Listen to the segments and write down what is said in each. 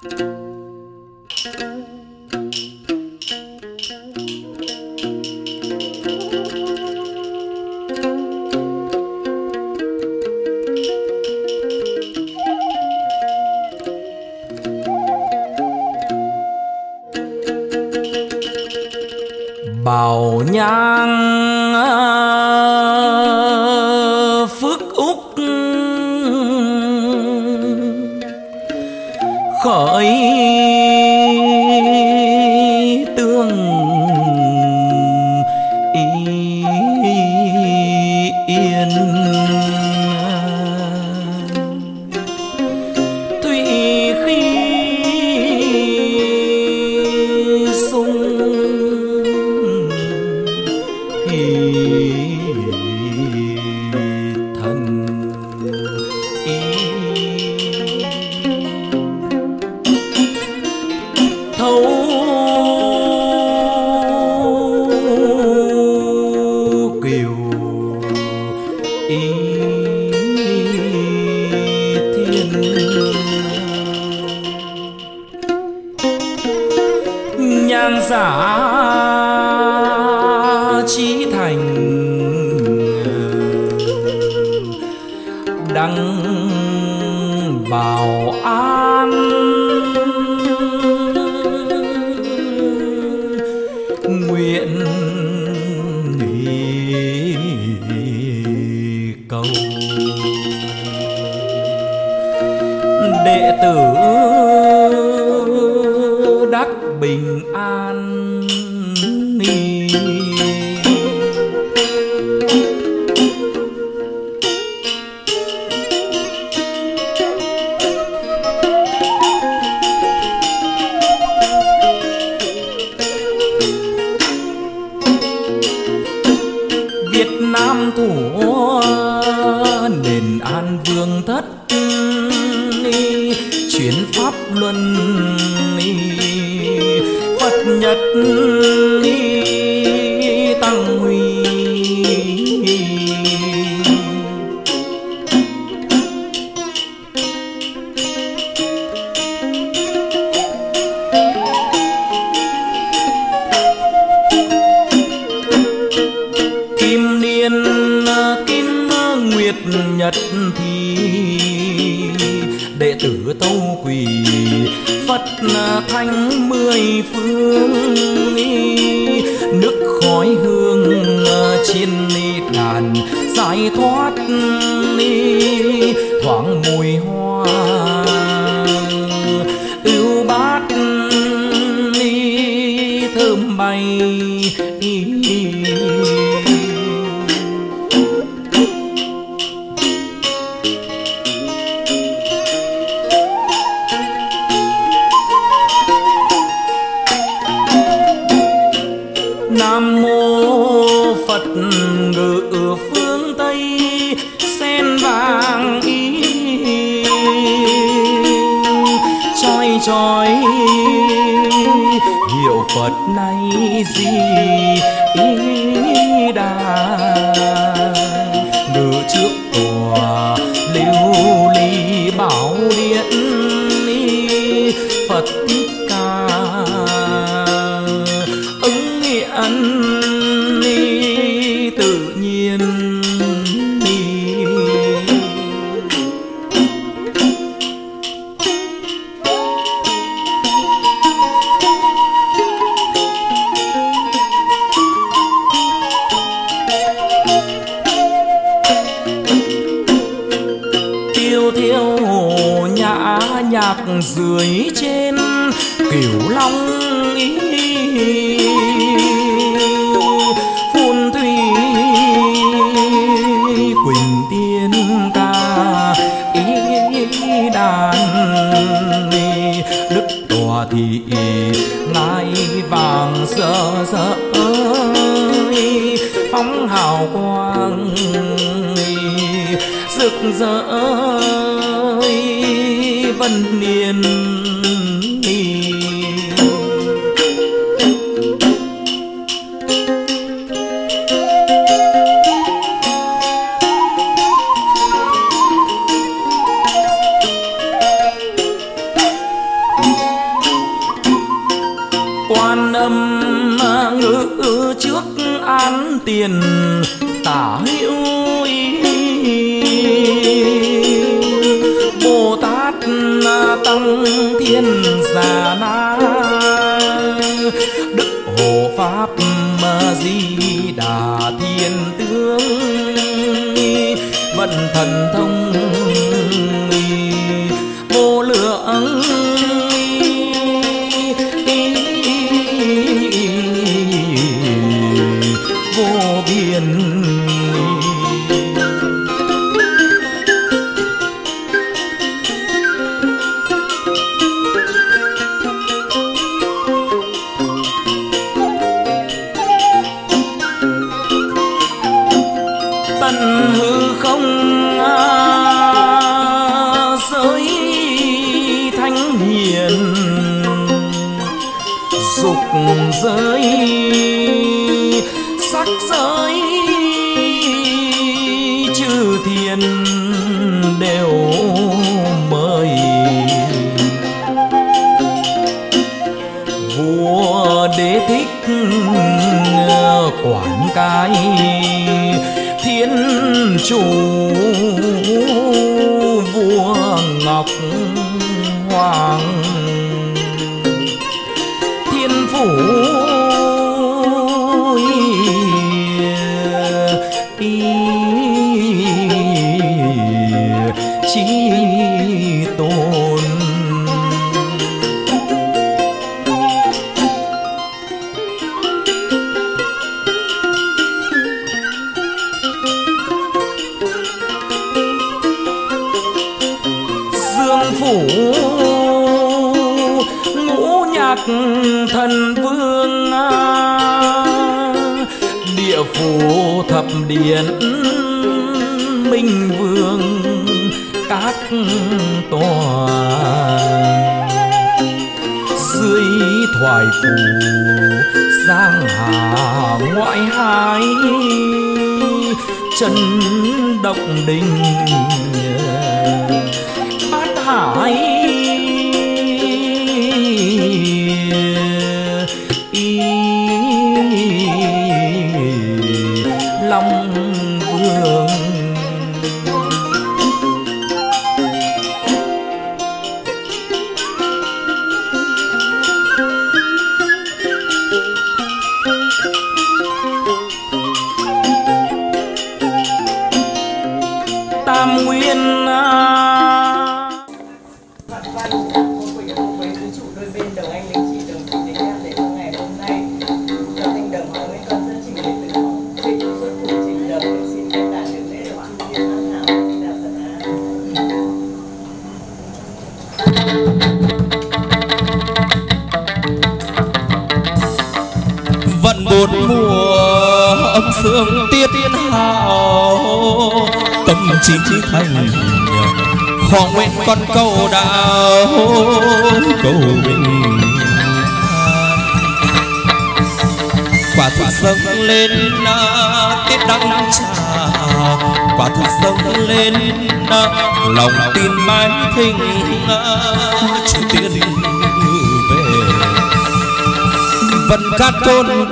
Thank you.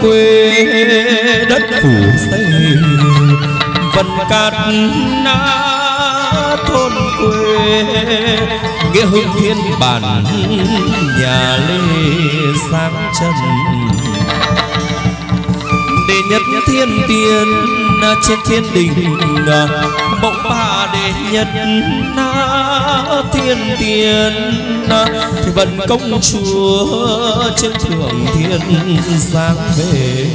Quê đất phủ xây vần cát na thôn quê nghĩa hưng thiên bản nhà lê sáng chân để nhất thiên tiên trên thiên đình à, mẫu bà đệ nhất thiên tiên thì vận công chúa trên thượng thiên giáng về.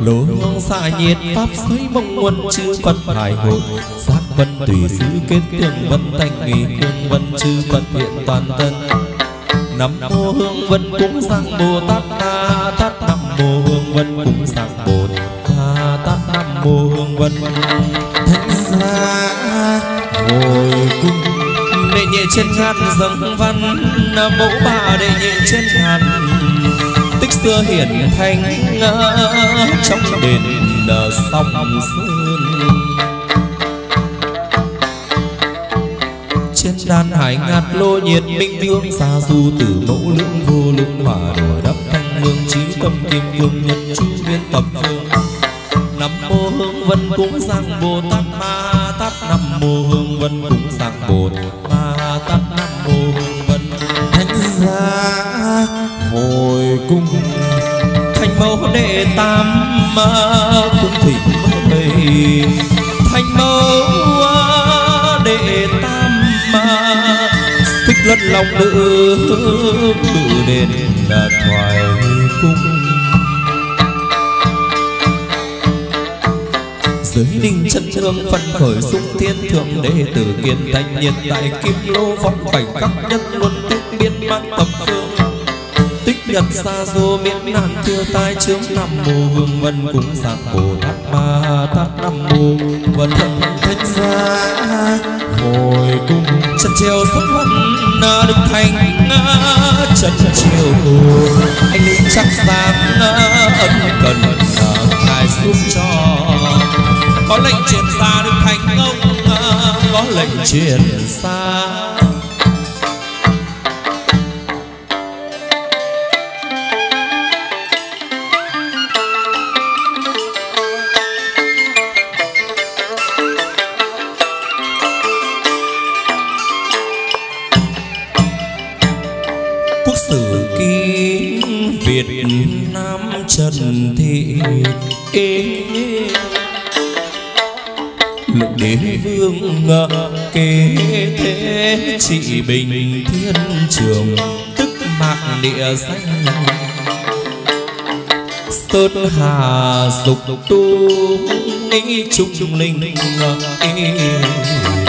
Lỗ hương xạ nhiệt pháp giới mong muôn chư phật hải hội. Giác vân tùy sứ kết tường vân thanh nghị cương vân chư phật hiện toàn thân. Nắm mô hương vân cúng sang bồ tát na mô hương vân cũng sạc bột tha tát nam mô hương vân. Thánh giá hồi cung. Đệ nhị trên ngàn dâng văn mẫu bà đệ nhị trên ngàn. Tích xưa hiển thành trong đền sông sơn. Trên đàn hải ngạt lô nhiệt minh vương xa du tử mẫu lưỡng vô lượng hòa đùa đắp thanh trí tâm kim cương nhật chu biên tập phương. Nam mô hương vân cúng sang bồ tát ma tát nam mô hương vân cúng sang bồ ma tát nam mô hương vân. Thánh gia hồi cung thành mẫu đệ tam cung thủy mây thành mẫu đệ tam thích lẫn lòng nữ tự đền thoại. Dưới đinh chân thương phân khởi sung thiên thượng đệ tử kiên thành nhiệt tại kim lô phong cảnh các nhân luân tích biên mang tập phương. Tích nhật xa xô miễn nạn thưa tai chướng nam mô vương vân cùng sạc bồ tát ma tát nam mô vân thần thanh gia. Hồi cung trần chiều xuất huân đức thành chân chiều anh linh chắc sáng ân cần ngài giúp cho có lệnh truyền xa được thành công có lệnh truyền xa trị bình thiên trường, tức mạc địa danh. Sơn hà dục tu, nghĩ trung linh khám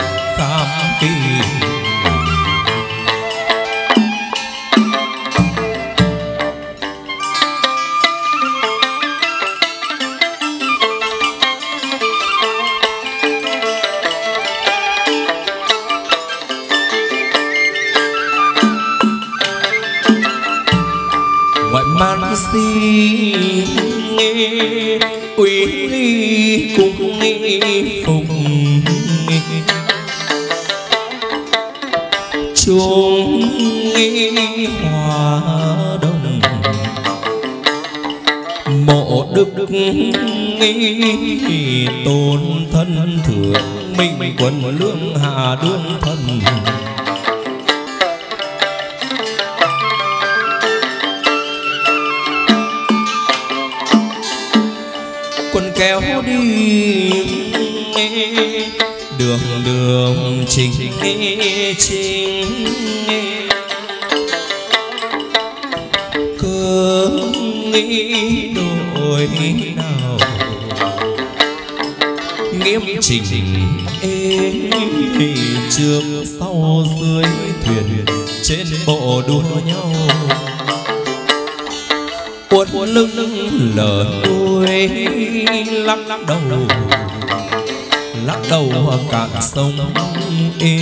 lắc đầu lắc đầu cạn sông ê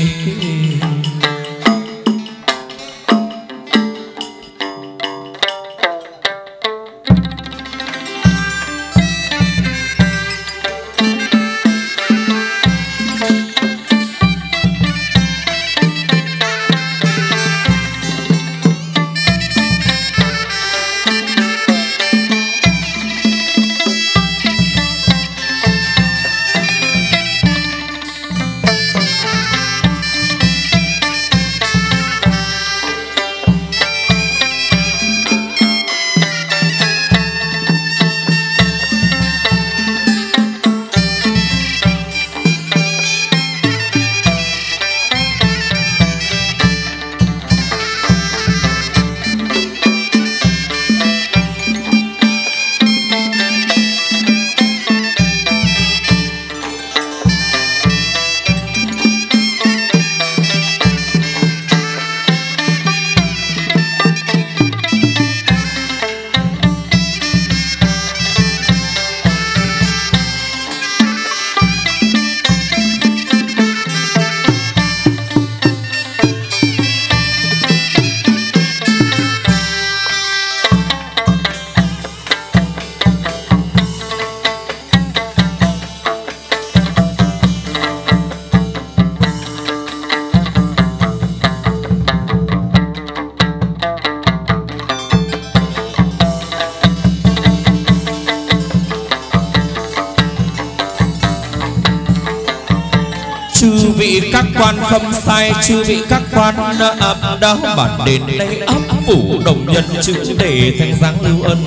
nay chư vị các quan áp đáo bản đến đây ấp phủ đồng nhân chữ để thành dáng lưu ân.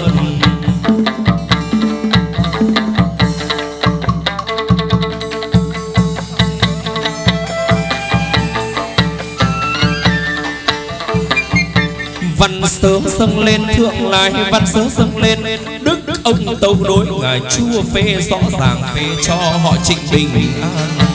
Văn sớ dâng lên, thượng lại văn sớ dâng lên, đức ông tâu đối ngài chúa phê rõ ràng phê cho họ trịnh bình an.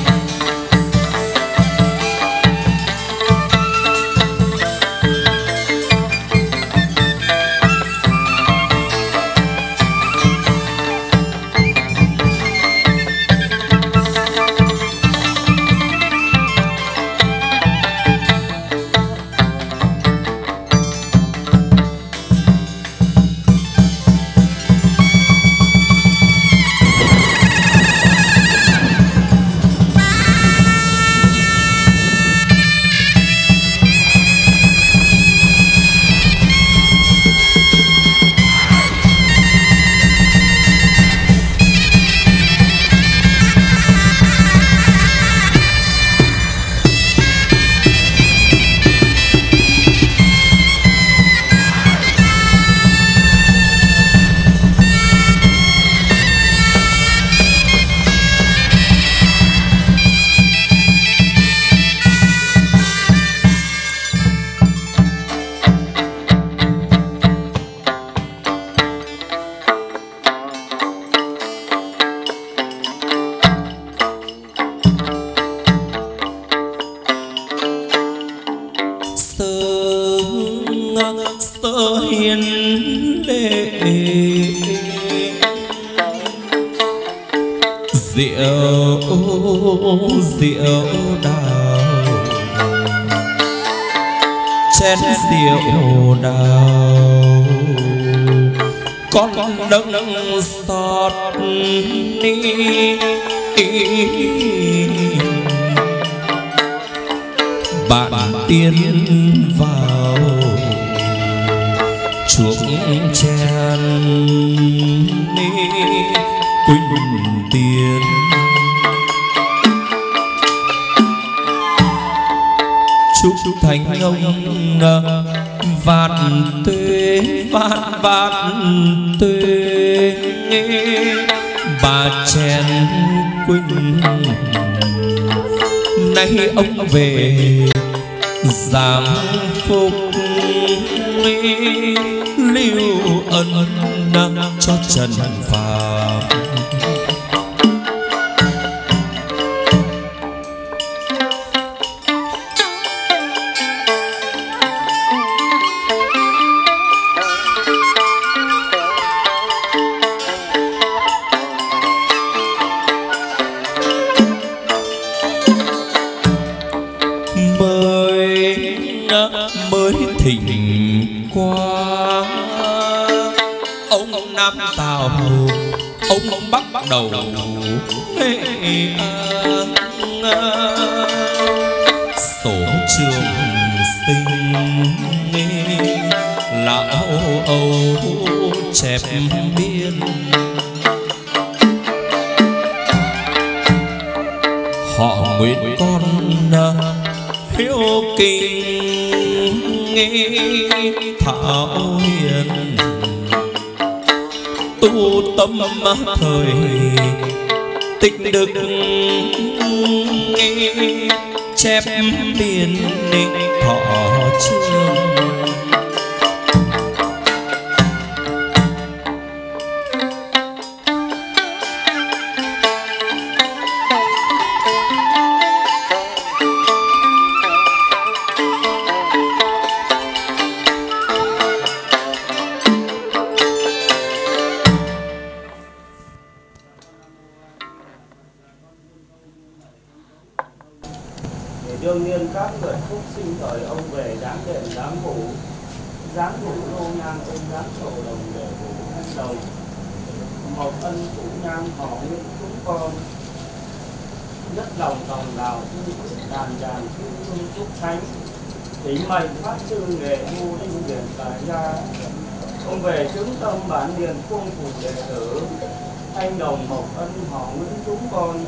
họ Nguyễn chúng con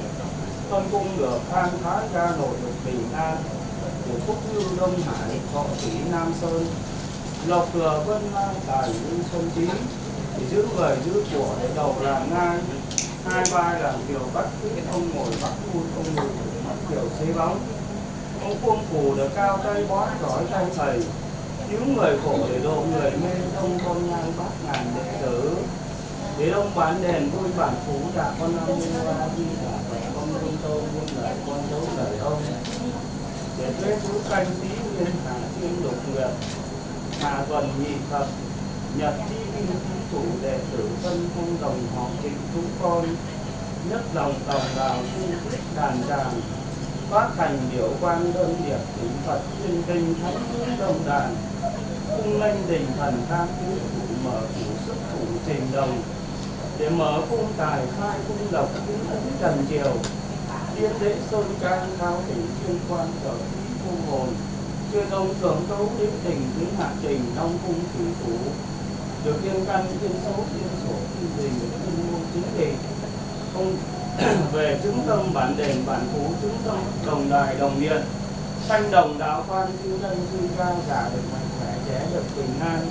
tân cung được an thái gia nội được bình an của quốc như đông hải, thọ thủy nam sơn. Lộc thừa vân lai tài như xuân trí giữ người giữ của để đầu là ngai hai vai làm điều bắt quyết ông ngồi bắt vui ông ngồi bắt kiều xế bóng. Ông quân phù được cao tay bó giỏi tay thầy. Cứu người khổ để độ người mê, ông con ngang bắt ngàn đệ tử đến ông bán đèn vui, bản phú đã con năm mươi ba đi cả vậy con lương tô buôn lời con dấu lời ông. Để thuế chú canh tí nguyên hạ xuyên lục nguyệt, hà tuần nhị thập, nhật chi minh ký thủ đệ tử phân cung đồng họ trịnh chúng con. Nhất lòng đồng đạo chung tích đàn tràng, phát thành biểu quan đơn điệp kính phật chuyên kinh thánh tướng đồng đàn. Cung lên đình thần tam tứ thủ mở thủ sức thủ trình đồng để mở cung tài khai cung lộc kính ấn trần triều. Tiên lễ sơn can cao tỉnh chuyên quan sở khí cung hồn chuyên ông thượng tấu đến tình kính hạ trình đông cung thủy thủ được thiên căn thiên số thiên sổ yên đình thiên môn chính đề không về chứng tâm bản đền bản phú chứng tâm đồng đài đồng điện. Thanh đồng đạo quan chư nhân chư ca giả được mạnh khỏe, trẻ được bình an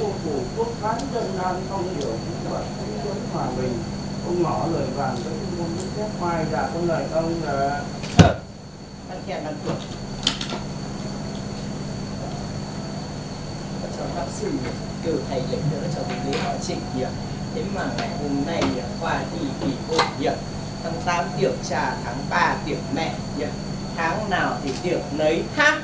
có khu phủ quốc khán dân an không hiểu cũng vật cũng tuấn hòa bình. Ông ngõ lời vàng với môn đức phép mai. Giả con lời ông là ăn kèm ăn thưởng cho pháp sư cử thầy lệnh đỡ cho cái lễ họ trịnh hiệp thế mà ngày hôm nay qua thì kỳ hội hiệp tháng 8 tiệc trà tháng 3 tiệc mẹ hiệp tháng nào thì tiệc nấy ha?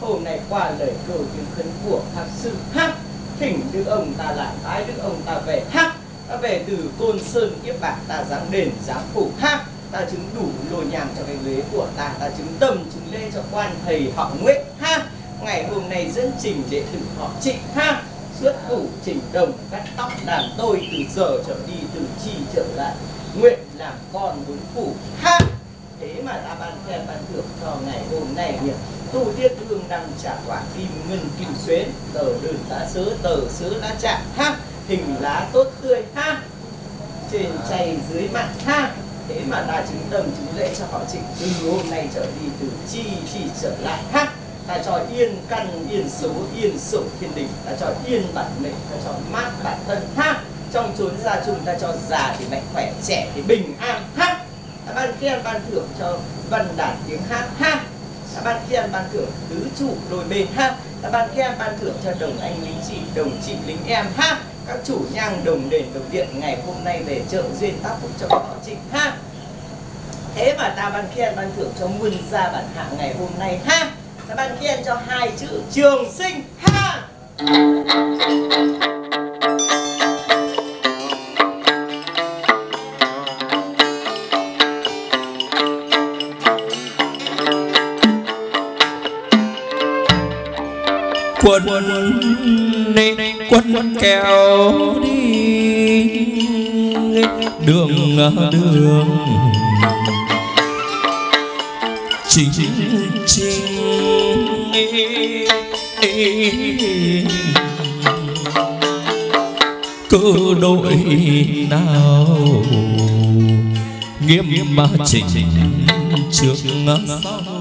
Hôm nay qua lời cầu tiếng khấn của pháp sư ha thỉnh đức ông ta lại tái đức ông ta về ha ta về từ côn sơn kiếp bạc, ta dáng đền dáng phủ ha ta chứng đủ lồi nhàng cho cái ghế của ta ta chứng tâm, chứng lê cho quan thầy họ nguyễn ha ngày hôm nay dẫn trình đệ tử họ trị ha xuất thủ chỉnh đồng, cắt tóc đàn tôi từ giờ trở đi từ chi trở lại. Nguyện làm con bốn phủ ha thế mà ta ban thêm ban thưởng cho ngày hôm nay nhỉ tu tiết hương đăng trả quả kim ngân kim xuyến tờ đường lá sứ tờ sứ lá chạm ha, hình lá tốt tươi. Ha, trên chay dưới mặn ha, thế mà ta chứng tâm chứng lễ cho họ chỉnh từ hôm nay trở đi, từ chi chi trở lại. Ha, ta cho yên căn, yên số, yên sổ thiên đình. Ta cho yên bản mệnh, ta cho mát bản thân. Ha, trong chốn gia chung ta cho già thì mạnh khỏe, trẻ thì bình an. Ha ta ban khen ban thưởng cho văn đàn tiếng hát ha. Ta ban khen ban thưởng tứ trụ đồi bền ha. Ta ban khen ban thưởng cho đồng anh lính chị đồng chị lính em ha. Các chủ nhang đồng đền đồng điện ngày hôm nay về chợ duyên tác phục cho họ trịnh ha. Thế mà ta ban khen ban thưởng cho nguyên gia bản hạ ngày hôm nay ha. Ta ban khen cho hai chữ trường sinh ha. Quân đi quân kéo đi. Đường đường. Chính chính cơ đội nào nghiêm mà chỉnh trước sau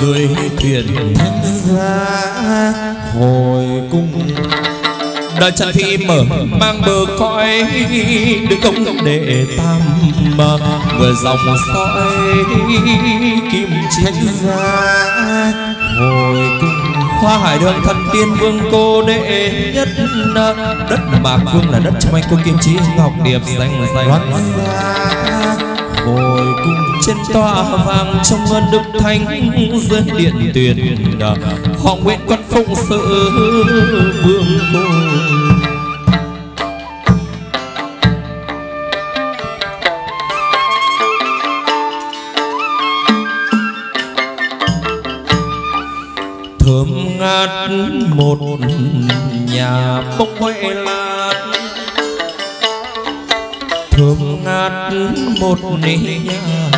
dưới thuyền. Thanh giá hồi cung. Đời trần thị mở mang bờ cõi đức công đệ tam mà vừa dòng soi kim tranh giá hồi cung. Hoa hải đường thần tiên vương cô đệ nhất đất mạc vương là đất trong anh cô kim chí ngọc điệp danh danh. Loan. Ra hồi trên tòa vàng trong ơn đức thánh dưới điện tuyền, họ nguyện quan phụng sự vương cô. Thơm ngát một nhà bông huệ thơm ngát một nhà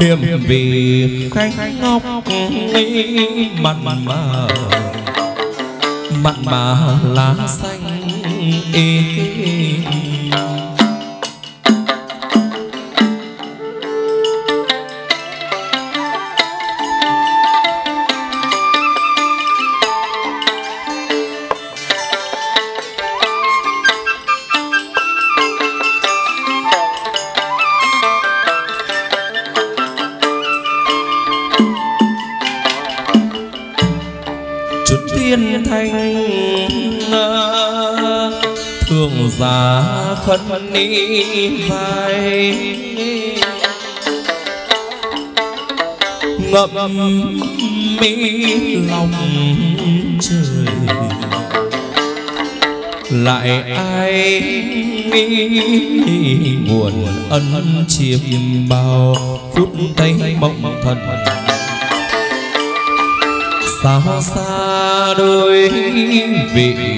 hiểm vì khách ngọc mặn mà. Mặn mà lá xanh khấn lại ai nghĩ? Buồn ân chiêm bao phút tay mộng thần. Xa xa đôi vị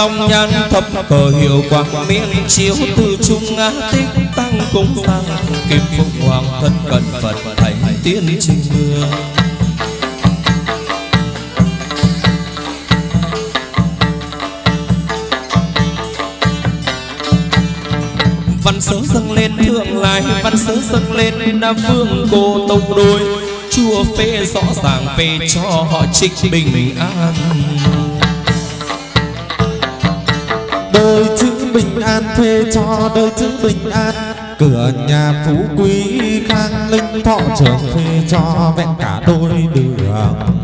phong nhân thập cờ hiệu quang miệng chiếu từ trung ngã tích tăng cung sang kim phụng hoàng thân cận phật, thành tiên trình mưa. Văn sớ dâng lên thượng lại văn sớ dâng lên đa vương cô tông đôi. Chùa phê rõ ràng về cho họ trích bình an. Bình an thuê cho đời chữ bình an. Cửa nhà phú quý khang linh thọ trường thuê cho vẹn cả đôi đường.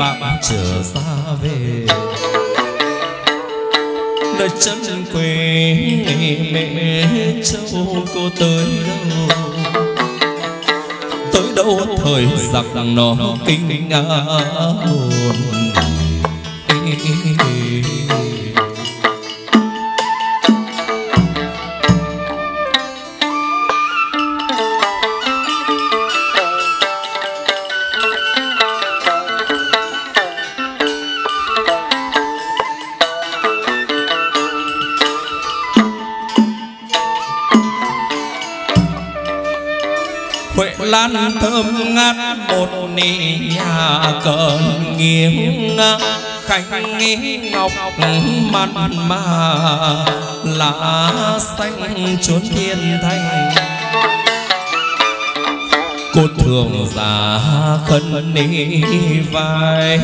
Mấy bạc trở xa về. Nơi chân quê mẹ châu cô tới đâu? Tới đâu thời giặc nó kinh ngạc? Ngọc mặn mà lá xanh chốn thiên thanh cô thường già khấn ni vai.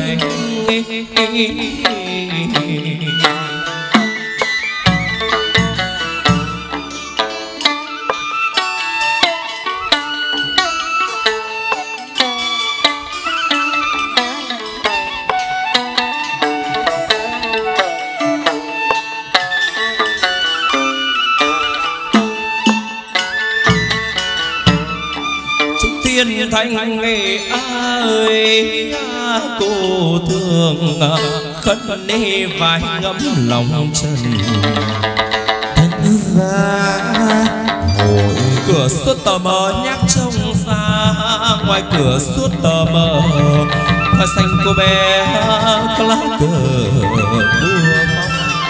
Cửa suốt tờ mờ. Hoa xanh cô bé có lá cờ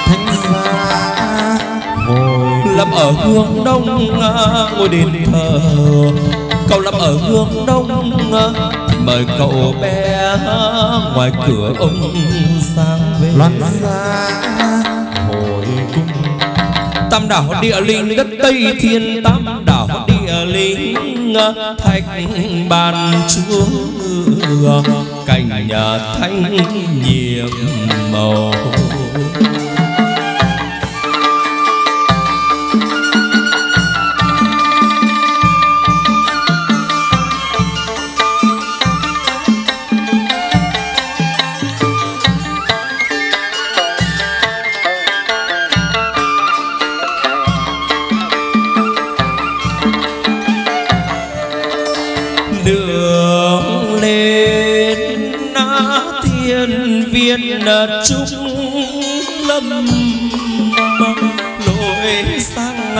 thánh ra hồi lâm ở hương đông ngôi đền thờ. Cậu lâm ở hương đông thì mời cậu bé ngoài cửa ông sang về. Loan xa hồi cung tam đảo địa linh đất tây thiên tam đảo địa linh thạch bàn chúa cảnh nhà thanh nhiệm màu.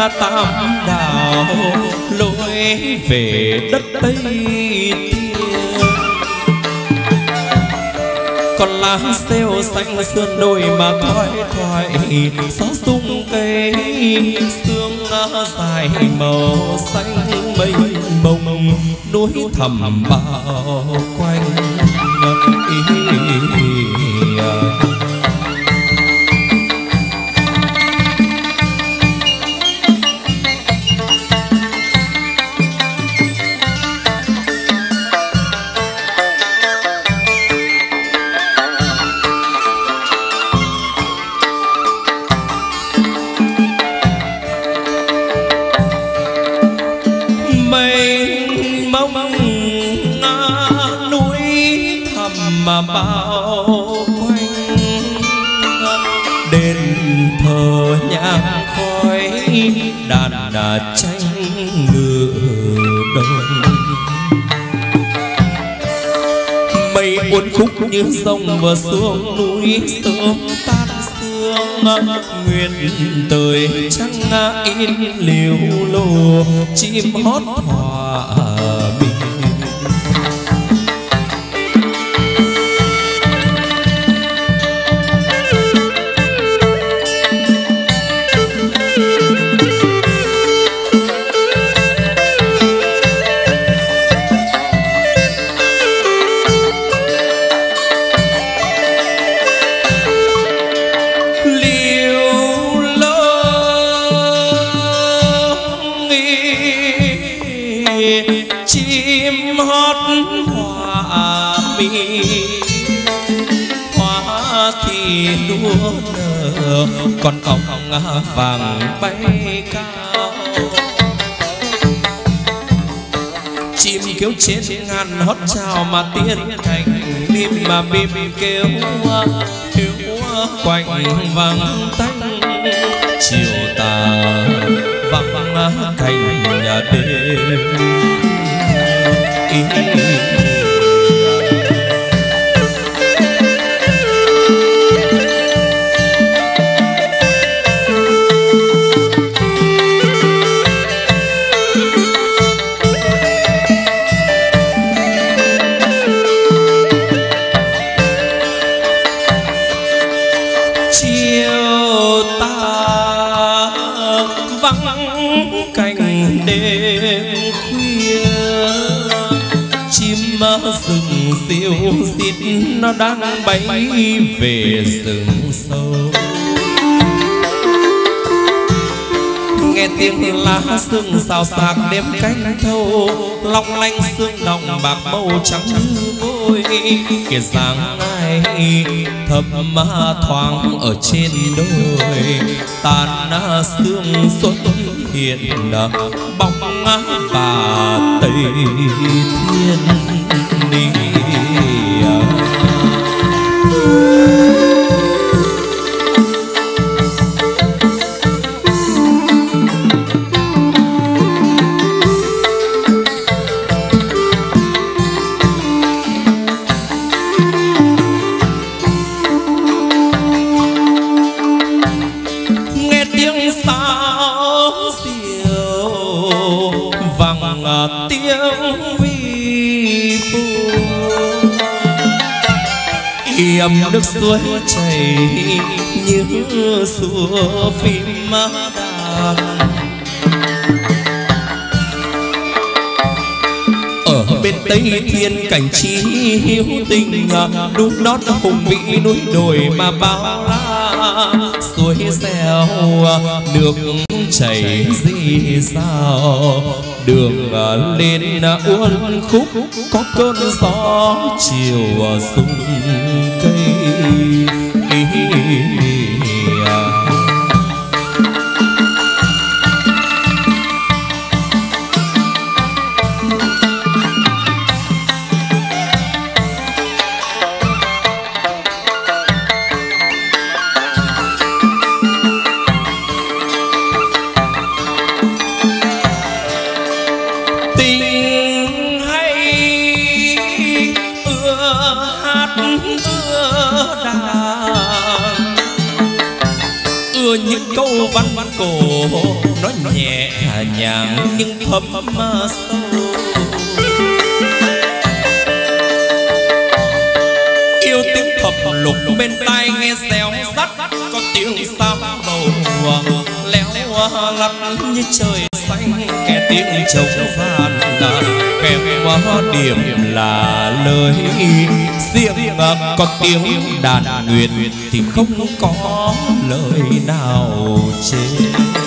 Tam đảo, lối về đất tây còn lá xeo xanh sườn đồi mà thoai thoải gió sung cây sương dài màu xanh mây bồng núi thẳm bao quanh như sông và xuống núi sớm tan sương. Nguyện tới trăng in liều lồ chim hót hòa vàng bay cao. Chim kêu trên ngàn hót chào mà tiên thành, đêm mà bim kêu thiếu quanh vàng tanh. Chiều tà vắng cành nhà đêm, ý đang bay về rừng sâu nghe tiếng lá sương xào xạc đêm cánh thâu, long lanh sương đồng bạc màu trắng như vôi kiệt dáng ai thầm ma thoáng ở trên đồi, tàn sương xuất hiện bóng bà tây thiên đình. Suối chảy như sùa phim đàn. Ở bên tây thiên cảnh trí hiếu tình đúng nót hùng vĩ núi đồi mà bao la. Suối reo nước chảy gì sao đường à, lên à, uốn khúc có cơn gió chiều à, rung nhưng mà sâu. Yêu tiếng thập lục bên tai nghe xéo sắt, có tiếng sao bầu léo lắt như trời xanh, nghe tiếng trống gian là kèm qua điểm là lời riêng có tiếng đàn nguyệt thì không có lời nào trên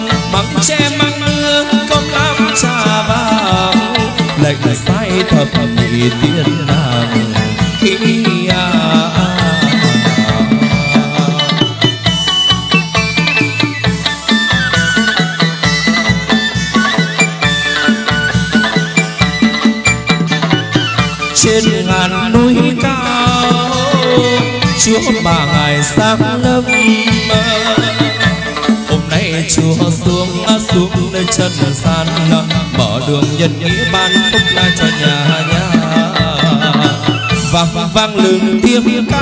lệnh sai thập nhị tiên nàng ý à, trên ngàn núi cao chúa bà ngài sáng lâm mơ. Nơi chân gian mở đường nhân nghĩa ban phúc lai cho nhà nhà. Vang vang lừng tiếng ca,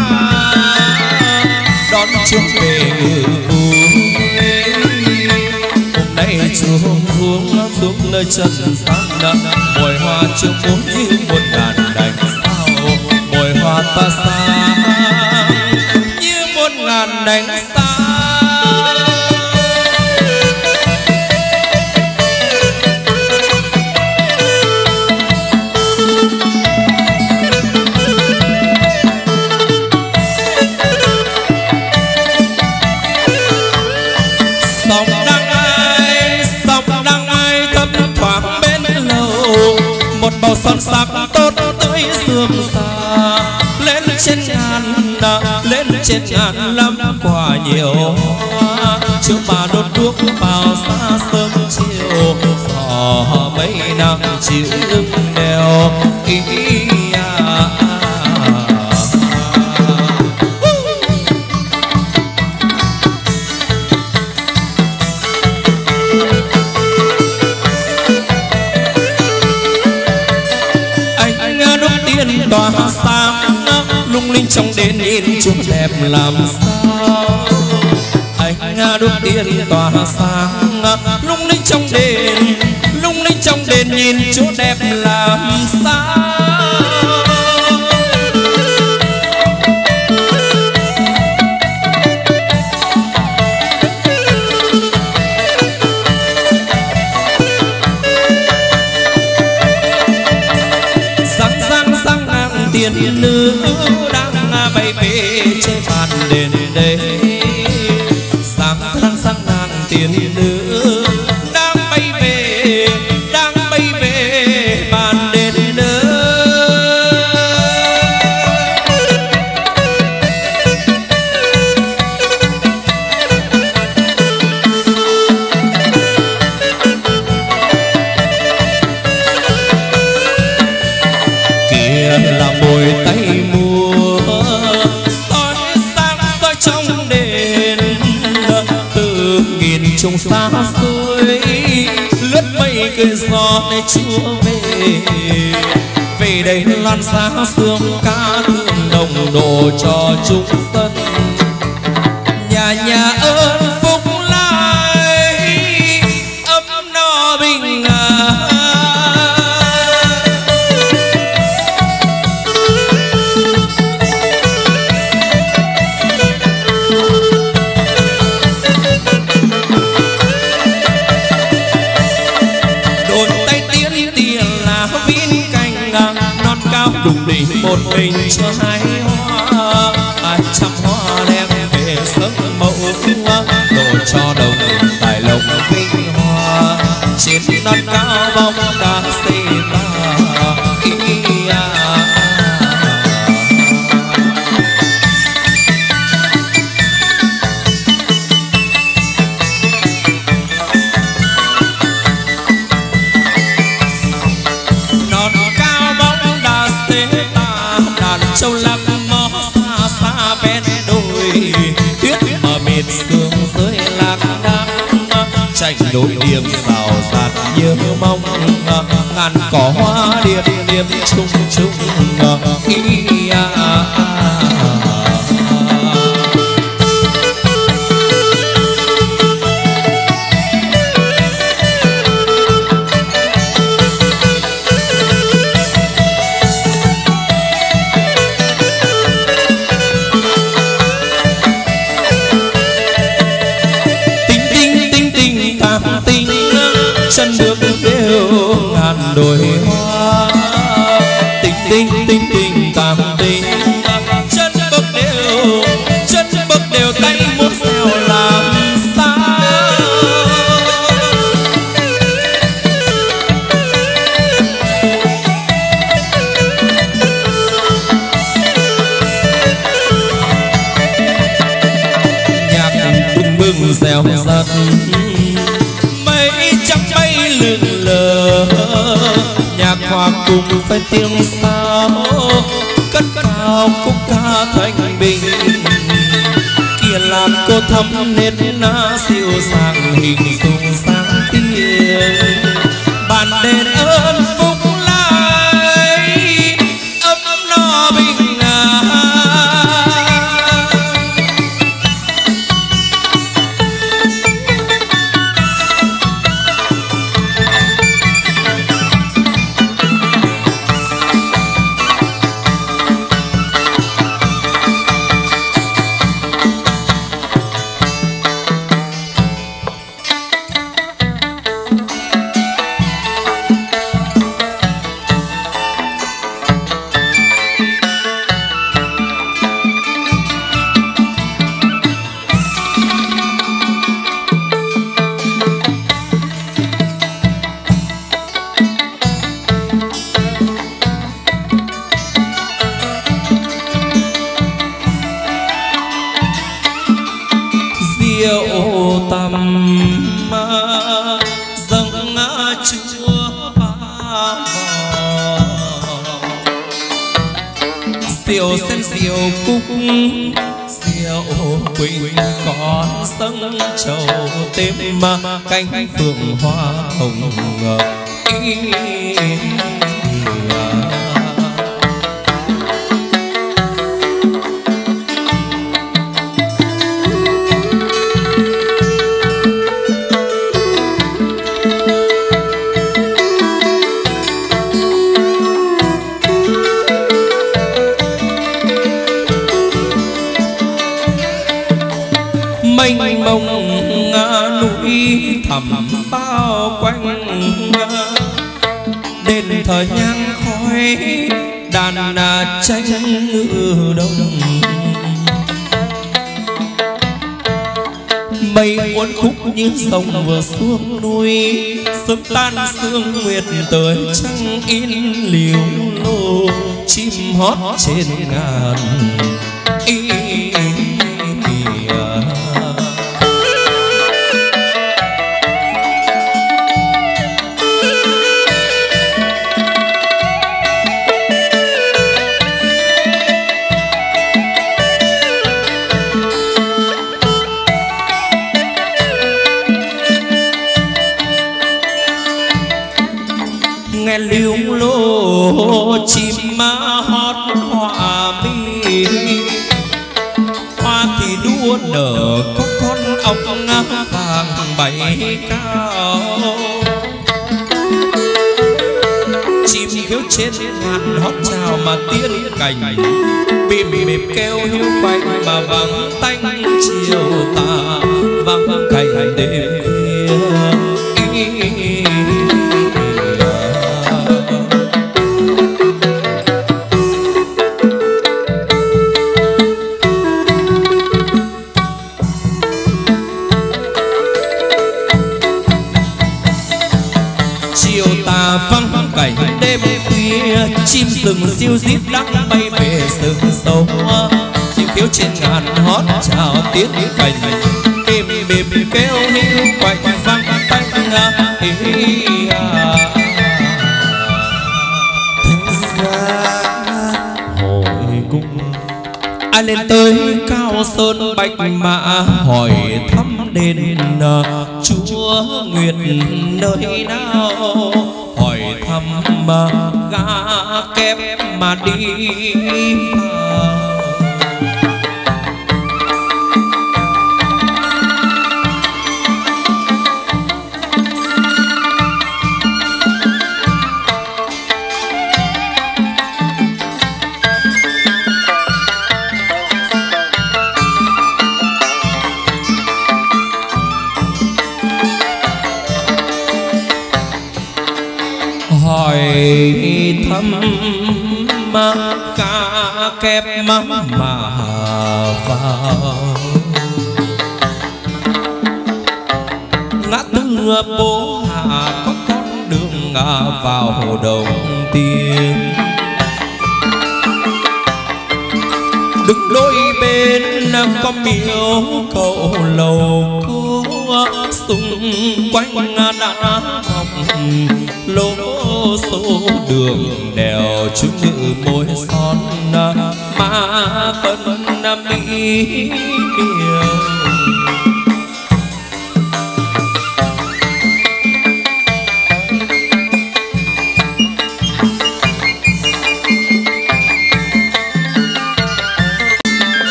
đón chúng về hôm nay chúa xuống xuống nơi chân gian mùi hoa chưa uống như một ngàn đành sao. Mùi hoa ta xa như một ngàn đành sao một son sắc tốt tới sương xa. Lên trên ngàn lên trên ngàn lắm quả nhiều hoa. Bà đốt đuốc vào xa sớm chiều gió mấy năm chịu lưng đèo ý à, đền đẹp làm sao? Anh đốt tiên tỏa sáng lung linh trong đền lung linh trong đền nhìn chỗ đẹp làm sao? Tiền nữ gió chúa về. Về đây lan xa sương ca thương đồng đồ cho chúng dân. Cô uốn như sông vừa xuống núi, sớm tan sương nguyệt tới trăng in liều lô, chim hót trên ngàn y trên ngàn hót chào mà tiên cảnh. Bìm bìm kêu hiu quanh mà vắng tanh chiều tà khiếu trên ngàn hót chào tiết cảnh êm bìm kêu hiu quạnh vang tanh ý à. hội cung ai lên tới cao sơn bạch mã hỏi thăm đền chúa nguyệt nơi nào? Hỏi thăm gã kép mà đi vào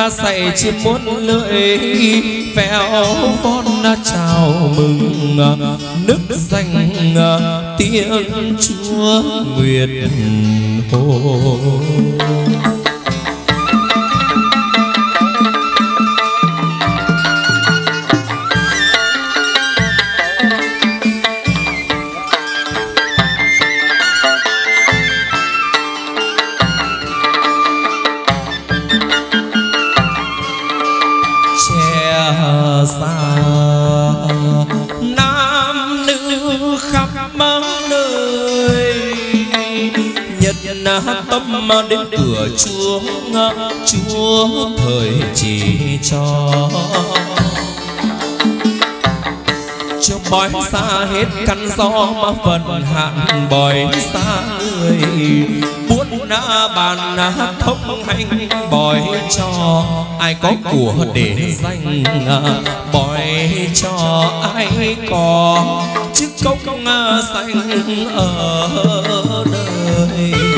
đã dạy chim muốn lưỡi véo con đã chào mừng, nước danh tiếng chúa nguyệt hồ căn gió mà phần hạn bòi xa người. Buốt na bàn na thông hành bòi cho ai có của để danh à. bòi cho ai có, chứ công xanh à, ở đời.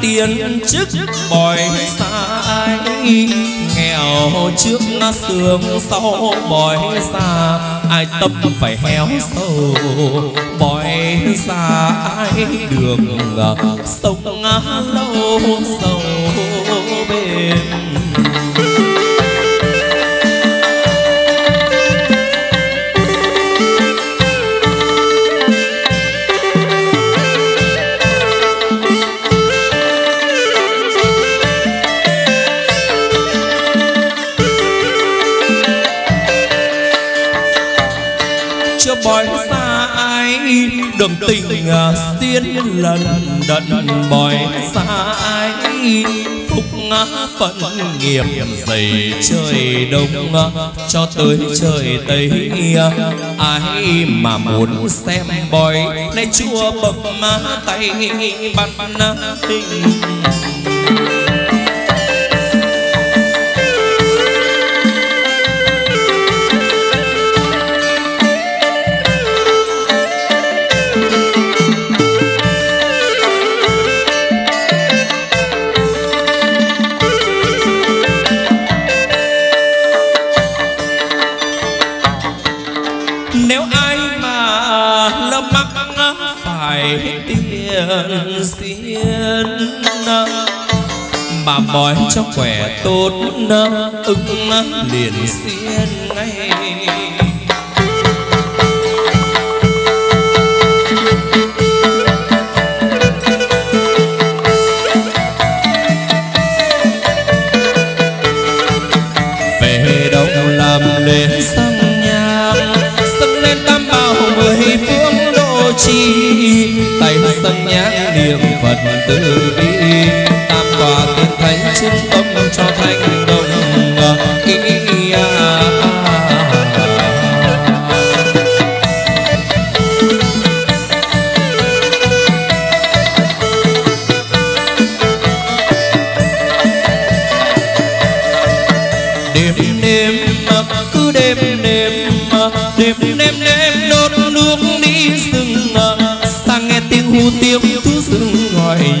Tiền chức bòi sai nghèo trước sương sau bòi xa ai, tâm phải héo sâu bòi xa ai, đường à, sông à, lâu sâu bên đường tình à, xiên lần đận bòi. Xa ai phúc à, phận nghiệp dày trời đông à, cho tới trời tây ai mà muốn xem bòi. Nay chua má tay bắt tình mà bói cho khỏe tốt ưng liền xiên ngay. Về đâu làm lên sang nhà sân lên tam bảo mười phương độ trì tay sân niệm phật từ bi tam quả tiên thánh chứng tâm cho thanh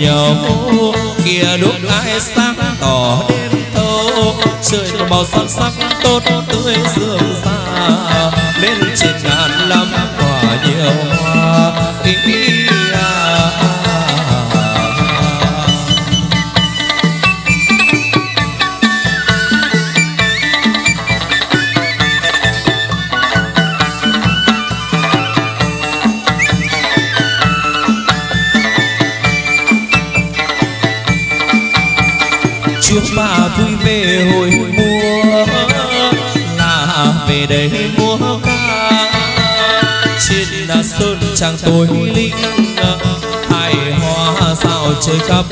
nhau kia đúc ai sáng tỏ đêm thâu trời màu son sắc tốt tươi dương xa. Lên trên ngàn năm quả nhiều hoa. Ý chàng tôi linh hài hoa sao chơi khắp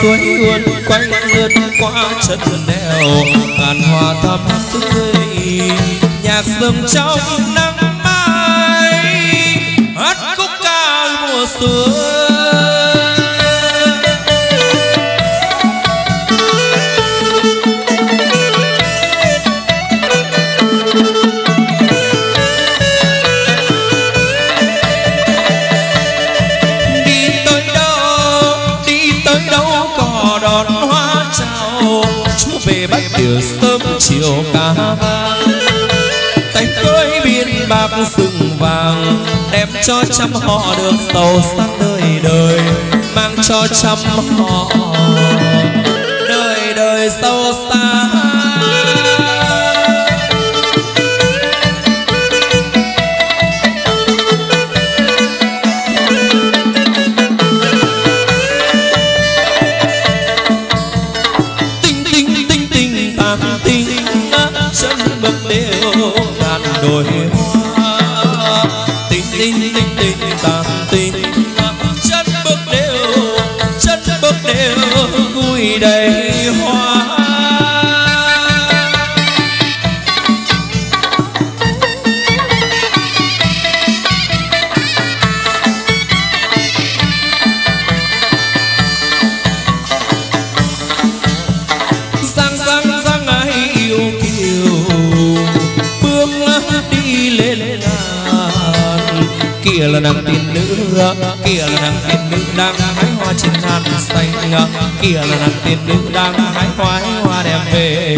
suối luôn, quanh lướt qua chân đèo ngàn hoa thắm tươi. Nhạc rừng trong nắng vàng tay khơi biên bạc rừng vàng, đem cho trăm họ được giàu sang đời đời, mang cho trăm họ đời đời giàu là nàng tiên nữ ờ, kia là nàng tiên nữ đang hái hoa trên ngàn xanh ờ, kia là nàng tiên nữ đang hái hoa hái hoa đẹp về.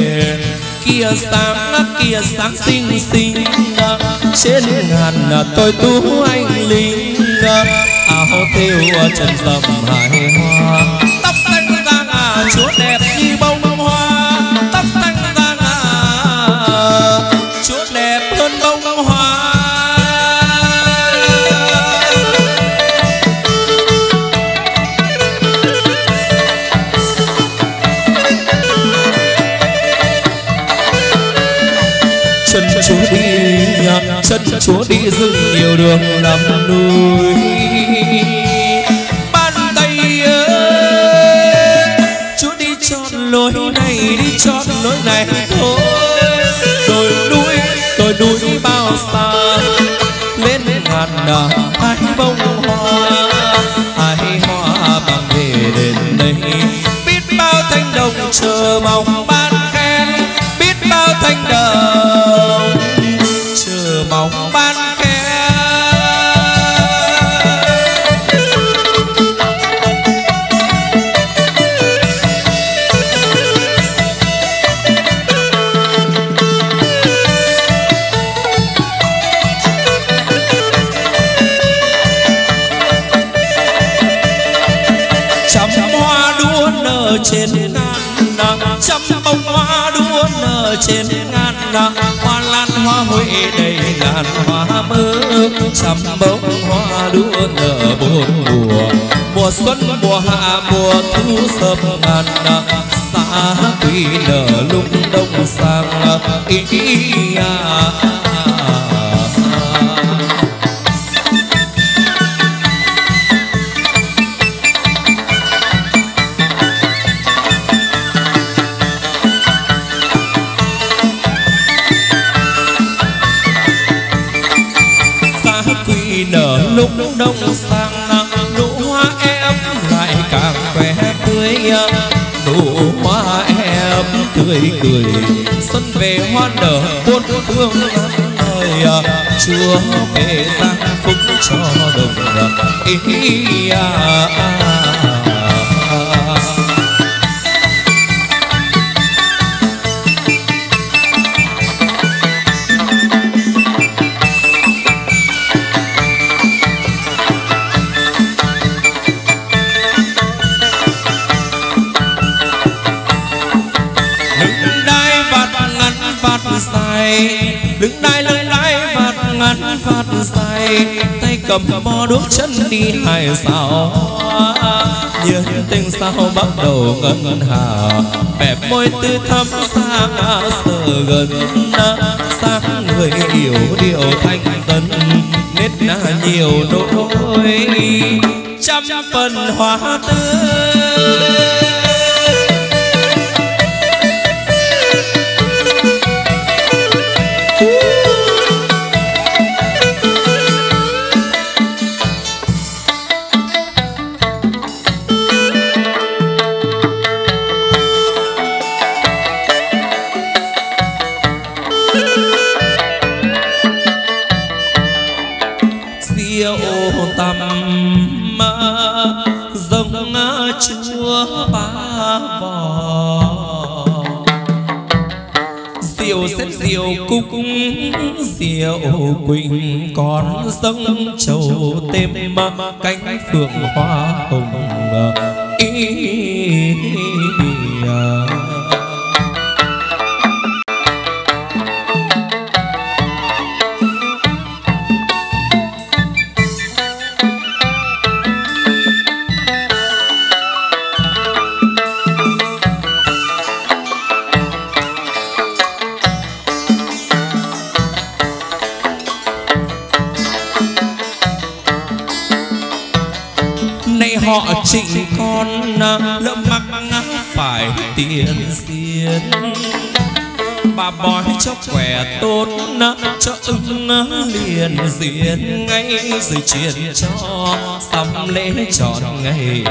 Kia sáng kia sáng xinh xinh ờ, trên ngàn tôi tú anh linh áo thêu trần dầm hải hoa. Tóc xanh vàng à chúa chúa đi rừng nhiều đường lắm núi. Ban tay ơi, chúa đi chọn lối này, đi chọn lối này thôi. Đồi núi đồi núi bao xa, lên ngàn đời ngàn hoa mơ trăm bông hoa đua nở bốn mùa mùa xuân mùa hạ mùa thu sớm ngàn xa quỳ nở lung đông sang ý, ý, à, à, à. Tươi cười xuân về hoa nở buôn phương ơi à, chúa về giang phúc cho đồng ý à. à. Cầm mò đốt chân đi hải sao? Nhiên tình sao bắt đầu ngân hà. Bẹp môi tư thắm xa ngã sợ gần sáng người yêu điệu thanh tân nết na nhiều nỗi trăm phần hoa tươi. Cánh phượng hoa. Liền ngay rồi truyền cho sắm lễ trọn ngày.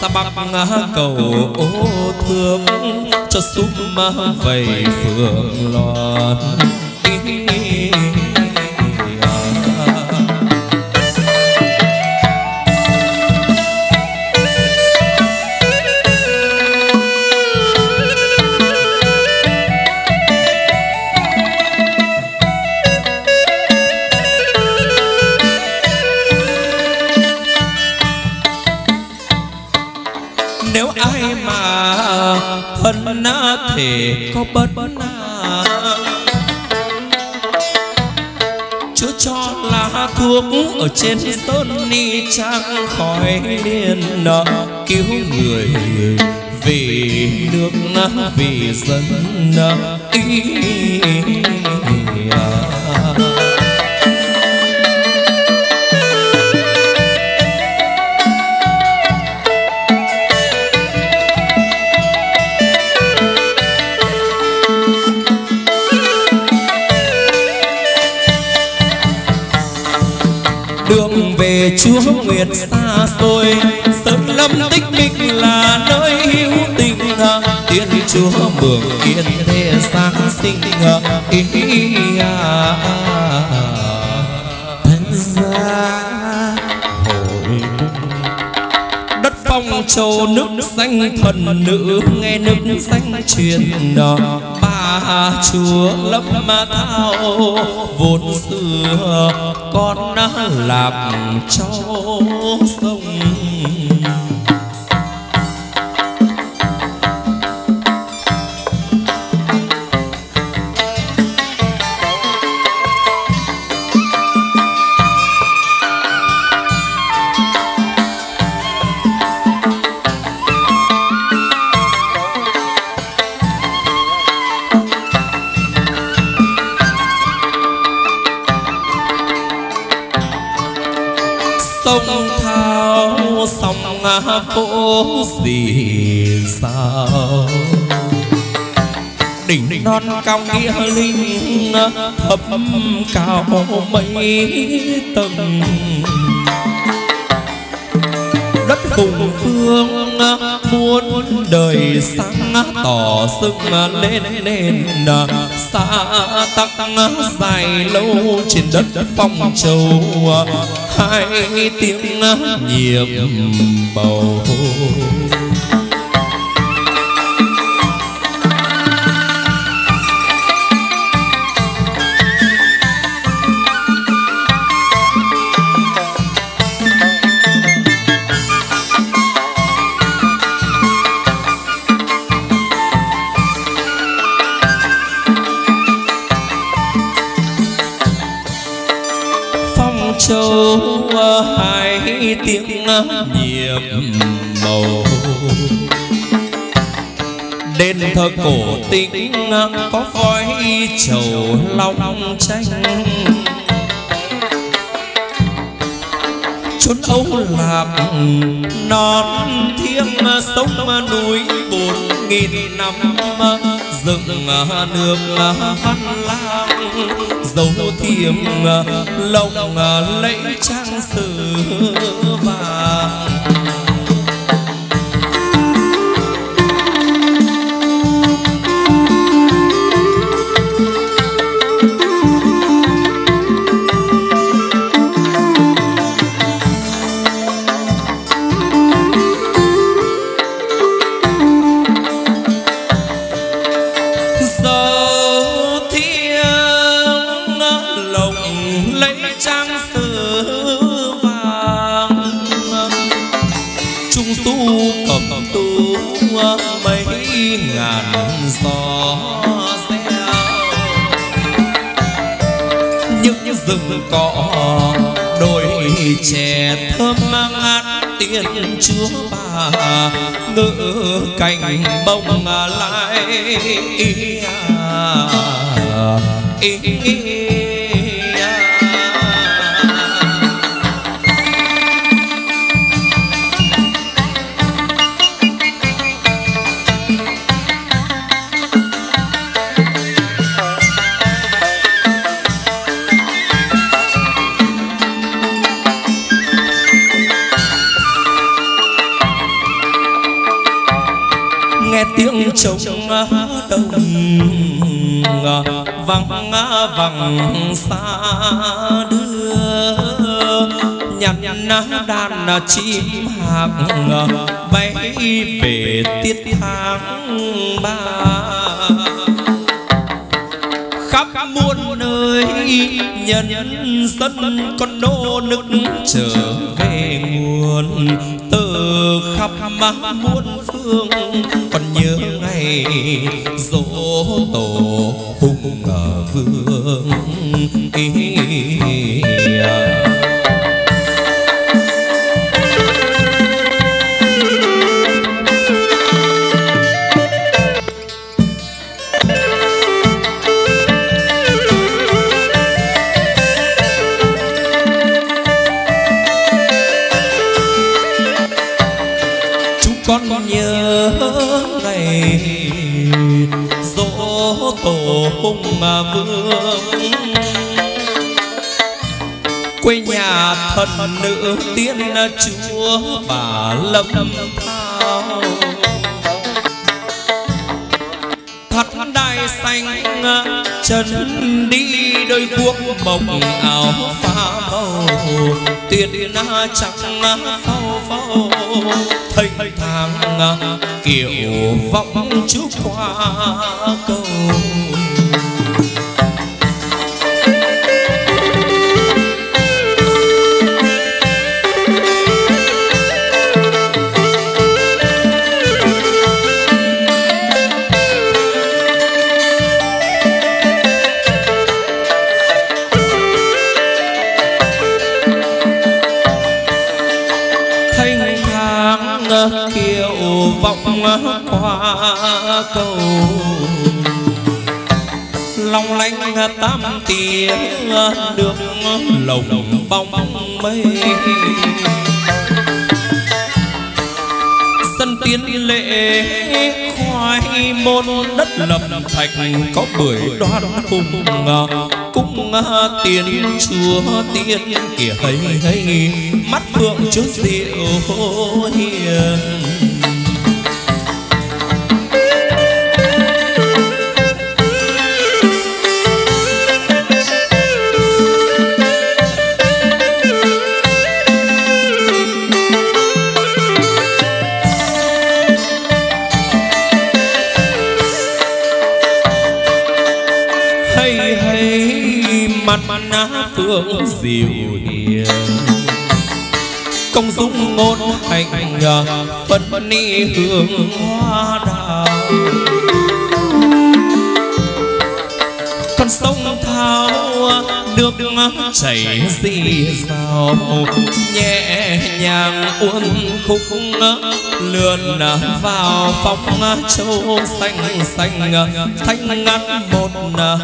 Sa bắc cầu ô thương cho sum vầy phượng loan trên sơn ni trang khỏi liền cứu người vì nước vì dân ý châu nước xanh thần nữ, nghe nước xanh truyền đỏ. ba chúa lâm thao, vốn xưa con làm cho. Non cao nghĩa linh thấp cao mấy tầng. Đất hùng phương muốn đời sáng tỏ sức lên nền, xa tắc dài lâu trên đất phong châu. Hai tiếng nhiệm bầu. Nhiệm màu đền thờ cổ tĩnh có khói trầu long tranh chốn âu lạc non thiêng sông núi bốn nghìn năm, dựng nước văn lang dấu thiềm à, lộng à, lấy trang sử vàng. Trẻ thơm ngát tiên chúa bà. Ngự cành bông lại ý, à, ý, ý, trống đồng vắng vắng xa đưa nhặt đàn chim hạc bay về tiết tháng ba khắp muôn nơi nhân dân con nô nức trở về nguồn từ khắp muôn phương còn nhớ ngày dỗ tổ hùng vương. Ý, thần nữ tiên chúa bà lâm thao thật đai xanh, chân đi, đôi cuốc bồng áo pha màu. Tuyệt na trắng, phao phao. Thênh thang, kiểu vọng chúc qua cầu. Được lồng bóng mây. Sân tiến lệ khoai môn đất lập thạch có bưởi đoan hùng cung tiền chúa tiên kìa. Hay hay mắt phượng chút diệu hiền. Tướng dịu hiền. Công dung ngôn hành phân ni hương hoa đào. Con sông thao nước chảy dì dào nhẹ nhàng uốn khúc lượn vào phong châu xanh xanh, thanh ngắt một màu.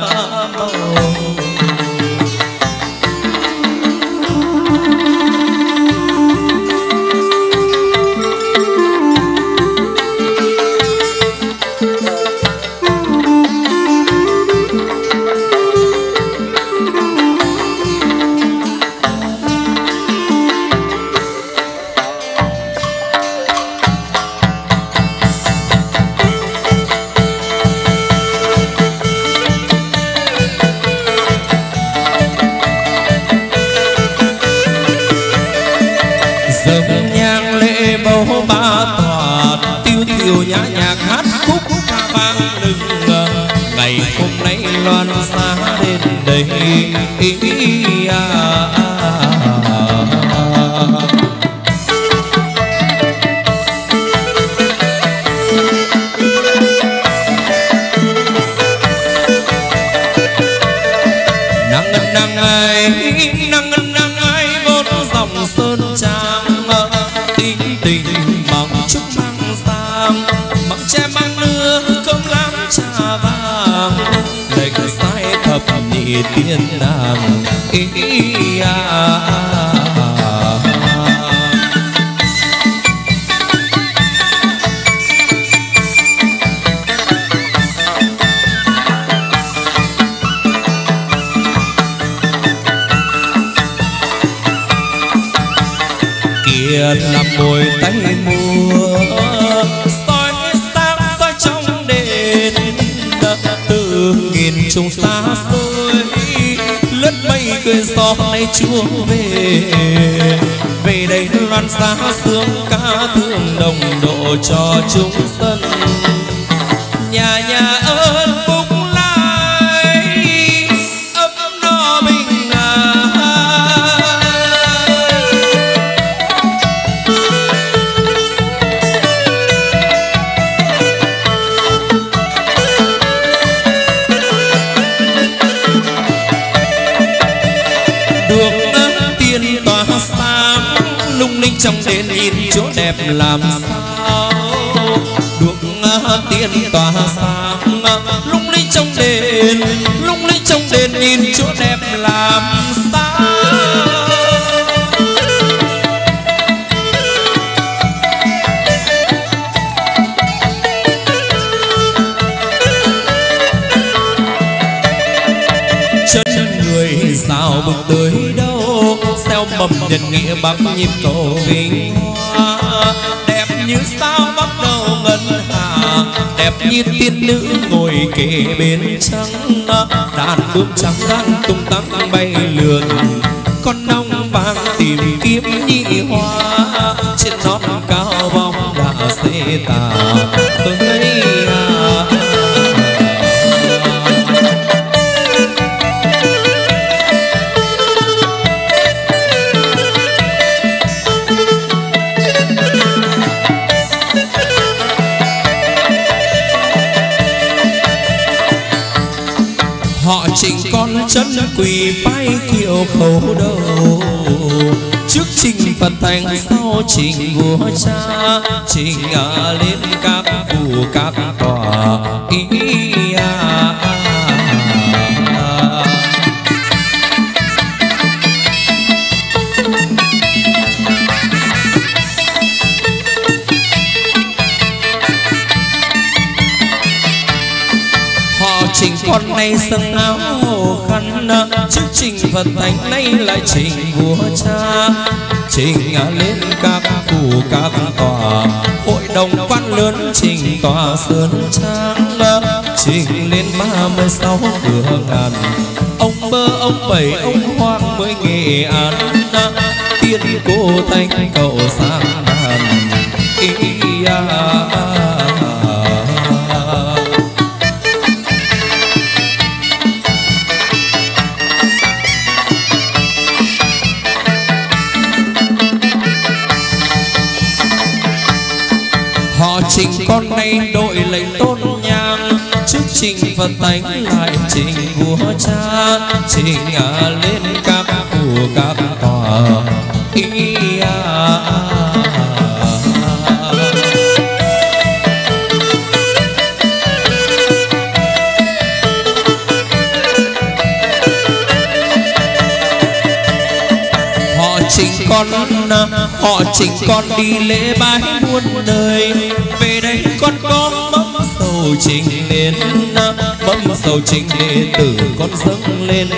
नहीं Vietnam, nàng. Chúa về. Về đây loan xa sương ca thương đồng độ cho chúng dân. Làm sao? Được à, tiên tỏa sáng. Lung linh trong đền, lung linh trong đền nhìn chỗ đẹp làm sao? Chân người sao bước tới đâu? Xeo mầm nhân nghĩa bằng nhịp cầu vinh như sao bắt đầu ngân hà đẹp như tiên nữ ngồi kề bên trắng đàn bướm trắng đang tung tăng bay lượn. Con nong vàng tìm kiếm nhị hoa, trên nón cao vòng đã xê tà. Quỳ bái kiệu khẩu đầu. Trước trình phật thành sau trình vua cha trình ở lên các phủ các tòa. Ý à, trình nay sân áo khăn trước trình phật thánh nay lại trình vua cha. Trình à, lên các phủ các tòa hội đồng quan lớn trình tòa sơn trang trình lên ba mươi sáu cửa ngàn ông bơ ông bảy ông hoang mới nghệ an tiên cô thanh cậu sang đàn ý à, à, con đội lệnh tôn nhang, trước trình phật thánh lại trình vua cha, trình à lên các phủ các tòa ý à. con, họ chỉnh con đi lễ bái muôn đời con có mâm sầu trình lên mâm sầu trình đệ tử con dâng lên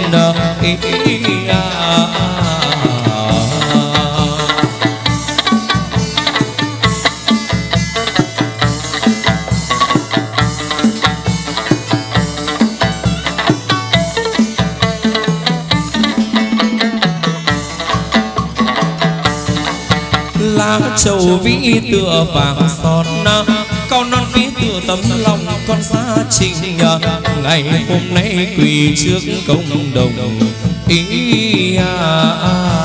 ý, ý, à. à, à. châu vĩ tựa vàng son cao tấm lòng con gia trình ngày hôm nay quỳ trước công đồng ý à, à. à.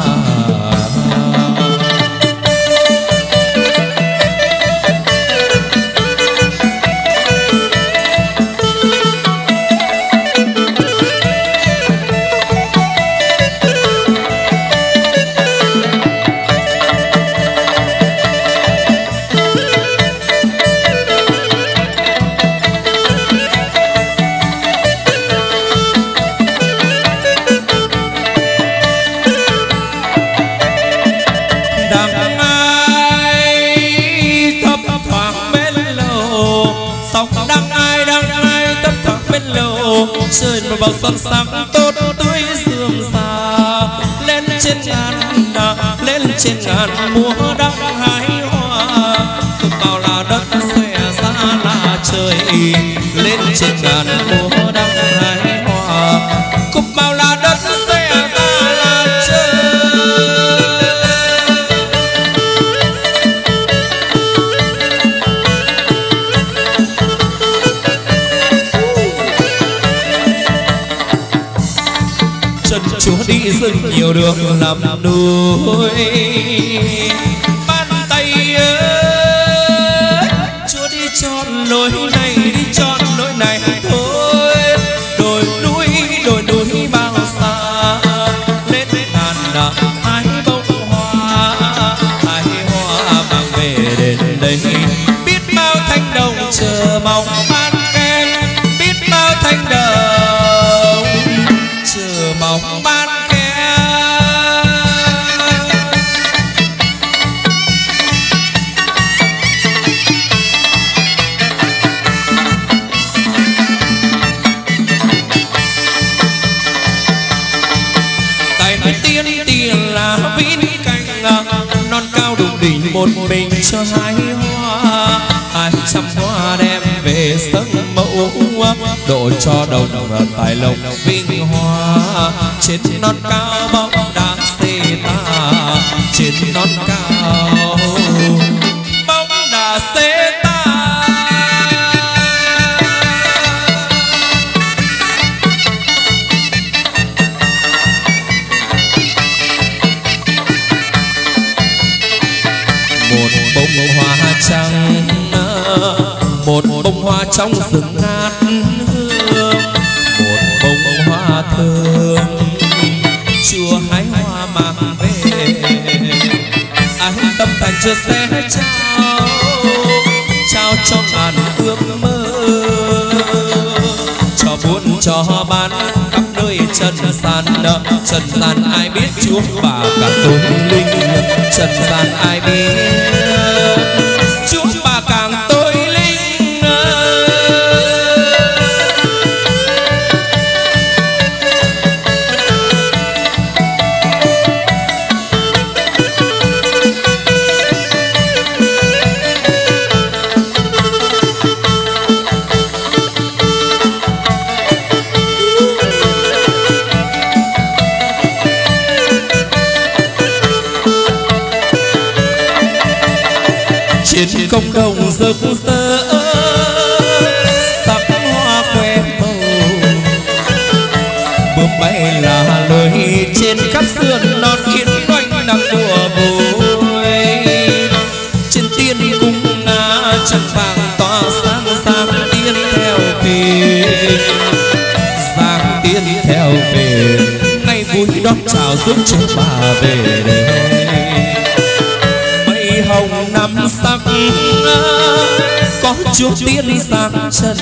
Trời được làm nuôi. Độ cho đồng tài lộc vinh hoa. Trên non cao bóng đá xê ta, trên non cao bóng đà xê ta. Một bông hoa trắng, một bông hoa trong rừng biết chúa bà cả tôn linh trần gian ai biết? sập tơ sắc hoa khoe màu. Bướm bay là lời trên khắp sườn non yên quanh nắng mùa vui trên tiên cung na trăng vàng tỏa sáng sáng tiên theo về. Sáng tiên theo về. Ngày vui đón chào giúp chúng bà về đây có chúa tiên sang chân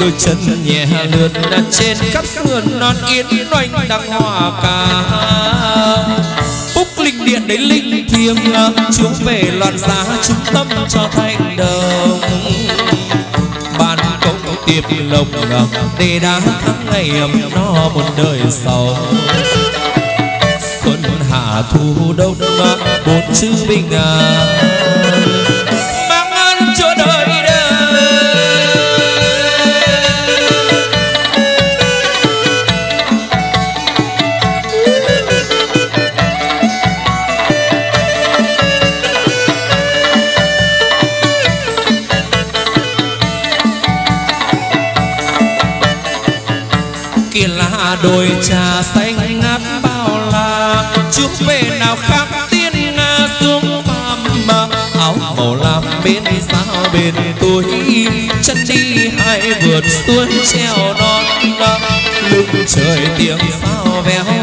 đôi chân nhẹ lướt trên các sườn non yên oanh đăng hoa ca phúc linh điện đấy linh thiêng chúa về loạn giá trung tâm cho thanh đồng. Bàn công tiệp lộc để đã thắng ngày ấm no một đời sau xuân thu đông bốn chữ bình an mang ơn bên sao bên tôi. Chân đi hai vượt xuôi treo non, lưng trời tiếng sao véo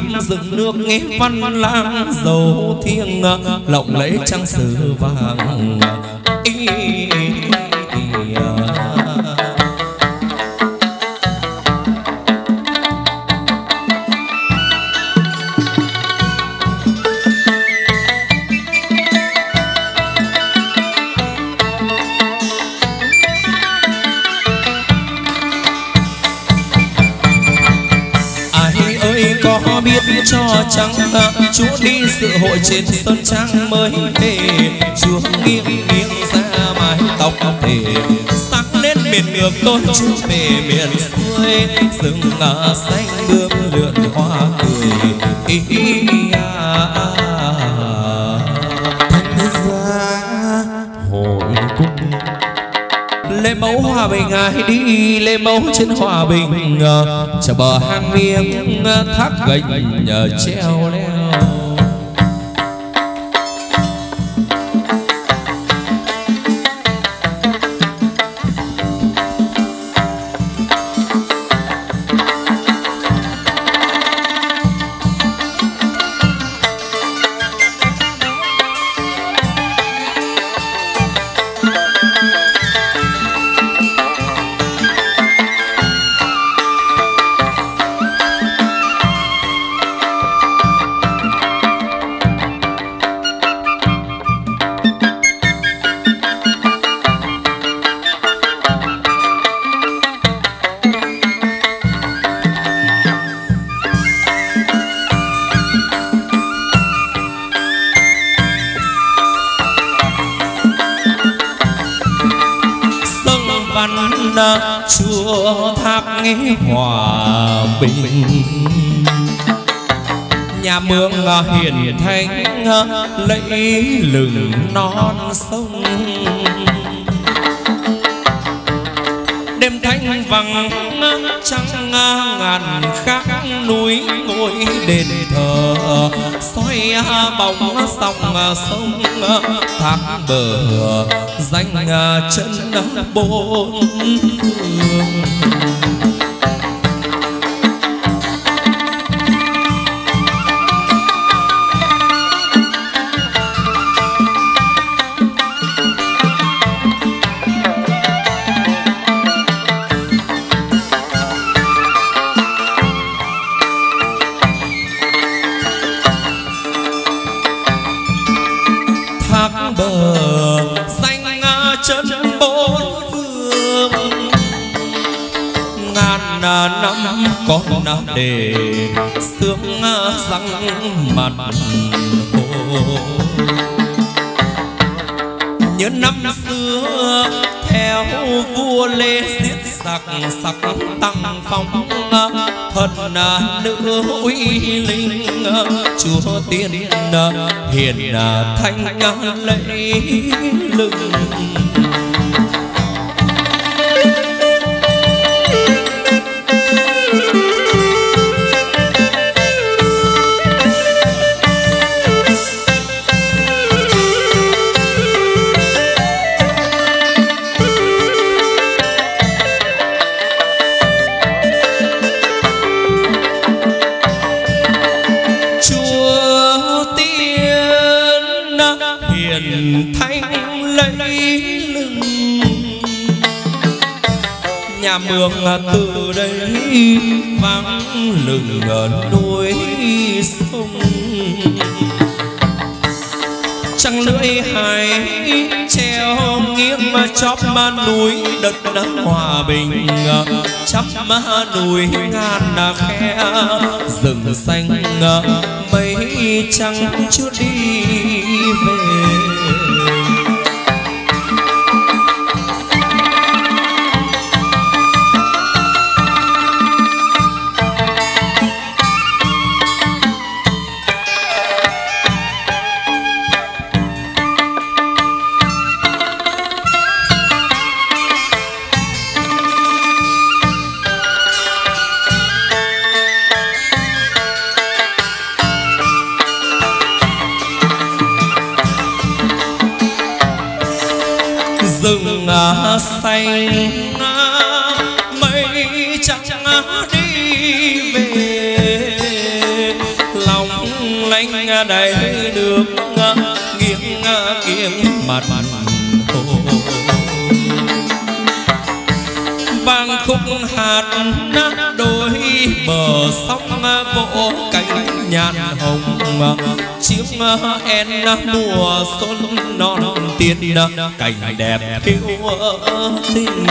năm dựng nước nghe văn lang dầu thiêng lộng lẫy trang sử vàng. Chúa đi dự hội trên sơn trang mới về. Chúa nghiêng nghiêng ra mái tóc về sắc lên miền ngược tôn chúa về miền xuôi. Rừng ngả xanh bướm lượn hoa cười. Ý, ý, à, à, lê mẫu hòa bình ai đi lê mẫu trên hòa bình chờ bờ hang miếng thác gành treo leo non sông đêm thanh vắng trăng ngàn khác núi ngôi đền thờ. Soi bóng sông sông, thác bờ danh chân bốn phương. Mặt. Hồ nhớ năm xưa, theo vua lê giết giặc sặc tăng phong thần nữ uy linh, chúa tiên hiền thanh lấy lưng mường từ đây vắng lừng núi sông. Trăng lưỡi hải treo nghiêng chóp núi, đất hòa bình, chắp núi ngàn khe rừng xanh. Mây trắng chưa đi sóng sông vỗ cánh nhàn hồng chiếc en mùa xuân non tiên, cảnh đẹp thiếu tình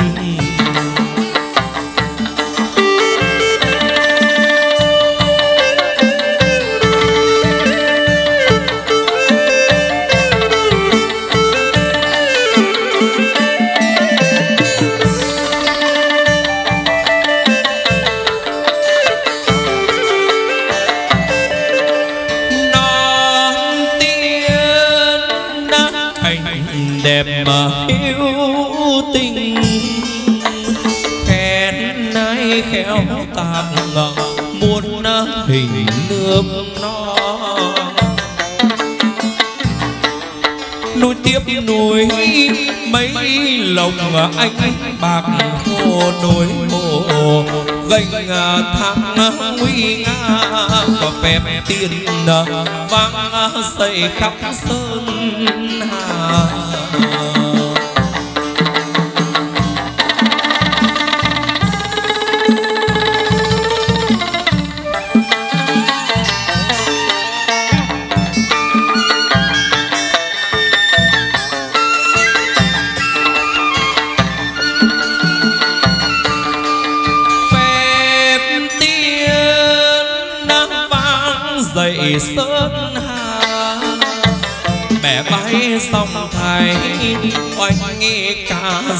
lồng anh bạc hồ đối hồ. Gành à, thang nguy nga có phép tiền vang à, xây khắp sơn hà.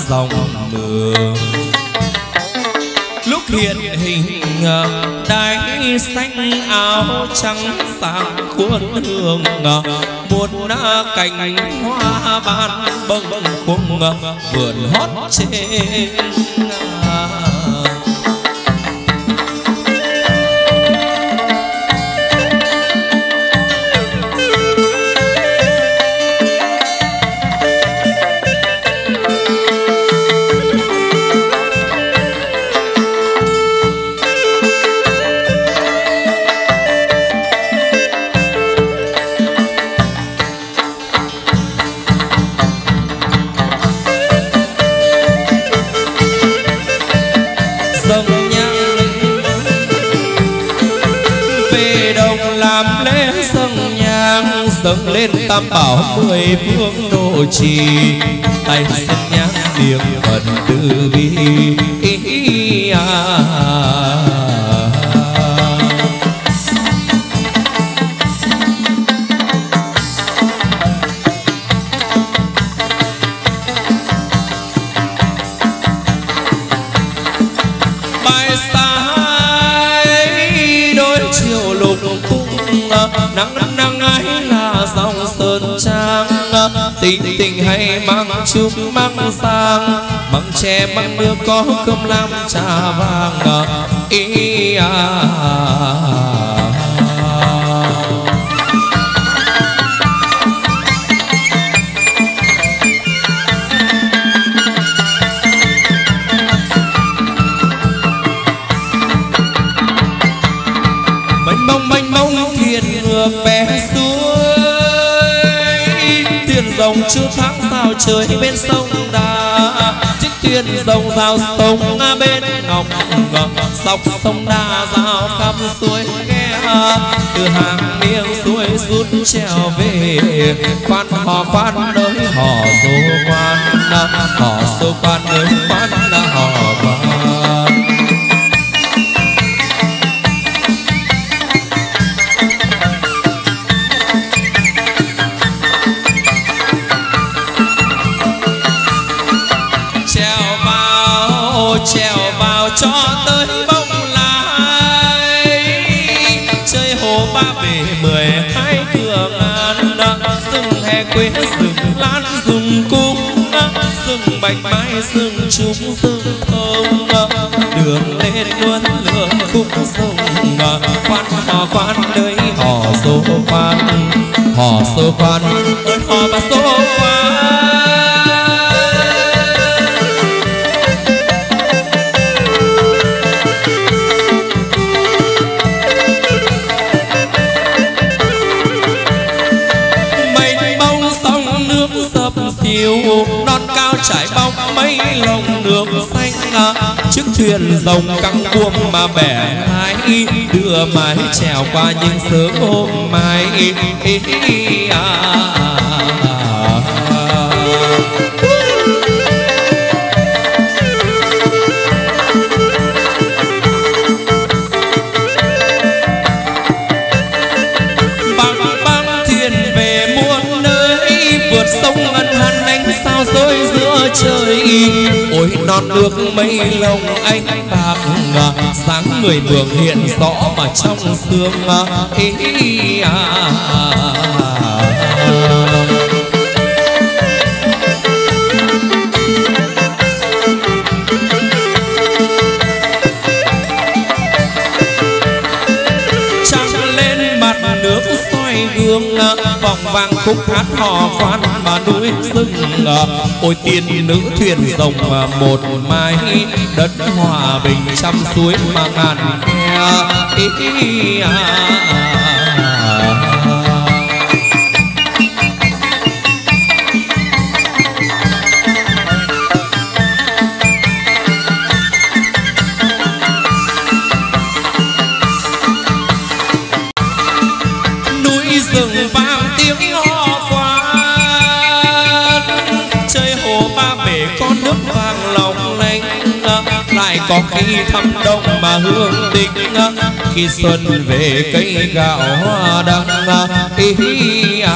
Dòng đường. Lúc hiện hình đáy xanh áo trắng sáng khuôn hương một cành hoa ban bâng khuâng vườn hót trên dâng lên tam bảo mười phương độ trì tay xin nhang niệm phật từ bi à. Tình tình hay mang chúc mang sang. Mang chè mang nước có cơm lam, trà vàng ý à sao bên sông đà. Chiếc thuyền rồng rào sông bên ngọc dọc sông đà rào khắp suối nghe từ hàng miếng suối rút treo về quan họ quan nơi họ số quan họ số quan nơi rừng trúc rừng đường lên luôn lượn khúc sông khoan hò khoan nơi họ số khoan. Họ số khoan ơi họ và số quan chiều non cao trải bóng mây lồng chiếc thuyền rồng căng buông mà bẻ mái, đưa mái trèo qua những sớm hôm mai à. Non nước mây lồng anh bạc sáng người mường hiện rõ mà trong xương ý à. hương vòng vàng khúc hát hò khoan mà núi rừng ôi tiên nữ thuyền rồng một mai đất hòa bình trăm suối mà ngàn khe. À. có khi thăm đông mà hương tình khi xuân về cây gạo hoa đăng ý à.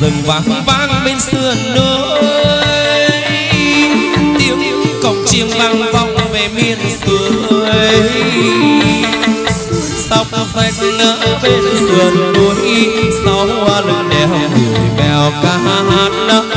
Rừng vang vang bên sườn núi. Chiêng vang vọng về miền xuôi sóc xách nở bên sườn núi sau lưng đèo người bèo ca hát sốc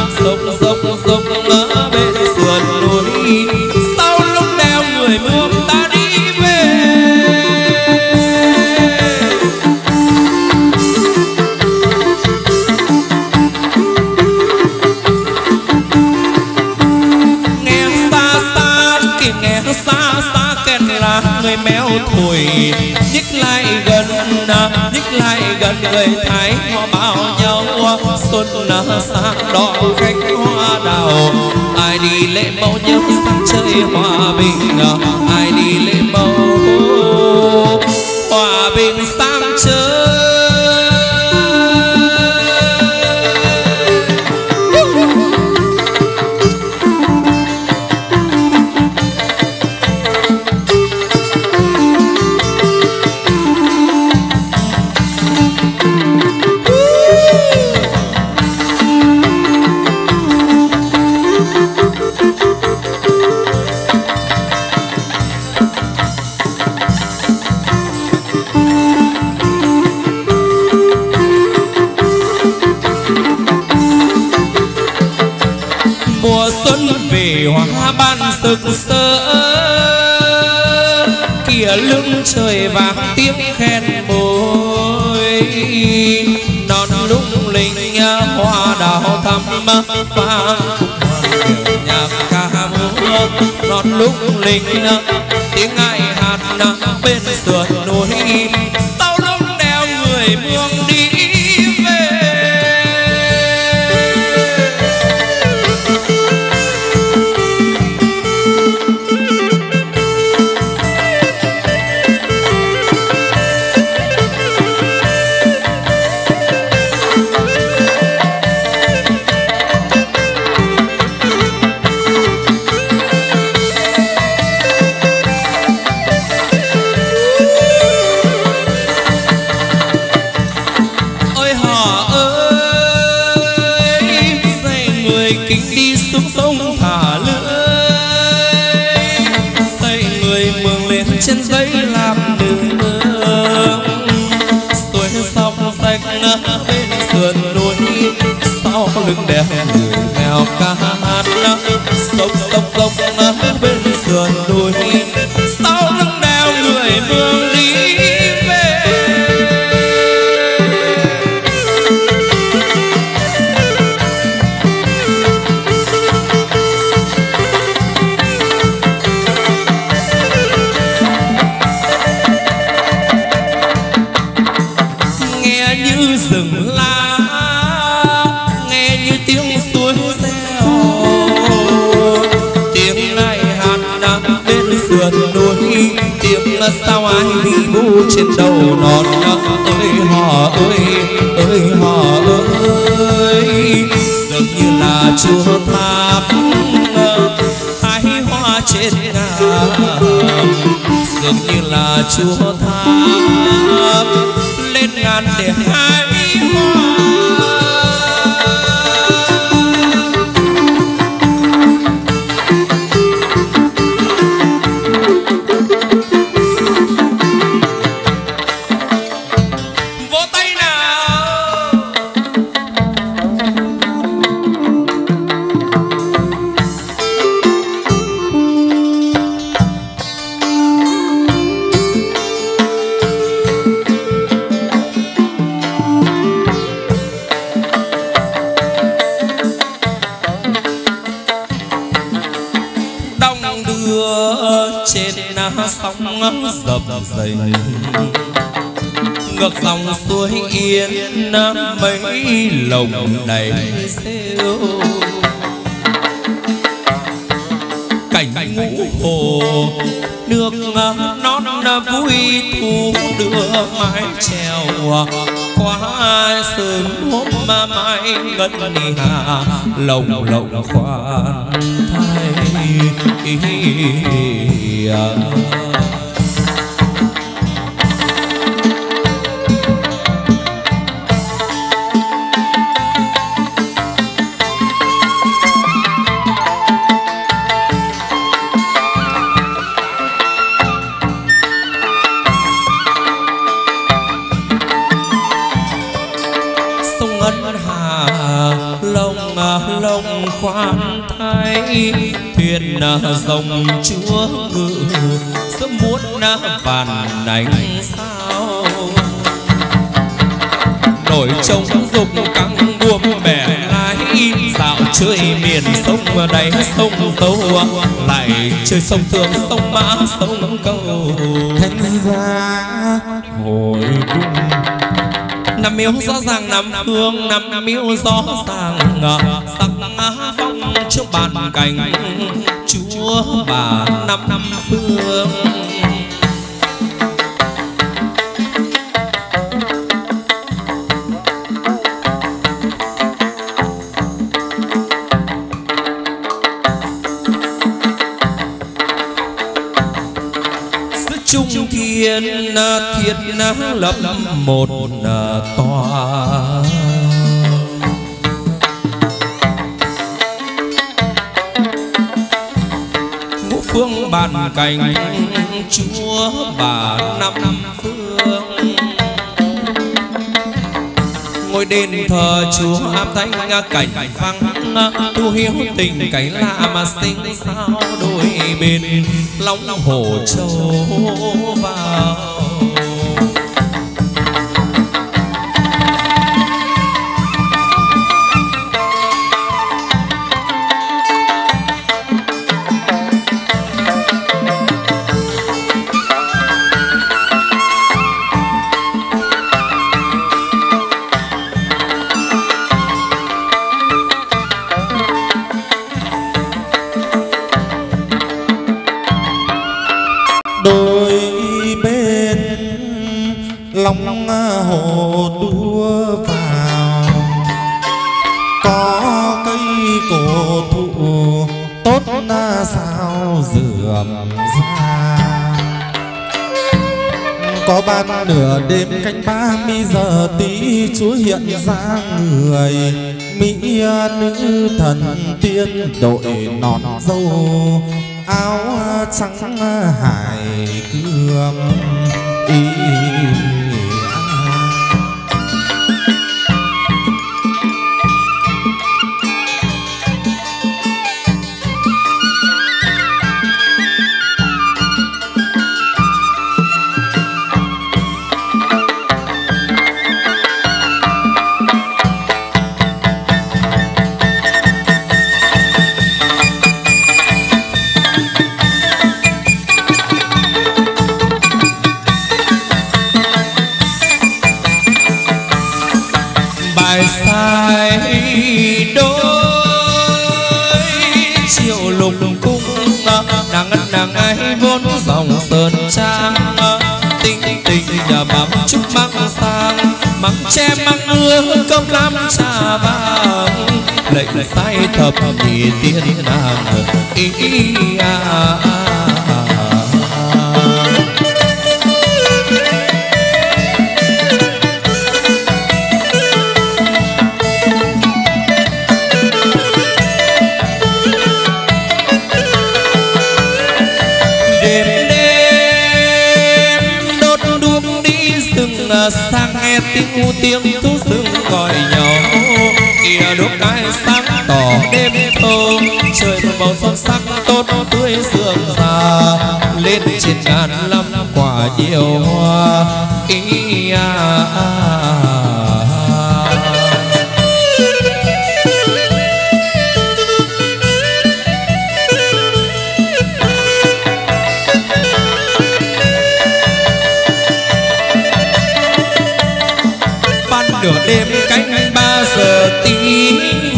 xuân đỏ khách hoa đào, ai đi lễ mẫu nhớ sang chơi hòa bình. Ai đi lễ mẫu non dường như là chùa tháp lên ngàn để hai dày ngược dòng suối yên nam mấy lồng đầy rêu cảnh ngũ hồ, nước non vui thu đưa mái trèo qua sơn hôm mà mai ngân hà lồng lồng khoan thai phản đánh. Sao nổi trống dục căng buông bẻ lái dạo chơi miền sông đáy sông sâu lại chơi sông thường sông mã sông cầu. Thanh gia hồi cung. Năm miếu rõ ràng năm phương năm miếu rõ ràng sắc phong trước bàn cảnh chúa bà năm năm phương một à, tòa ngũ phương bàn cảnh chúa bà năm phương. Ngôi đền thờ chúa am thanh à, cảnh vắng à, tu hiếu tình cảnh lạ mà sinh sao đôi bên, long hồ châu vào. Thần tiên đội nón dâu áo trắng quả hoa ý à, à, à. nửa đêm canh ba giờ tí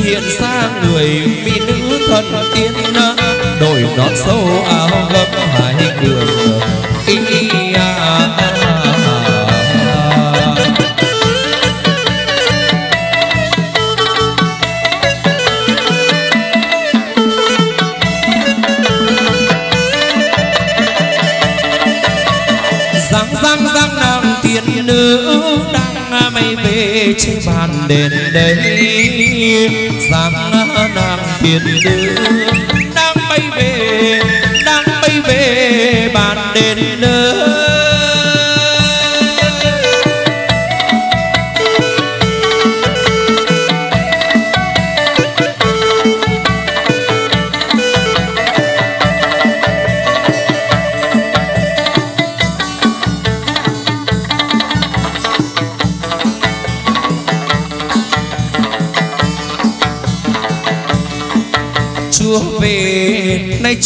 hiện ra người mỹ nữ thân tiên đổi nón sâu à. Giang nàng tiên nữ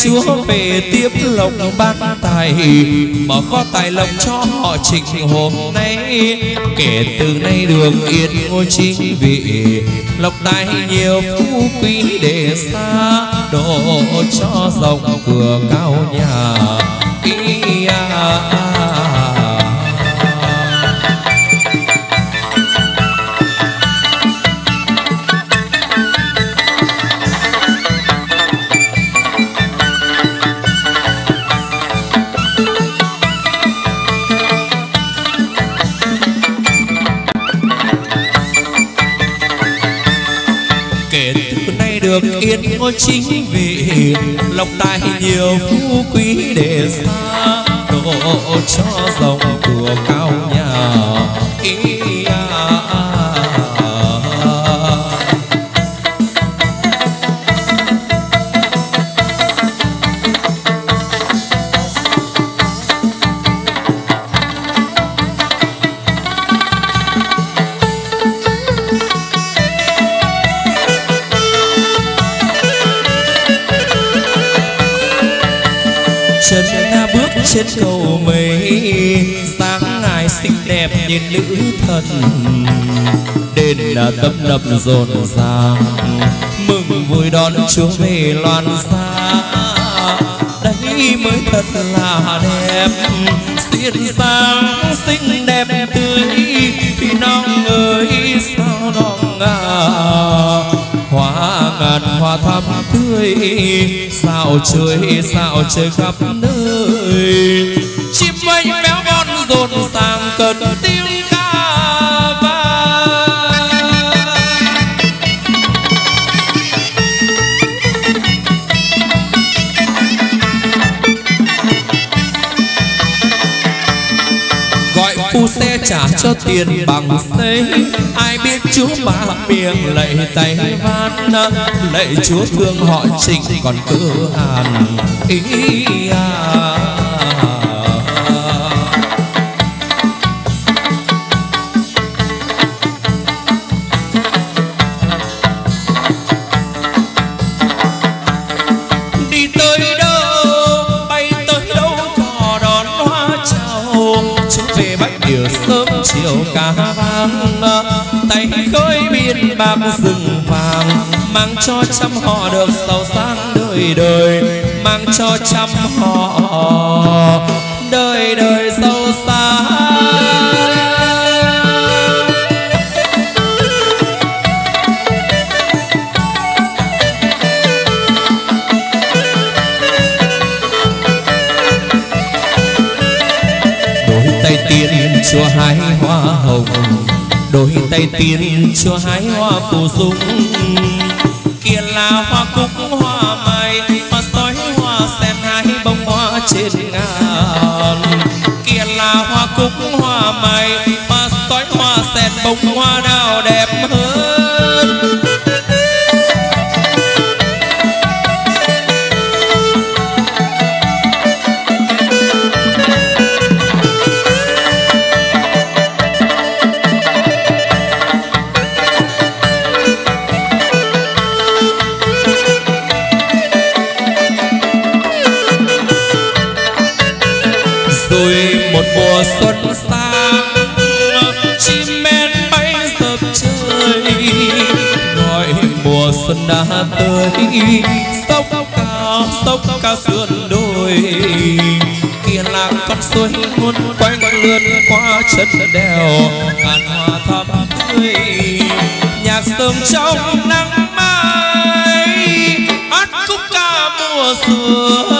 chúa về tiếp lộc ban tài, mở kho tài lộc cho họ trình hôm nay. Kể từ nay đường yên ngôi chính vị, lộc tài nhiều phú quý để xa, độ cho dòng cửa cao nhà. Chính vị lộc tài nhiều phú quý để xa độ cho giàu trên cầu mây sáng ngài xinh đẹp như nữ thần. Đền là tâm nập rộn ràng. Mừng vui đón chúa về loan xa. Đây mới thật là đẹp. Xiên sáng xinh đẹp tươi, thì non ơi sao non à hoa ngàn hoa thắm tươi, sao trời sao trời khắp nơi chim bay béo bon rộn ràng cần tiếng ca vang gọi phu xe trả cho tiền bằng giấy ai biết chúa bà miệng lạy tay van lạy chúa thương họ trịnh còn cơ hàn ý à. Cho trăm họ được giàu sang đời đời, mang cho trăm họ đời đời giàu sang. Cho hái hoa hồng, đôi tay tiên cho hái hoa phù dung là hoa cúc, hoa mai, hoa sói, hoa sen, hai bông hoa trên ngàn. Kia là hoa cúc, hoa mai tới sốc cao sốc cao sườn đồi. Kia là con suối luôn quanh lượn qua chân đèo, ngàn hoa thắm tươi. Nhạc sớm trong nắng mai hát khúc ca mùa xuân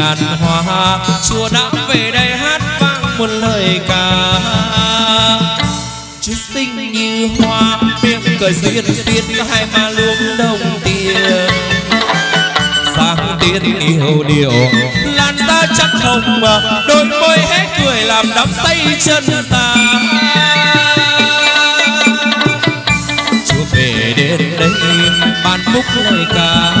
ngàn hoa chùa đã về đây hát vang một lời ca. Chúa xinh như hoa, miệng cười duyên duyên hai má luống đồng tiền. Sáng tiên yêu điệu lan ra chắc hồng đôi môi hé cười làm đắm say chân ta chúa về đến đây, ban phúc lời ca.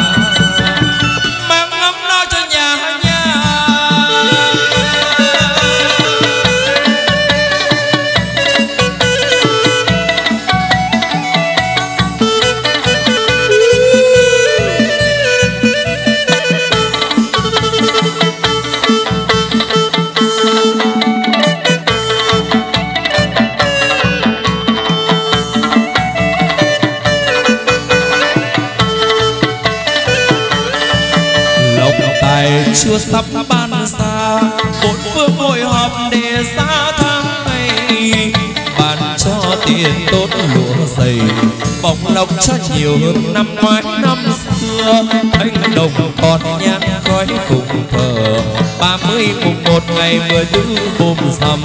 lộc cho nhiều hơn năm ngoái. Năm xưa, anh đồng còn nhang khói cùng thờ. Ba mươi mùng một ngày mười tư bùm rằm.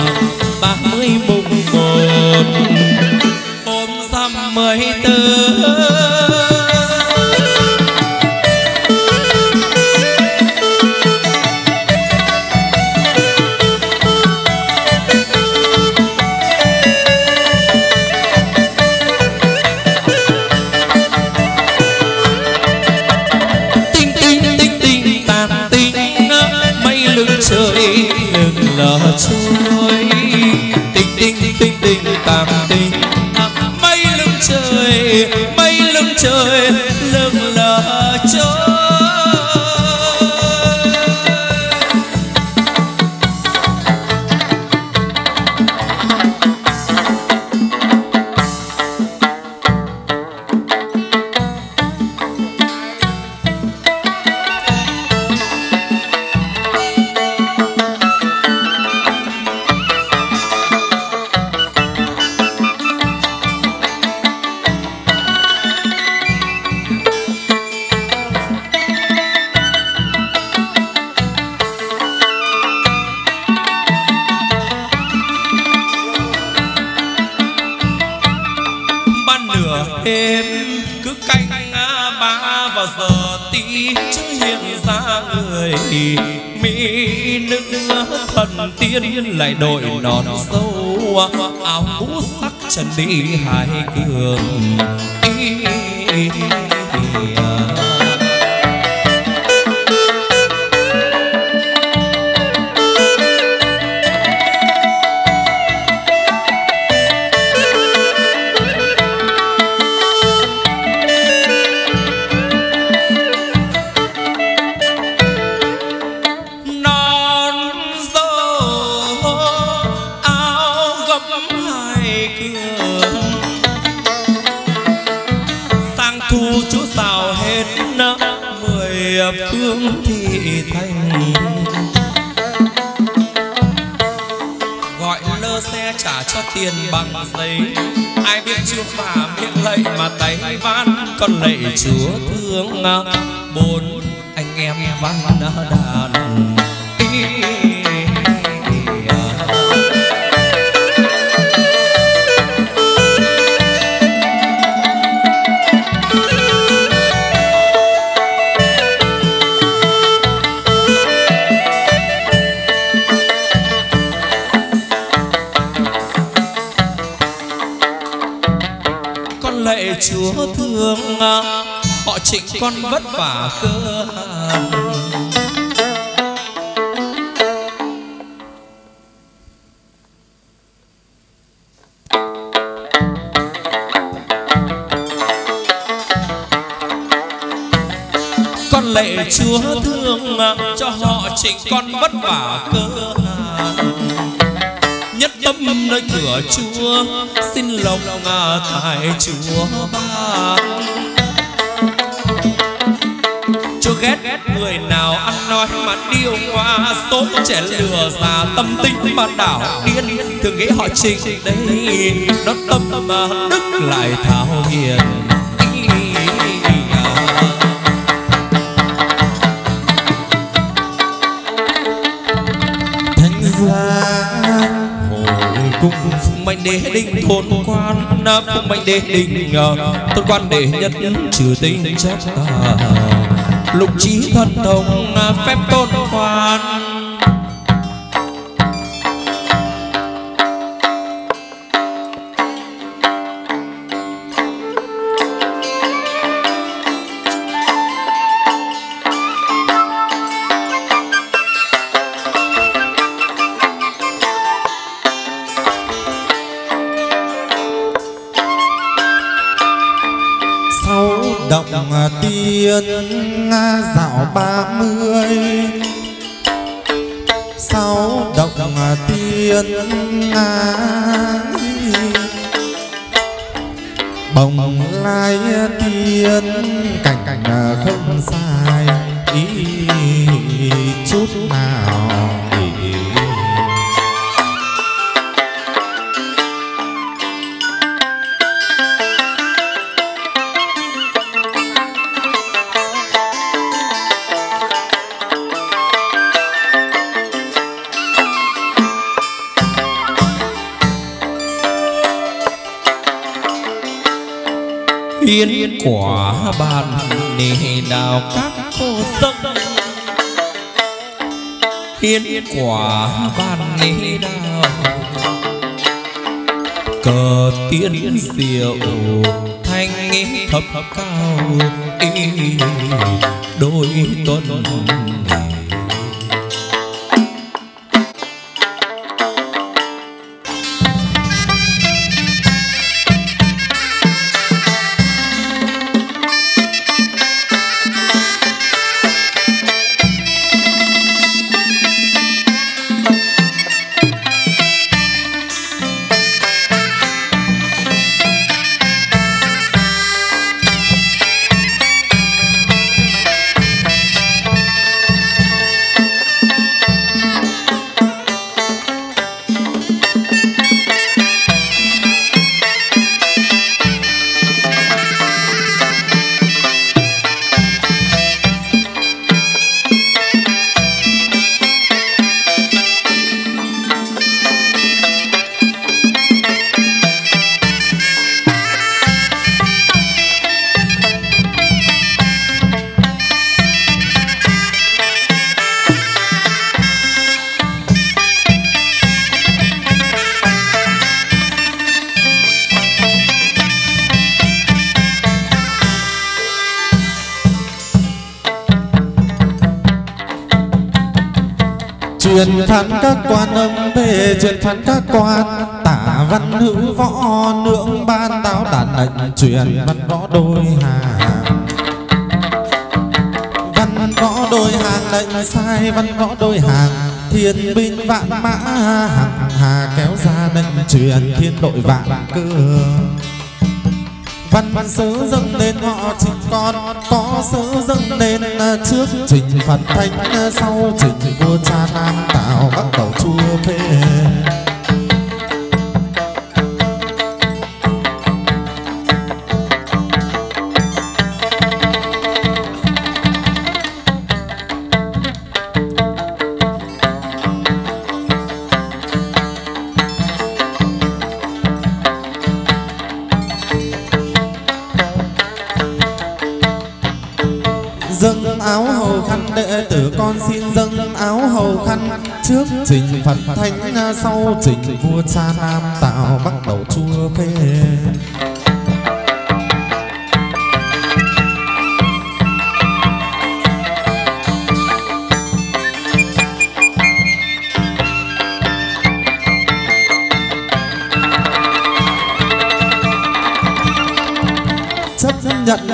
Ba mươi mùng một con lạy chúa thương bồi con vất vả cơ hàn con lệ chúa thương cho họ trịnh con vất vả cơ hàn nhất tâm nơi cửa chúa, xin lòng ngà tại chúa ban. Ghét người nào ăn nói mà điêu hoa Số trẻ lừa già, tâm tính mà đảo điên. Thường nghĩ họ trình đây nó tâm mà đức lại thảo hiền. Thánh phụng mệnh đế đình thôn quan nam phụng mệnh đế đình ờ, thôn quan để nhất trừ tinh trách ta lục trí thần thông à, phép tôn khoan quả ban nề đào. Cờ tiên diệu thanh thập cao. Hằng hà kéo ra lệnh truyền thiên đội vạn cương. Văn sớ dâng lên họ trình con có sớ dâng lên trước trình phật thánh, sau trình vua cha nam tạo bắt đầu chua phê. Thánh sau trình vua cha nam tạo bắt đầu chua phê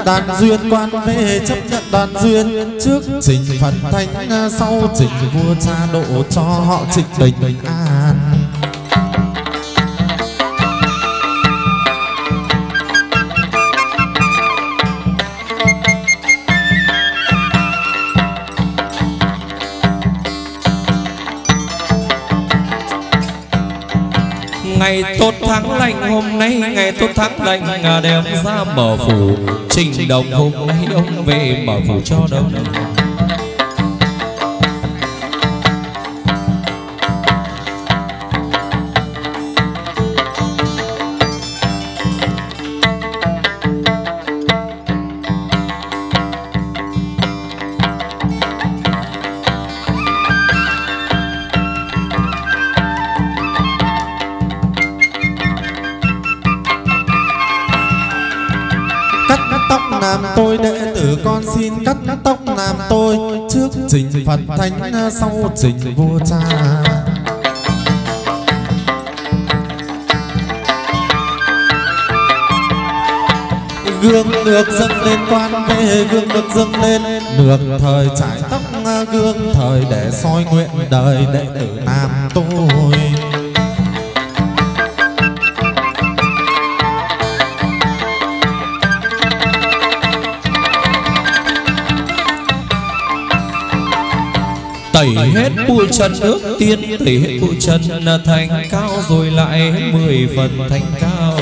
đàn duyên quan về chấp nhận đàn duyên. Trước trình phật thánh à, sau trình vua cha độ cho họ trình bình an. Ngày tốt tháng lành hôm nay, ngày tốt tháng lành đem ra mở phủ. Trình đồng hôm nay ông về mở phủ cho đông tóc nam tôi trước trình phật thánh à, sau trình vua cha. Gương được dâng lên quan về gương được dâng lên. Được thời trải tóc à, gương thời để soi nguyện đời đệ tử nam tôi tẩy hết bụi trần ước tiên, tẩy hết bụi trần thành cao, rồi lại mười phần thành cao.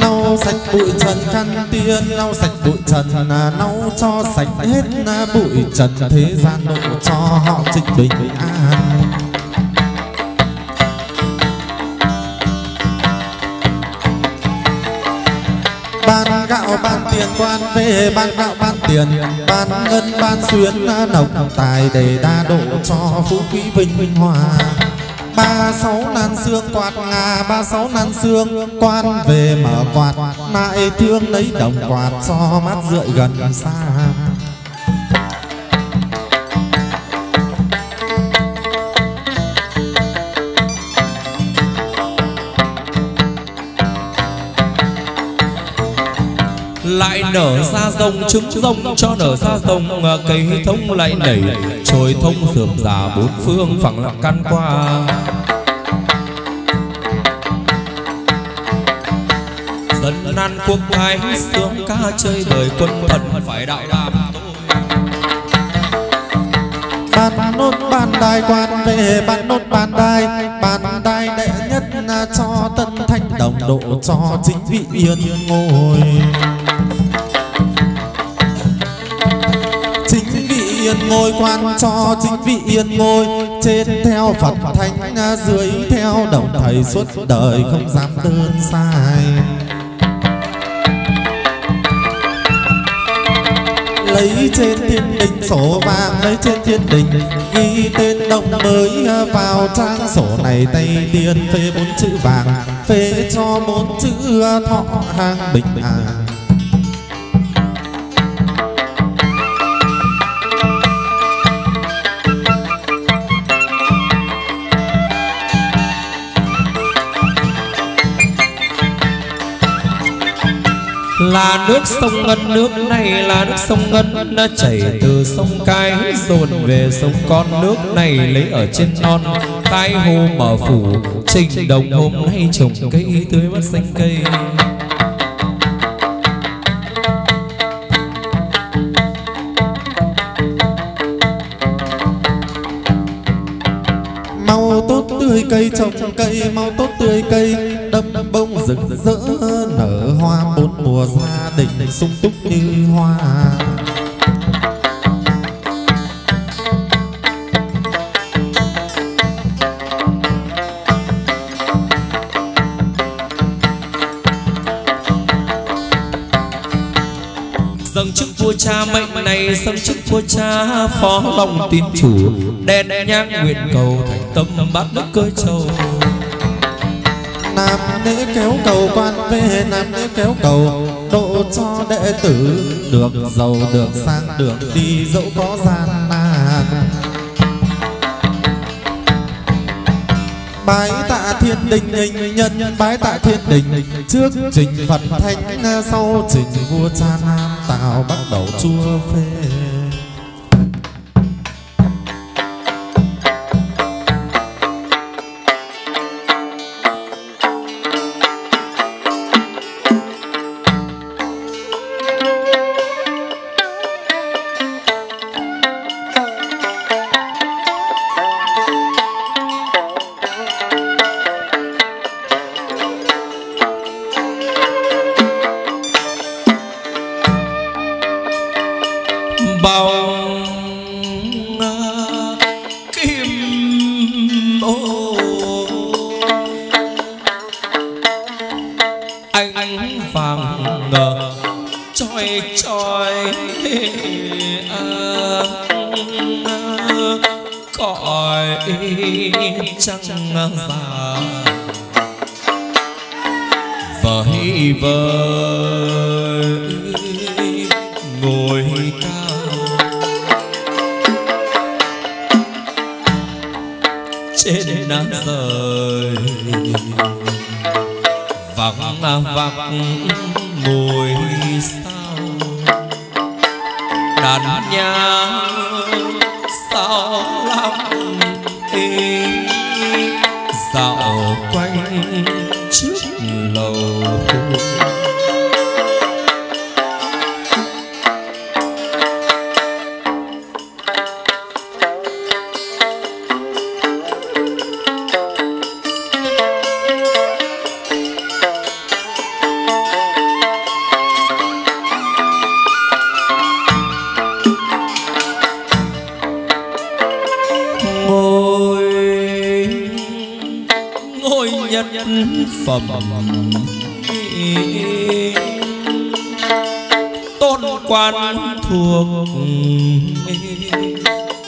Lau sạch bụi trần khăn tiên lau sạch bụi trần là lau cho sạch hết bụi trần. Thế gian độ cho họ trịnh bình an. Liên ban quan về ban gạo ban tiền, ban ngân ban xuyên đồng tài để đa độ cho phú quý vinh hòa ba sáu nan xương quạt ngà, ba sáu nan xương quan về mở quạt lại thương lấy đồng quạt cho mắt rượi gần xa. Lại nở ra rồng trứng rồng cho nở ra rồng à, cây thông lại nảy trồi thông sườm già bốn phương phẳng lặng căn qua. Dân nan quốc thái sướng ca chơi đời quân thần phải đạo làm bàn nốt bàn đài quan về bàn nốt bàn đài bàn đài đệ nhất à, cho tân thanh đồng độ cho chính vị yên ngồi. Yên ngôi quan cho chính vị yên ngôi, trên theo phật thánh à, dưới theo đồng thầy suốt đời không dám đơn sai. Lấy trên thiên đình sổ vàng, lấy trên thiên đình, ghi tên đồng mới à, vào trang sổ này tay tiền phê bốn chữ vàng, phê cho bốn chữ à, thọ hàng bình an. Là nước sông ngân, nước này là nước sông ngân nó chảy từ sông cái dồn về sông con. Nước này lấy ở trên non, tai hồ mở phủ, trình đồng hôm nay trồng cây tươi mắt xanh cây. Mau tốt tươi cây, trồng cây, mau tốt tươi cây rực rỡ nở hoa bốn mùa gia đình sung túc như hoa. Dâng chức vua cha mệnh này dâng chức vua cha phó lòng tín chủ đèn nhang nguyện cầu thành tâm bát đức cơ châu. Nam nữ kéo cầu quan về nam nữ kéo cầu độ cho đệ tử. Được giàu, được sang được đi, dẫu có gian nan. Bái tạ thiên đình hình nhân bái tạ thiên đình. Trước trình phật thánh, sau trình vua cha nam, tào bắt đầu chua phê.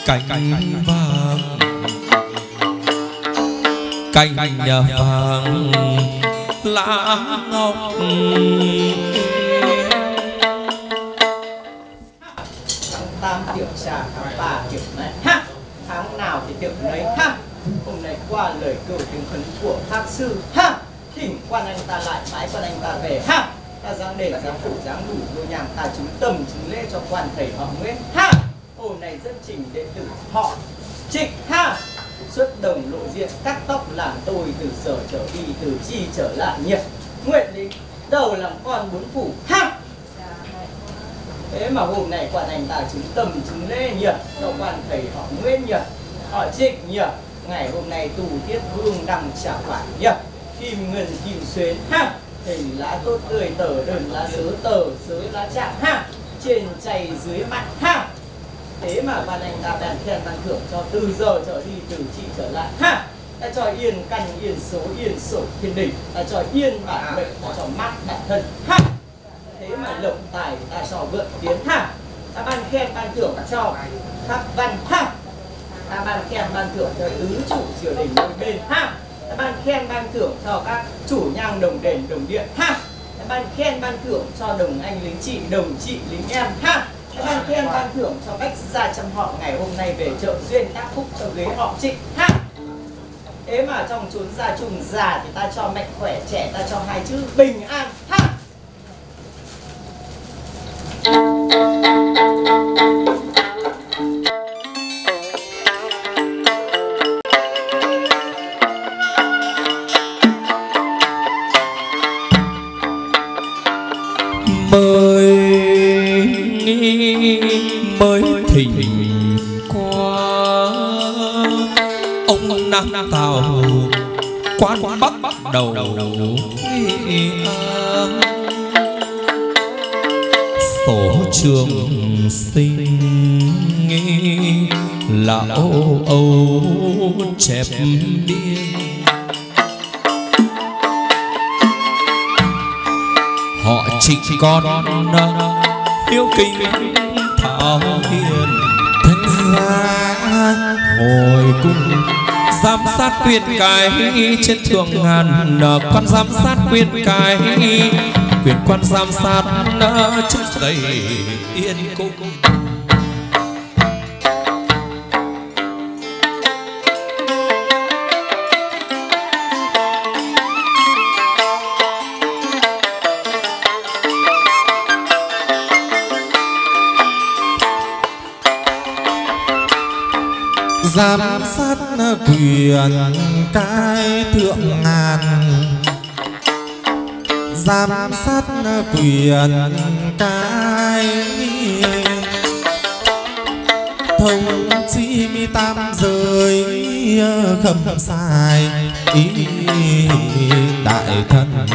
Cành vàng. Cành nhà vàng. Lá ngọc tam tiểu trà tháng ba tiểu này. Ha! Tháng nào thì tiểu đấy ha! Hôm nay qua lời cầu tiếng khấn của thác sư. Ha! Thỉnh quan anh ta lại, mãi quan anh ta về. Ha! Ta giáng đền giáng phủ, giáng đủ đôi nhàng ta chứng tầm, chứng lễ cho quan thầy họ nguyễn. Ha! Hôm nay dân trình đệ tử họ trịch ha, xuất đồng lộ diện, cắt tóc làm tôi từ sở trở đi, từ chi trở lại nhiệt nguyện lý đầu làm con bốn phủ. Ha! Thế mà hôm nay quan thành tà chứng tầm chứng lê nhiệt cho quan thầy họ nguyễn nhiệt họ trịnh nhiệt ngày hôm nay tù tiết hương đăng trả phải nhiệt kim ngân, kim xuyến. Ha! Hình lá tốt tươi, tờ đơn lá sớ tờ sớ lá chạm. Ha! Trên chày dưới mặt. Ha! Thế mà ban anh ta bèn khen ban thưởng cho từ giờ trở đi từ chị trở lại. Ha! Ta cho yên căn yên số yên sổ thiên đỉnh ta cho yên bản mệnh ta cho mát bản thân. Ha! Thế mà lộc tài ta cho vượng tiến ha! Ta ban khen ban thưởng cho khắc văn. Ha! Ta ban khen ban thưởng cho tứ chủ triều đình đôi bên. Ha! Ta ban khen ban thưởng cho các chủ nhang đồng đền đồng điện ha! Ta ban khen ban thưởng cho đồng anh lính chị đồng chị lính em. Ha Vâng, ban khen ban thưởng cho bách gia chăm họ ngày hôm nay về chợ duyên tác phúc cho ghế họ trịnh ha. Thế mà trong chốn gia trùng già thì ta cho mạnh khỏe, trẻ ta cho hai chữ bình an ha. Trường sinh là ô âu chẹp biên họ trịnh con yêu kinh thảo hiền thanh gia hồi cung giám sát quyền cái trên thượng ngàn quan giám sát quyền cái quyền quan giám sát chức dày yên cung giám sát quyền cai thượng ngàn giám sát quyền cái thông chi mi tam giới khâm sai ý đại thân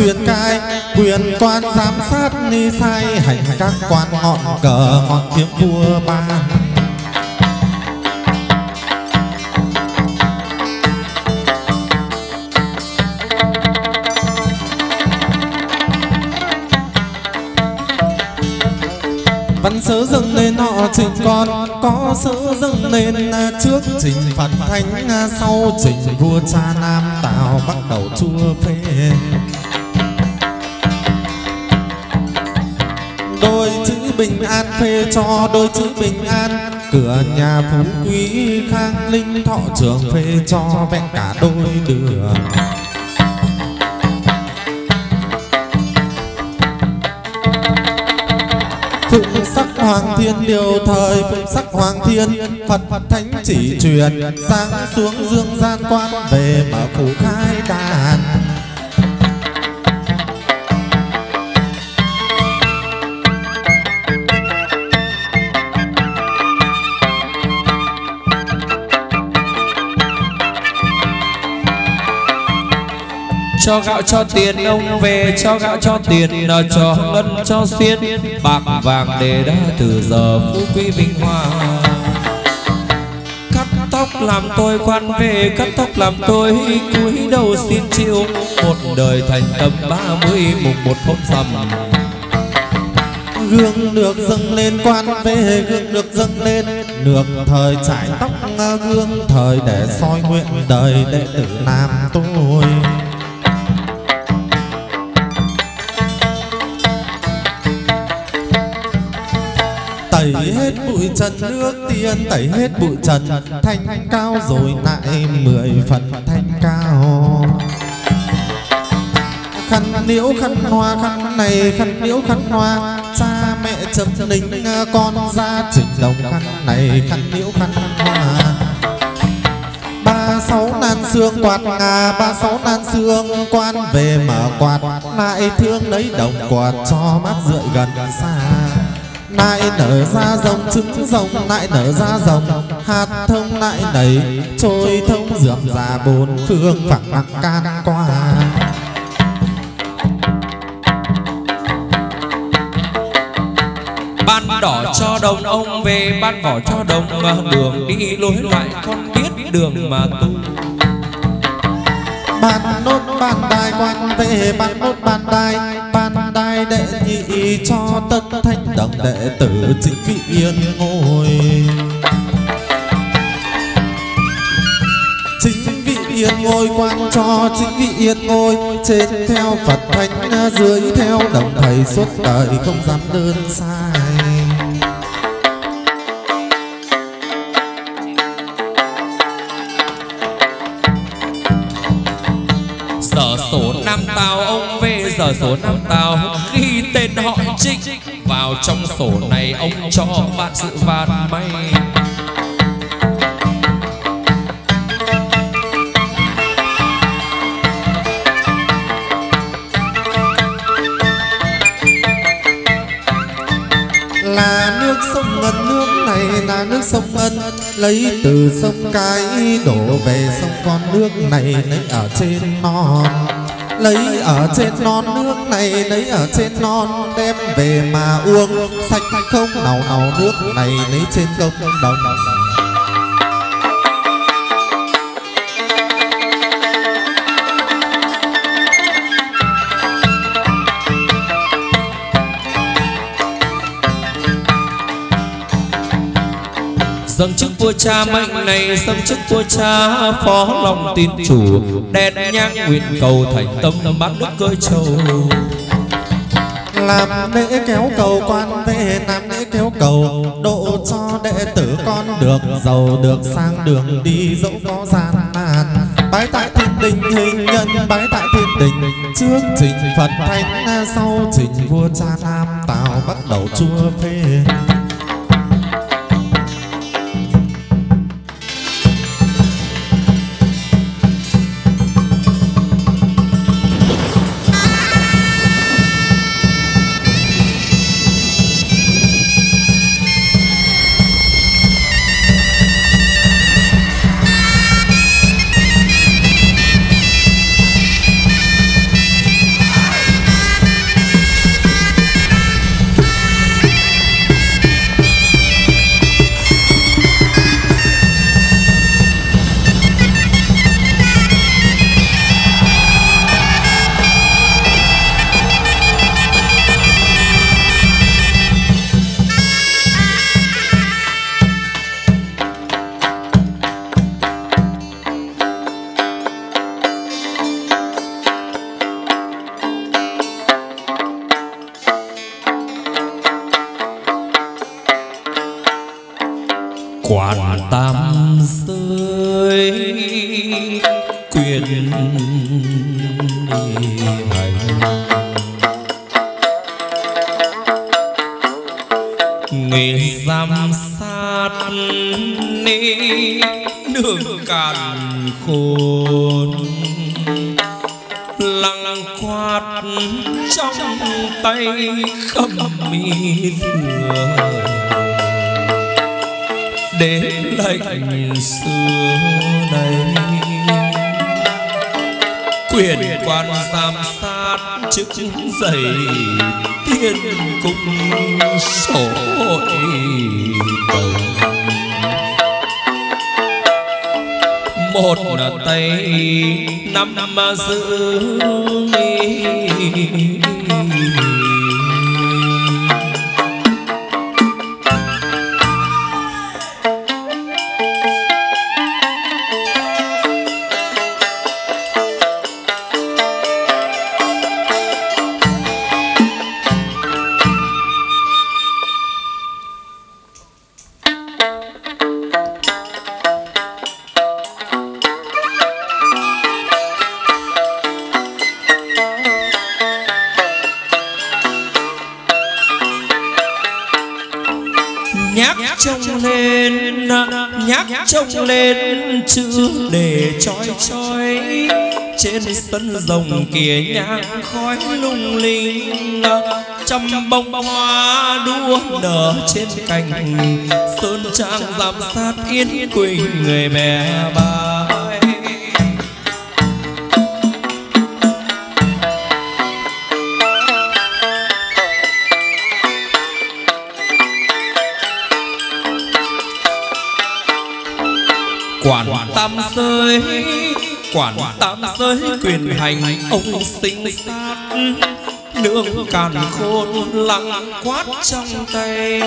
quyền cai, quyền toàn giám sát ni sai, hành các quan ngọn cờ ngọn kiếm vua ban văn sớ dâng lên họ trình con, có sớ dâng lên à, trước trình phật thánh à, sau trình vua cha nam tào bắt đầu chua phê. Bình an phê cho đôi chữ bình an. Cửa nhà phú quý khang linh, thọ trường phê cho vẹn cả đôi đường. Phụng sắc hoàng thiên điều thời, phụng sắc hoàng thiên, phật thánh chỉ truyền, sáng xuống dương gian quan, về mở phủ khai đàn. Cho gạo, cho tiền, ông về cho gạo, cho tiền, là cho ngân, cho xiên. Bạc vàng để đã từ giờ phú quý vinh hoa. Cắt tóc làm tôi quan về, cắt tóc làm tôi cúi đầu xin chịu. Một đời thành tâm ba mươi, mùng một hôm rằm. Gương được dâng lên, quan về gương được dâng lên. Được thời trải tóc, gương thời để soi nguyện đời đệ tử nam tu hết bụi trần, thanh cao rồi lại mười phần thanh cao. Khăn liễu, khăn hoa, khăn này, khăn liễu, khăn hoa. Cha mẹ chấm nính à, con ra trình đồng, khăn này, khăn liễu, khăn hoa. Ba sáu nan xương quạt ngà, ba sáu nan xương quan về mở quạt. Lại thương lấy đồng quạt cho mắt rượi gần xa lại nở ra rồng trứng rồng lại nở ra rồng. Hạt thông lại nảy trôi thông dượm già bốn phương phẳng nặng can qua. Ban đỏ cho đồng ông về ban vỏ cho đồng. Đường đi lối lại con biết đường mà tu. Ban nốt ban đài quan về ban nốt ban đài đại đệ nhị cho tất thanh đồng đệ tử chính vị yên ngồi. Chính vị yên ngồi quan cho chính vị yên ngồi. Trên theo phật thánh, dưới theo đồng thầy suốt đời không dám đơn sai. Sở sổ nam tào ông về giờ sổ năm tao, khi tên họ trích vào trong sổ này ông cho vạn sự vạn may. Là nước sông ngân, nước này là nước sông ngân, lấy từ sông cái đổ về sông con nước này, lấy ở trên non lấy ở trên non nước này, lấy ở trên non đem về mà uống. Sạch không? Nào nào nước này lấy trên công đồng. Dâng chức vua cha mệnh này, dâng chức vua cha phó lòng tin chủ. Đèn nhang nguyện cầu thành tâm bát nước cơi châu. Làm lễ kéo cầu quan về làm lễ kéo cầu. Độ cho đệ tử con được giàu, được sang đường đi, dẫu có gian nan. Bái tại thiên đình, hình nhân, bái tại thiên đình. Trước trình phật thánh sau trình vua cha nam tào bắt đầu chua phê. Sân rồng kia nhang khói lung linh trăm bông hoa đua nở trên cành. Sơn trang giám sát yên quỳnh người mẹ ba. Quản tam giới quyền hành, ông sinh sát, nương càn khôn lặng quát trong tay.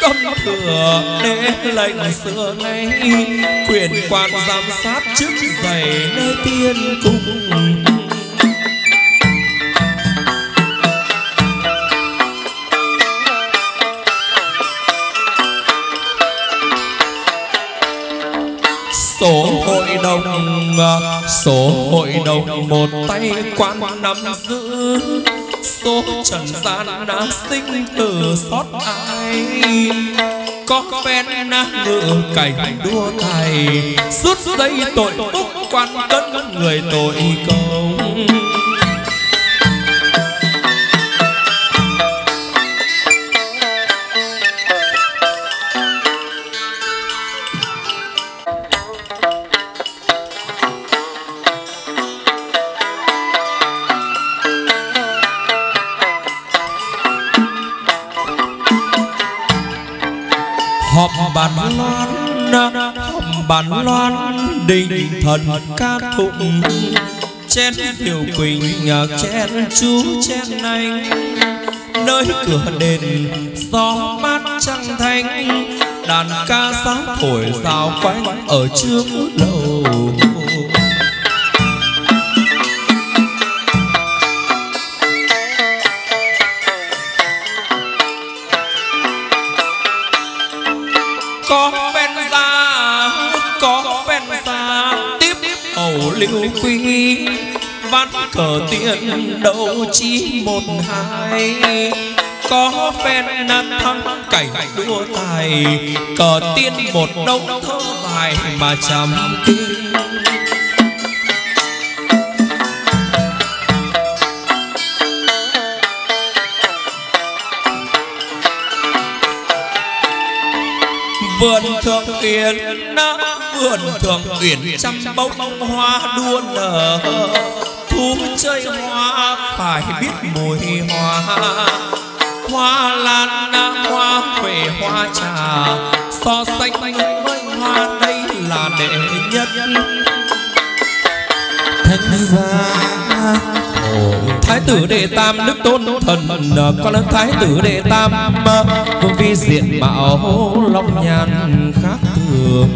Khâm thừa đế lệnh xưa nay, quyền quan giám sát chức dày nơi tiên cung. Sổ đồng à, số hội đồng một tay quan nắm giữ. Số trần gian đã sinh từ xót ai. Có phen ngự cảnh đua thầy, rút dây tội phúc quan cân người tội công bản loan đình thần ca tụng. Chén tiểu quỳnh chén chú chén anh. Nơi cửa đền gió mát trăng thanh. Đàn ca sáo thổi rào quanh ở trước lầu. Có lưu quy văn cờ tiền đâu chỉ một hai. Có phen thắng cảnh đua tài, cờ tiên một đông thơ bài mà chăm kinh. Vườn thượng yên vườn thượng uyển trăm bông hoa đua nở, thú chơi hoa phải biết mùi hoa. Hoa lan hoa huệ hoa trà, so sánh với hoa đây là đệ nhất. Thân gia, Thái tử đệ tam, đức tôn thần Con thái tử đệ tam Vương vi diện mạo long nhan khác thường.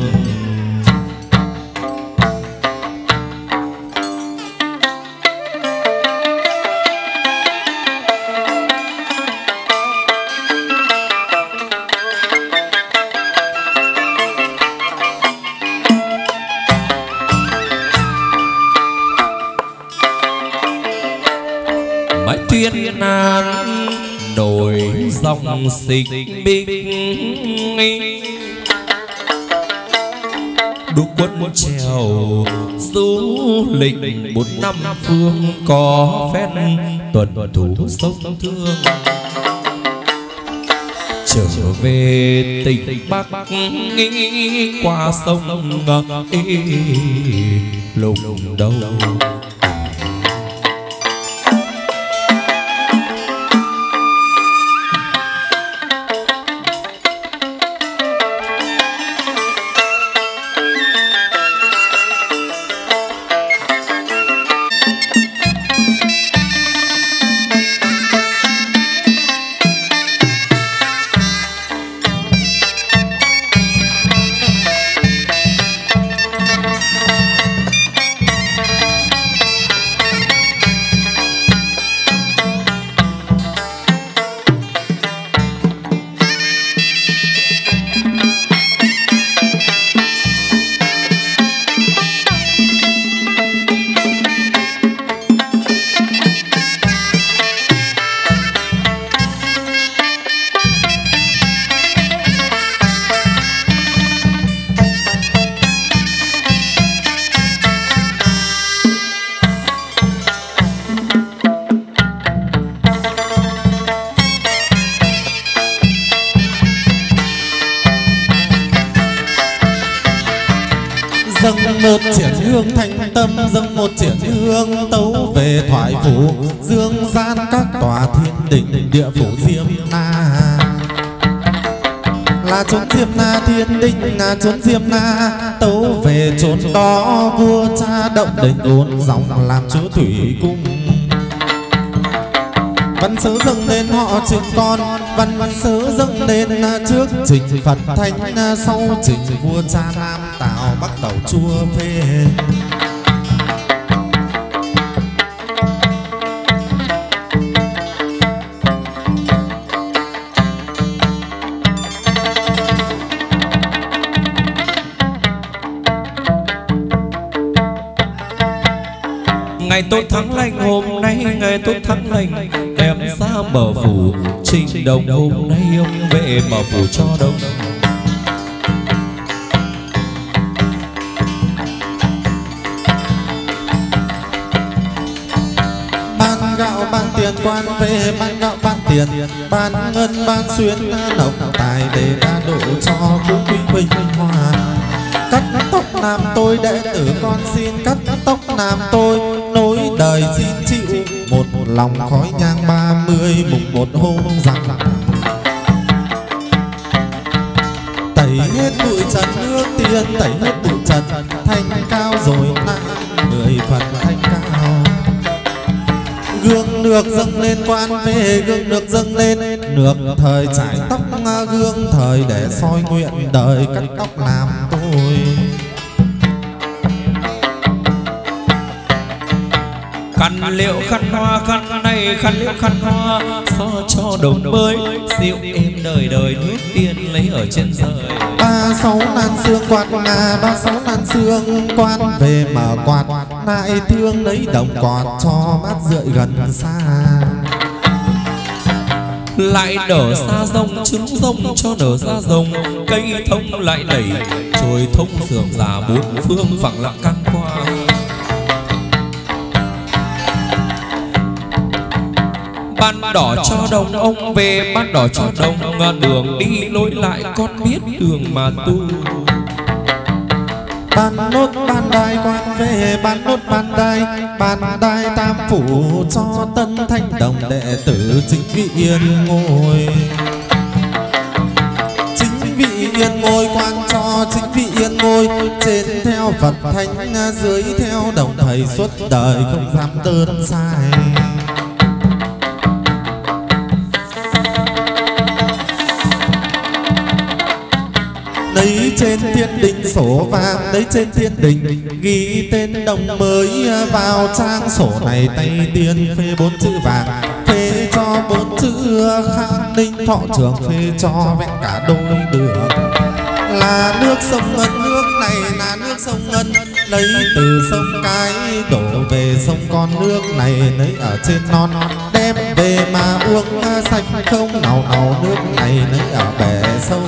Dòng xịch bích đúc quân trèo du lịch bốn năm phương có phép tuần thủ sông thương. Trở về tỉnh bắc qua sông lùng đầu. Chốn diêm na tấu về chốn đó vua cha động đền ôn dòng làm chúa thủy cung. Văn sớ dâng lên họ trình con văn sớ dâng lên trước trình phật thánh sau trình vua cha nam tạo bắt đầu chua phê tốt thắng lành, hôm nay ngày tốt thắng lành. Em ra mở phủ trình đồng, hôm nay ông về mở phủ cho đông ban gạo, ban tiền, quan về, ban gạo, ban tiền. Ban ngân, ban xuyên lộc, tài để đa độ cho phú quý vinh hòa. Cắt tóc nam tôi đệ tử con xin, cắt tóc nam tôi đời xin chịu một lòng khói nhang ba mươi mùng một hôm rằng tẩy hết bụi trần nước tiên, tẩy hết bụi trần thanh cao rồi nay mười phần thanh cao. Gương nước dâng lên quan về, gương nước dâng lên nước thời trải tóc à, gương thời để soi nguyện đời cắt tóc làm. Khăn liệu khăn hoa khăn này khăn liệu khăn hoa. So cho đồng bơi siêu êm đời đời nước tiên lấy ở trên trời ba sáu nan xương quạt ngà ba sáu nan xương quan về mở quạt. Lại thương lấy đồng quạt cho mát rượi gần xa. Lại nở xa rông trứng rông cho nở ra rồng. Cây thông lại đẩy trồi thông sườn già bốn phương phẳng lặng căn qua đỏ cho đồng ông về ban đỏ cho đồng đường đi lối lại, con biết đường mà tu. Bàn nốt bàn đai, quan về bàn nốt bàn đai. Bàn đai tam phủ cho tân thanh đồng đệ tử, chính vị yên ngồi. Chính vị yên ngồi, quan cho chính vị yên ngồi. Trên theo phật thánh, dưới theo đồng thầy suốt đời, không dám đơn sai. Đình sổ vàng đấy trên thiên đình, ghi tên đồng mới vào trang sổ này. Tay tiên phê bốn chữ vàng, phê cho bốn chữ khang ninh. Thọ trường phê cho vẹn cả đôi đường. Là nước sông ngân, nước này là nước sông ngân. Lấy từ sông cái, đổ về sông con nước này. Lấy ở trên non, đem về mà uống. Sạch không nào nào nước này lấy ở bể sâu.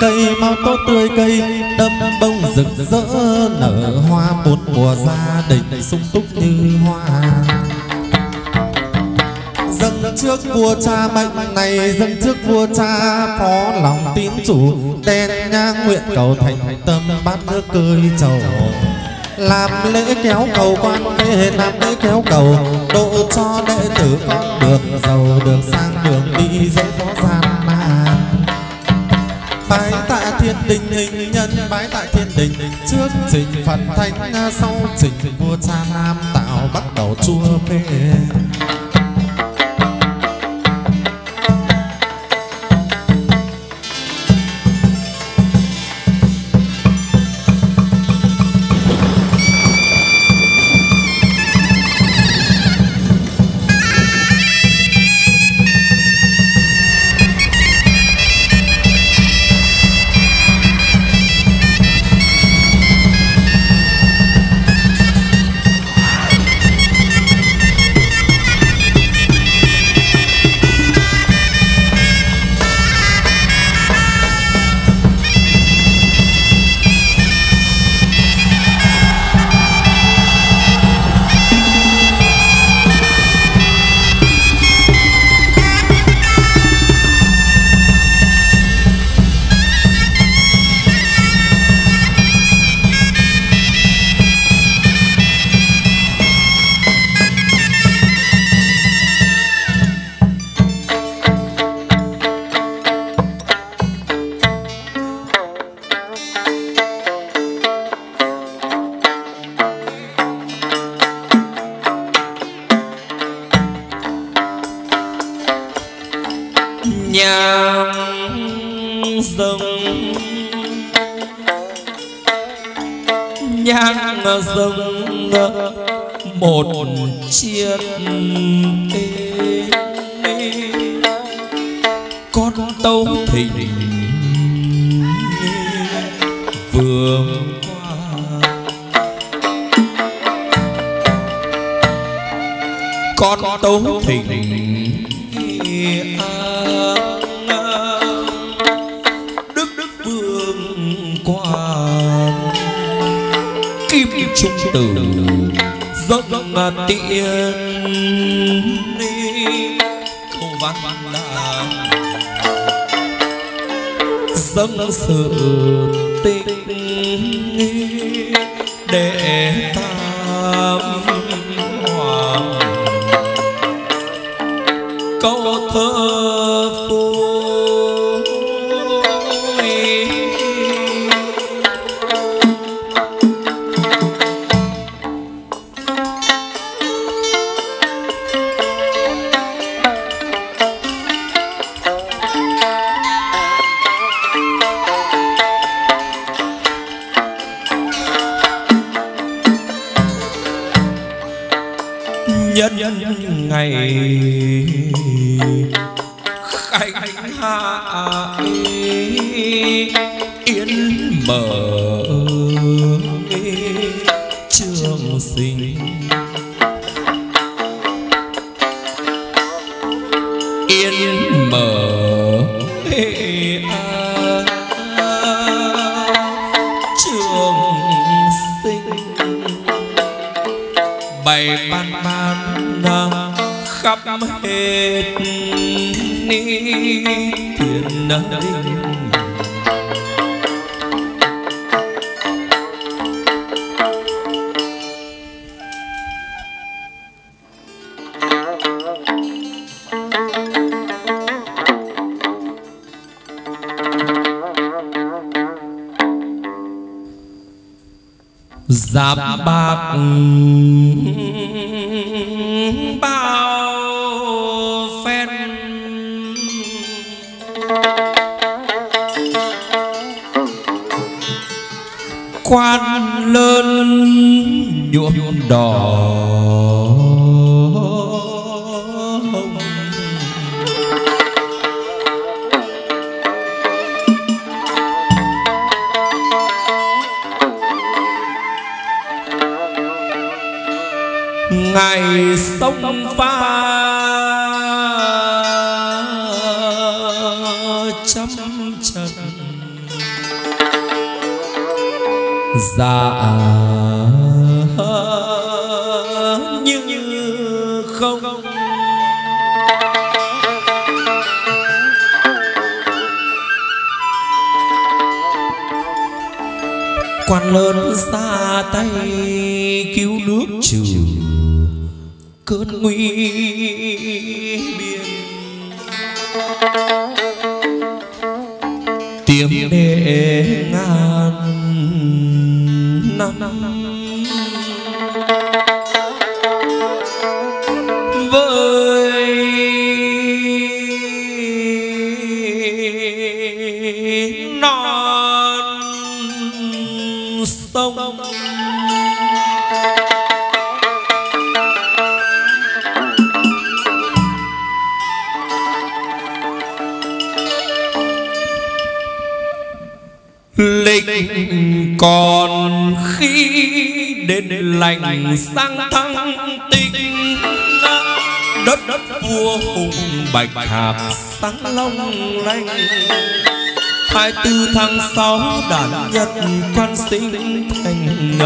Cây mau tốt tươi cây. Đâm bông rực rỡ, nở hoa bốn mùa gia đình sung túc như hoa. Dâng trước vua cha mệnh này, dâng trước vua cha phó lòng tín chủ. Đen nhang nguyện cầu thành tâm bát nước cơi trầu. Làm lễ kéo cầu quan về làm lễ kéo cầu. Độ cho đệ tử con được giàu được sang, đường đi dẫu có gian thiên đình, hình nhân bái tại thiên đình. Trước trình phật thánh, sau trình vua cha nam tạo bắt đầu chua phê bạch hạc sáng long lanh. Hai tư tháng sáu đàn nhật quan sinh thành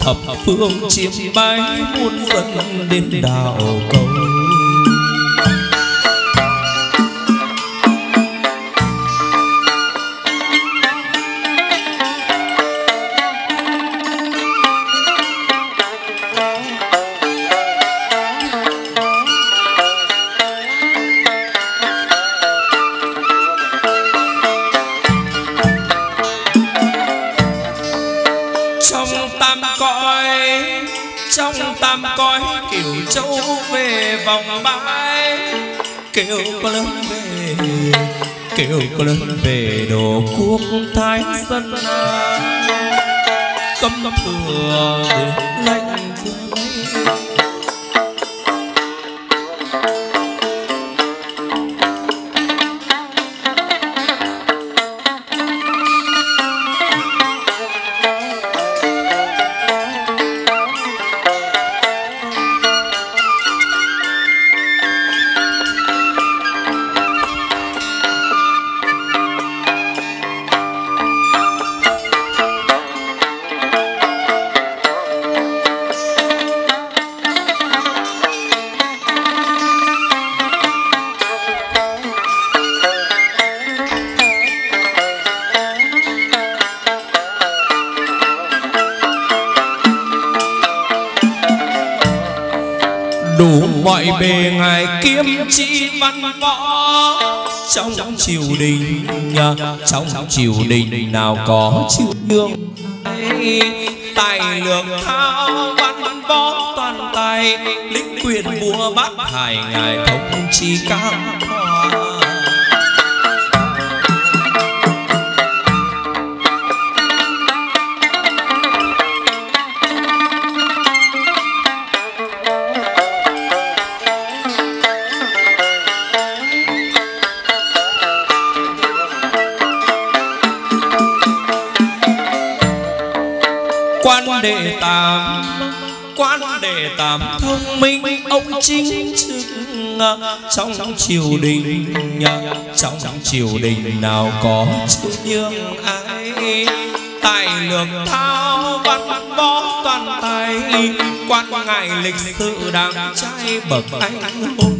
thập phương chiếm bái muôn dân đến đảo cầu châu về vòng bãi kêu có lớn về kêu có lớn về đồ quốc thái dân cấm thừa để lệnh trong triều đình trong triều đình nào có chữ dương tài lược thao văn võ toàn tài, lĩnh quyền vua bát hải ngài thống chi cao. Tạm thông minh, ông chính trực trong triều đình trong triều đình nào có chữ nhường ai? Tài lược thao văn, võ toàn tài, quan ngại lịch sự đàng trai bậc anh hùng.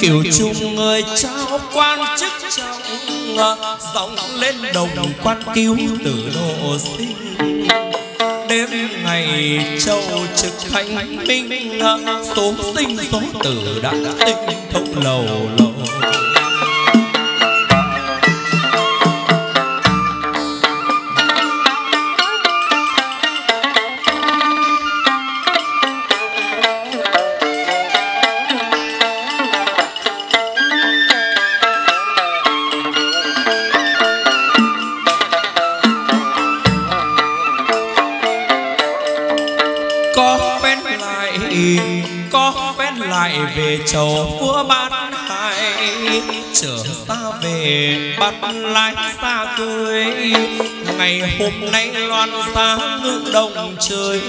Kiểu chung người trao quan chức trọng dòng lên đồng quan cứu tử độ sinh đêm ngày châu trực thanh minh số sinh số tử đã tinh thông lầu lầu về chầu vua ban hải trở xa về bắt lái xa cười ngày hôm nay loan xa ngự đồng trời,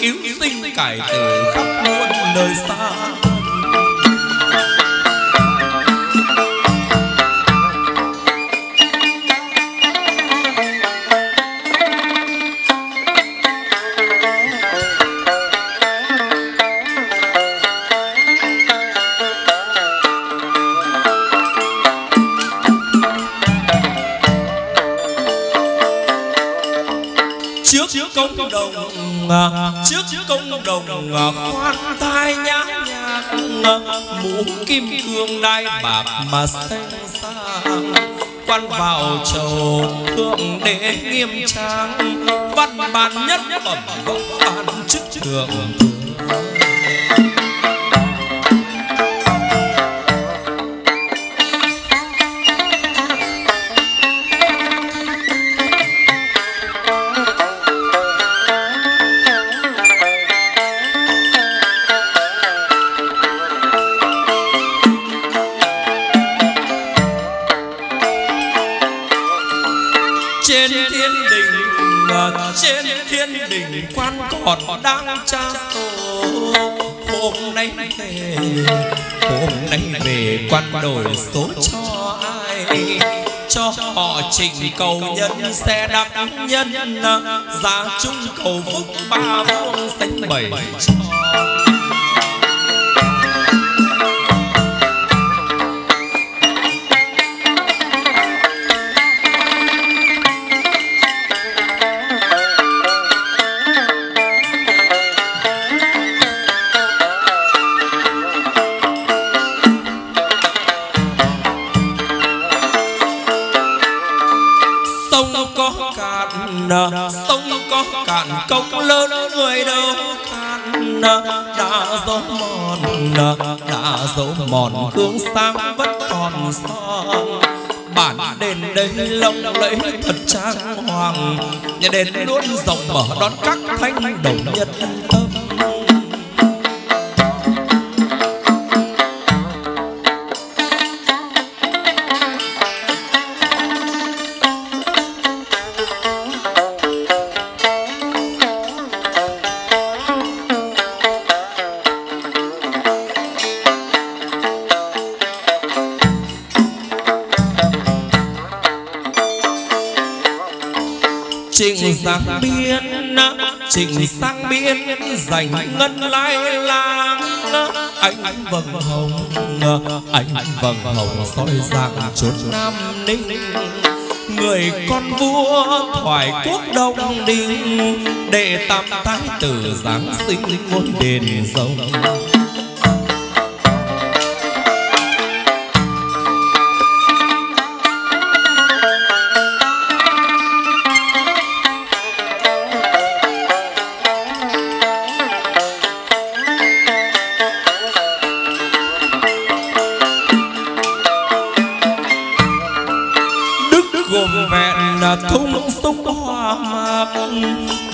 cứu sinh cải tử khắp muôn nơi xa. Đồng khoan thai nhã nhạc mũ kim cương đai bạc mà xanh sang quan vào chầu thượng đế nghiêm trang, văn bản nhất phẩm ban chức thượng. Quan đổi số cho ai? Cho họ trình cầu nhân xe đạp nhân, giá chung cầu phúc ba vuông xanh bảy công lớn người đâu can đã dấu mòn đã dấu mòn hương sang vẫn còn son bản đền đây lộng lẫy thật trang hoàng nhà đền luôn rộng mở đón các thanh đồng nhật tâm chỉnh sang biên dành ngân lai lang anh vầng hồng, anh vầng hồng soi dạng chốn nam ninh. Người con vua thoại quốc đông đình để tam thái tử giáng sinh ngôi đền rồng.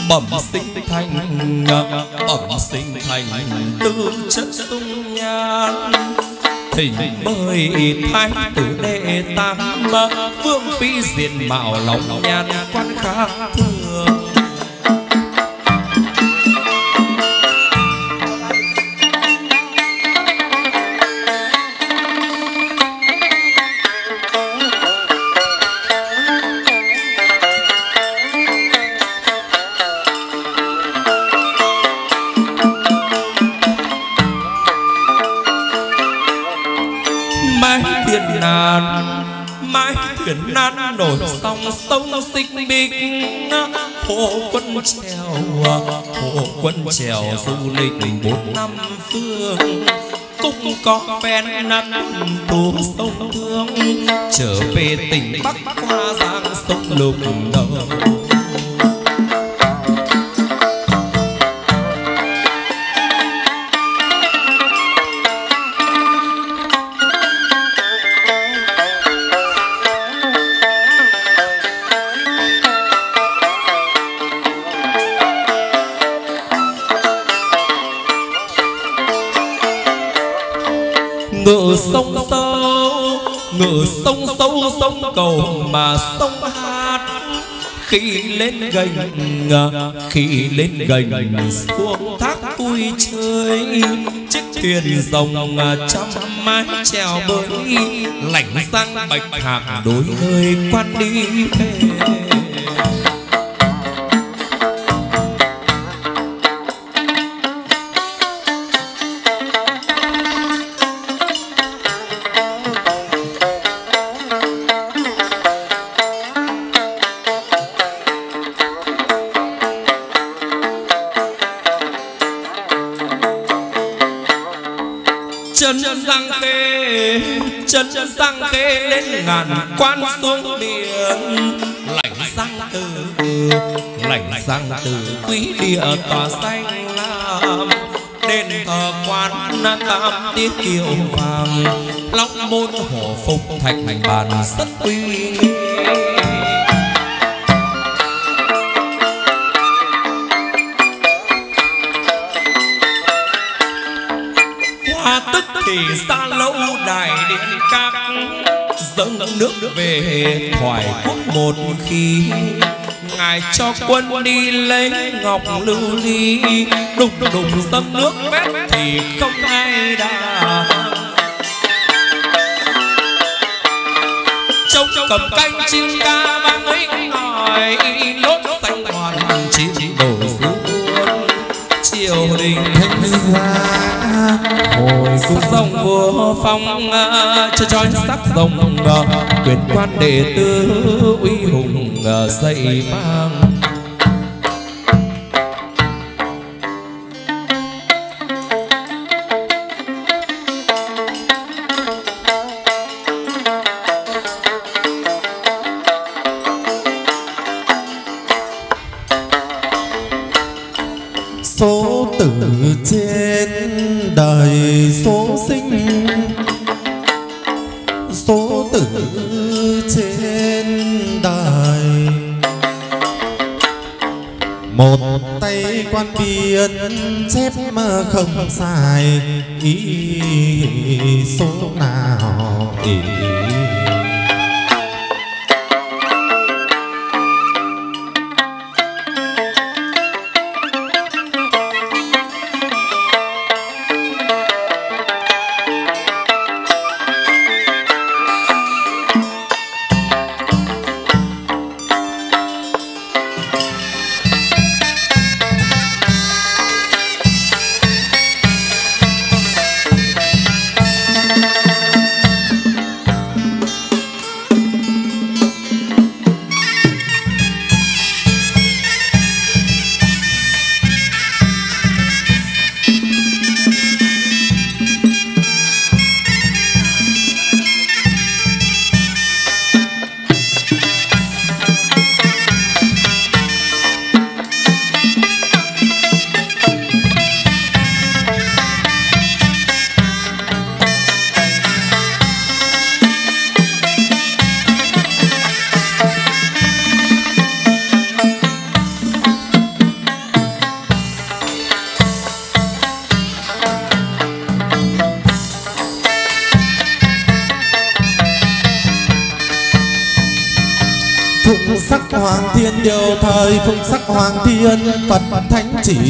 Bẩm sinh thành bẩm sinh thành tư chất sung nhan. Thỉnh mời thái tử đệ tam vương phi diện mạo lòng nhan quan khác thương đổi sông sông sinh bích hộ quân trèo à, hộ quân trèo du lịch bốn năm phương. Cũng có phen năn thủ sông thương, trở về tỉnh bắc qua giang sông lục đầu cầu mà sông hát khi lên gành khi lên gành xuống thác vui chơi. Chiếc thuyền rồng trăm mái trèo bơi, lạnh sang bạch hạc đối nơi quan đi về. Ngàn quan xuống biển. Lạnh sang từ lạnh sang từ quý địa tòa xanh lam, đền thờ quan tam tiết kiều vàng. Long môn hổ phục thạch thành bàn rất uy thì xa lâu đài điện các dâng nước về thoại quốc một khi. Ngài cho quân đi lấy ngọc lưu ly. Đùng đùng dâng nước vét thì không ai đà. Trông cầm canh chim ca vang ấy ngòi lốt xanh hoàn chim đổ xuống chiều đình thanh hoa hồi cung sông. vua phong cho trói sắc rồng quyền quan đệ tử uy hùng dậy vang mà sai ý số.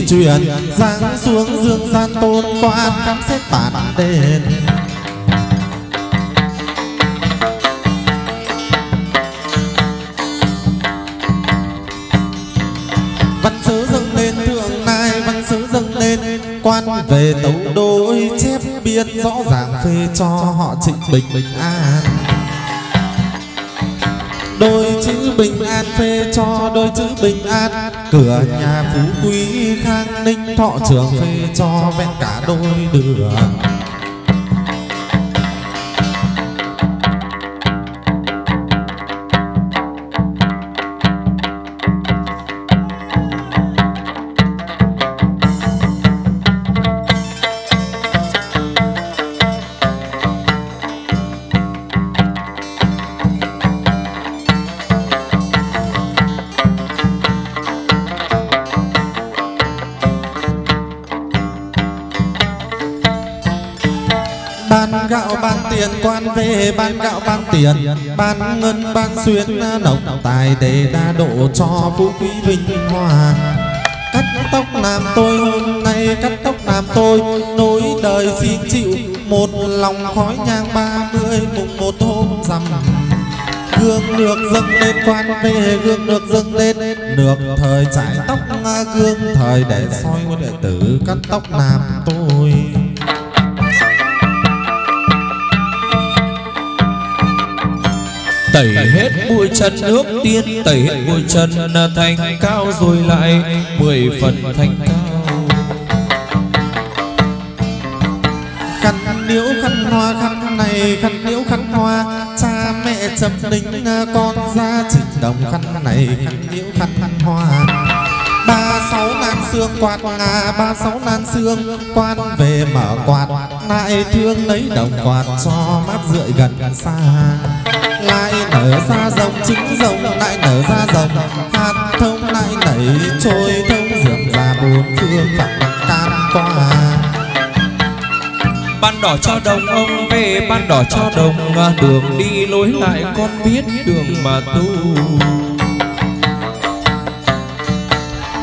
Truyền, giáng xuống dương gian tôn toàn khám xét bản đền. Văn sứ dâng lên thượng nai, văn sứ dâng lên quan về tấu đôi, chép biên rõ ràng phê cho họ trịnh bình bình an. Đôi chữ bình an phê cho đôi chữ bình an, cửa nhà phú quý khang ninh thọ trường phê cho ven cả đôi đường ban gạo ban tiền quan về ban gạo ban tiền. Ban ngân ban xuyên nộp tài để đa độ cho phú quý vinh hoa. Cắt tóc làm tôi, hôm nay cắt tóc làm tôi. Nối đời xin chịu một lòng khói nhang ba mươi, mùng một hôm rằm. Gương nước dâng lên quan về gương nước dâng lên. Nước thời trải tóc gương thời để soi đệ tử cắt tóc làm tôi. Tẩy hết bụi chân nước tiên, tẩy hết bụi chân thành cao rồi lại mười phần thành cao. Khăn liễu khăn hoa, khăn này khăn liễu khăn hoa, cha mẹ chấm đính à, con ra trình đồng khăn này khăn liễu khăn hoa. Ba sáu nan xương quạt ngà, ba sáu nan xương quan về mở quạt, lại thương lấy đồng quạt cho mát rượi gần xa lại nở ra rồng trứng rồng lại nở ra rồng hạt thông lại nảy trôi thông dườm ra bốn phương phẳng can qua. Ban đỏ cho đồng ông về ban đỏ cho đồng đường đi lối lại con biết đường mà tu.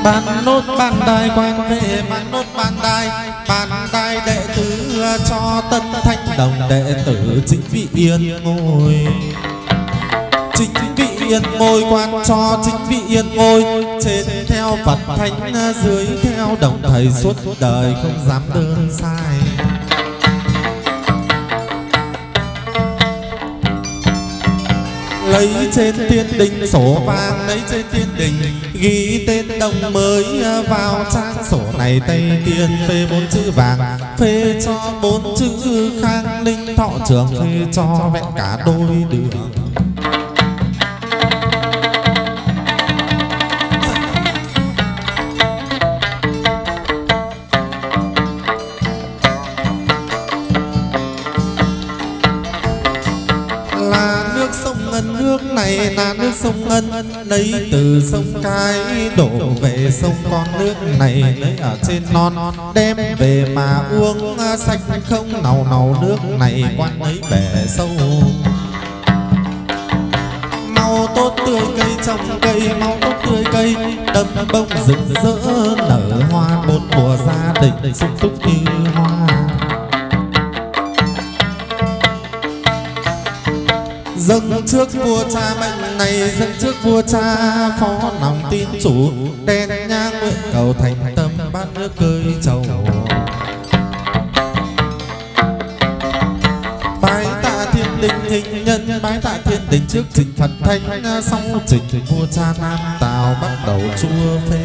Ban nốt ban đài quan về ban nốt ban đài ban đài đệ tử cho tân thanh đồng đệ tử chính vị yên ngồi chính vị yên ngôi quan cho chính vị yên ngôi trên theo phật thánh à, dưới theo đồng thầy suốt đời không dám đơn sai. Lấy trên tiên đình sổ vàng, lấy trên tiên đình ghi tên đồng mới à, vào trang sổ này tây tiên phê bốn chữ vàng, phê cho bốn chữ khang linh thọ trường, phê cho vẹn cả đôi đường. Này là nước sông ngân lấy từ sông cái đổ về sông con nước này, lấy ở trên non, đem về mà uống à, sạch không nào nào nước này, quan mấy bể sâu. Mau tốt tươi cây trong cây, mau tốt tươi cây đâm bông rực rỡ, nở hoa, một mùa gia đình sung túc như hoa. Dâng trước vua cha mệnh này, dâng trước vua cha phó lòng tin chủ. Đen nhang nguyện cầu thành tâm bát nước cơi chầu bái tạ thiên đình hình nhân, bái tạ thiên đình trước trình phật thánh sau trình vua cha nam tào bắt đầu chua phê.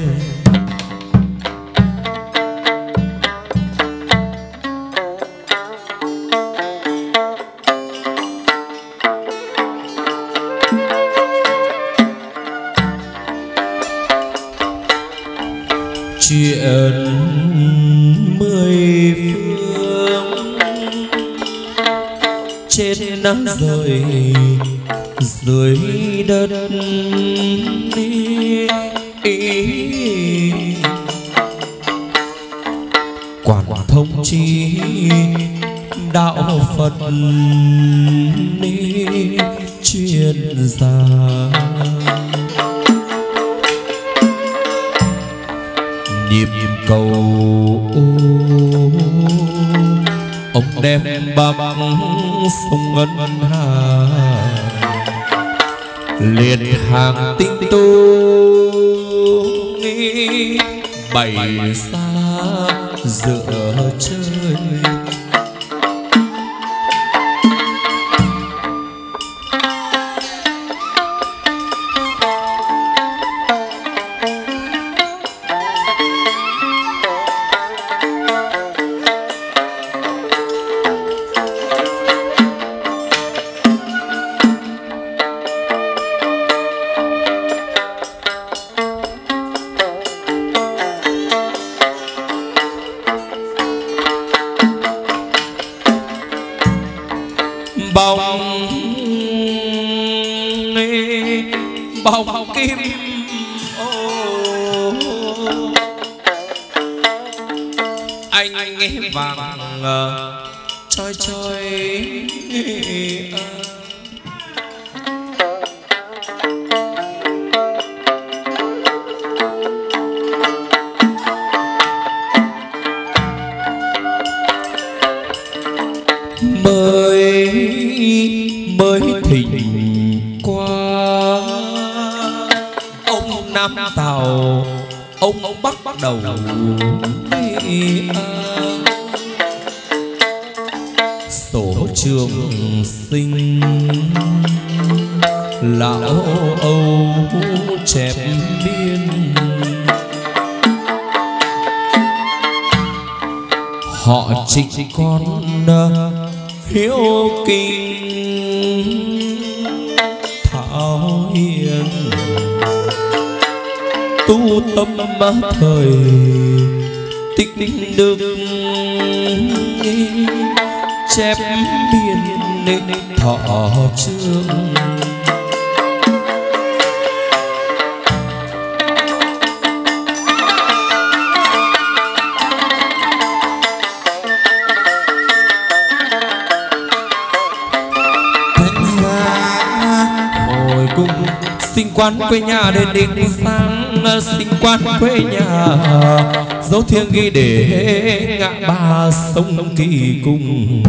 Quan quê nhà dấu thiêng ghi để ngã ba sông kỳ cung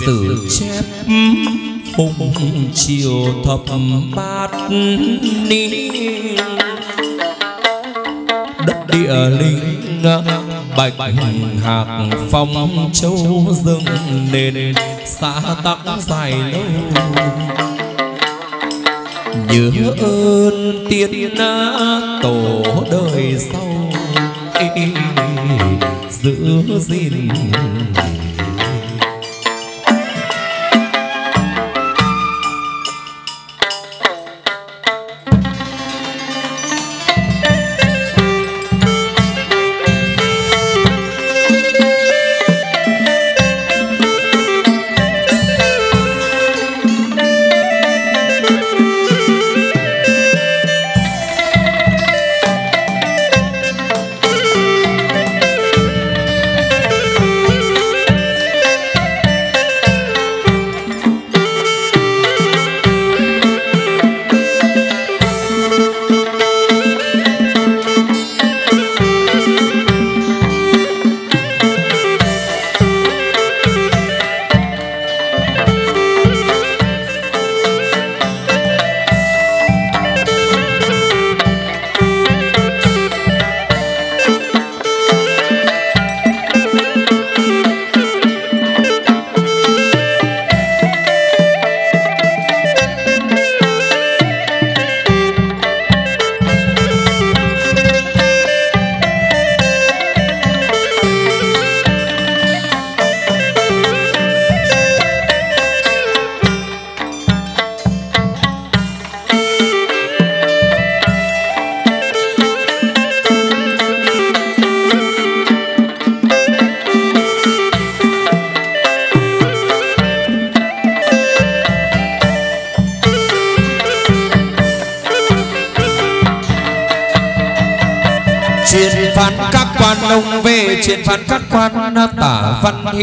sử chép hùng chiều thập ba ni đất địa linh bạch hạc phong châu rừng nền xã tắc dài lâu nhớ ơn tiên tổ đời sau giữ gìn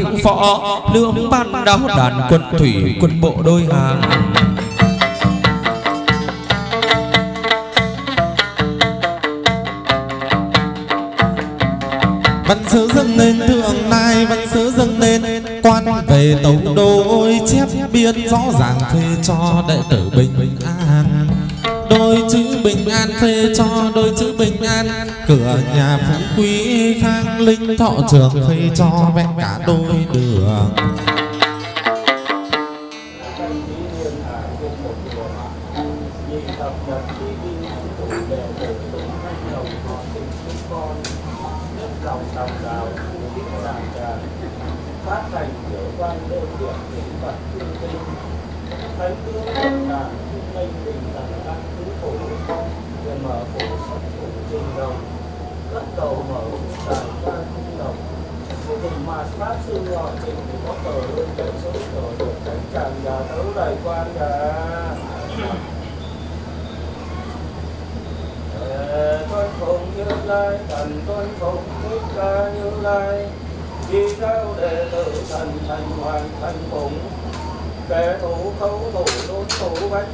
hữu phó, lương ban đáo đàn quân thủy, quân bộ đôi hàng. Văn sứ dâng lên thượng nai văn sứ dâng lên quan về tấu đôi chép biên rõ ràng phê cho đệ tử bình an. Đôi chữ bình an phê cho, đôi chữ bình an, cửa nhà phú quý khang linh thọ trường phê cho vẹn cả đôi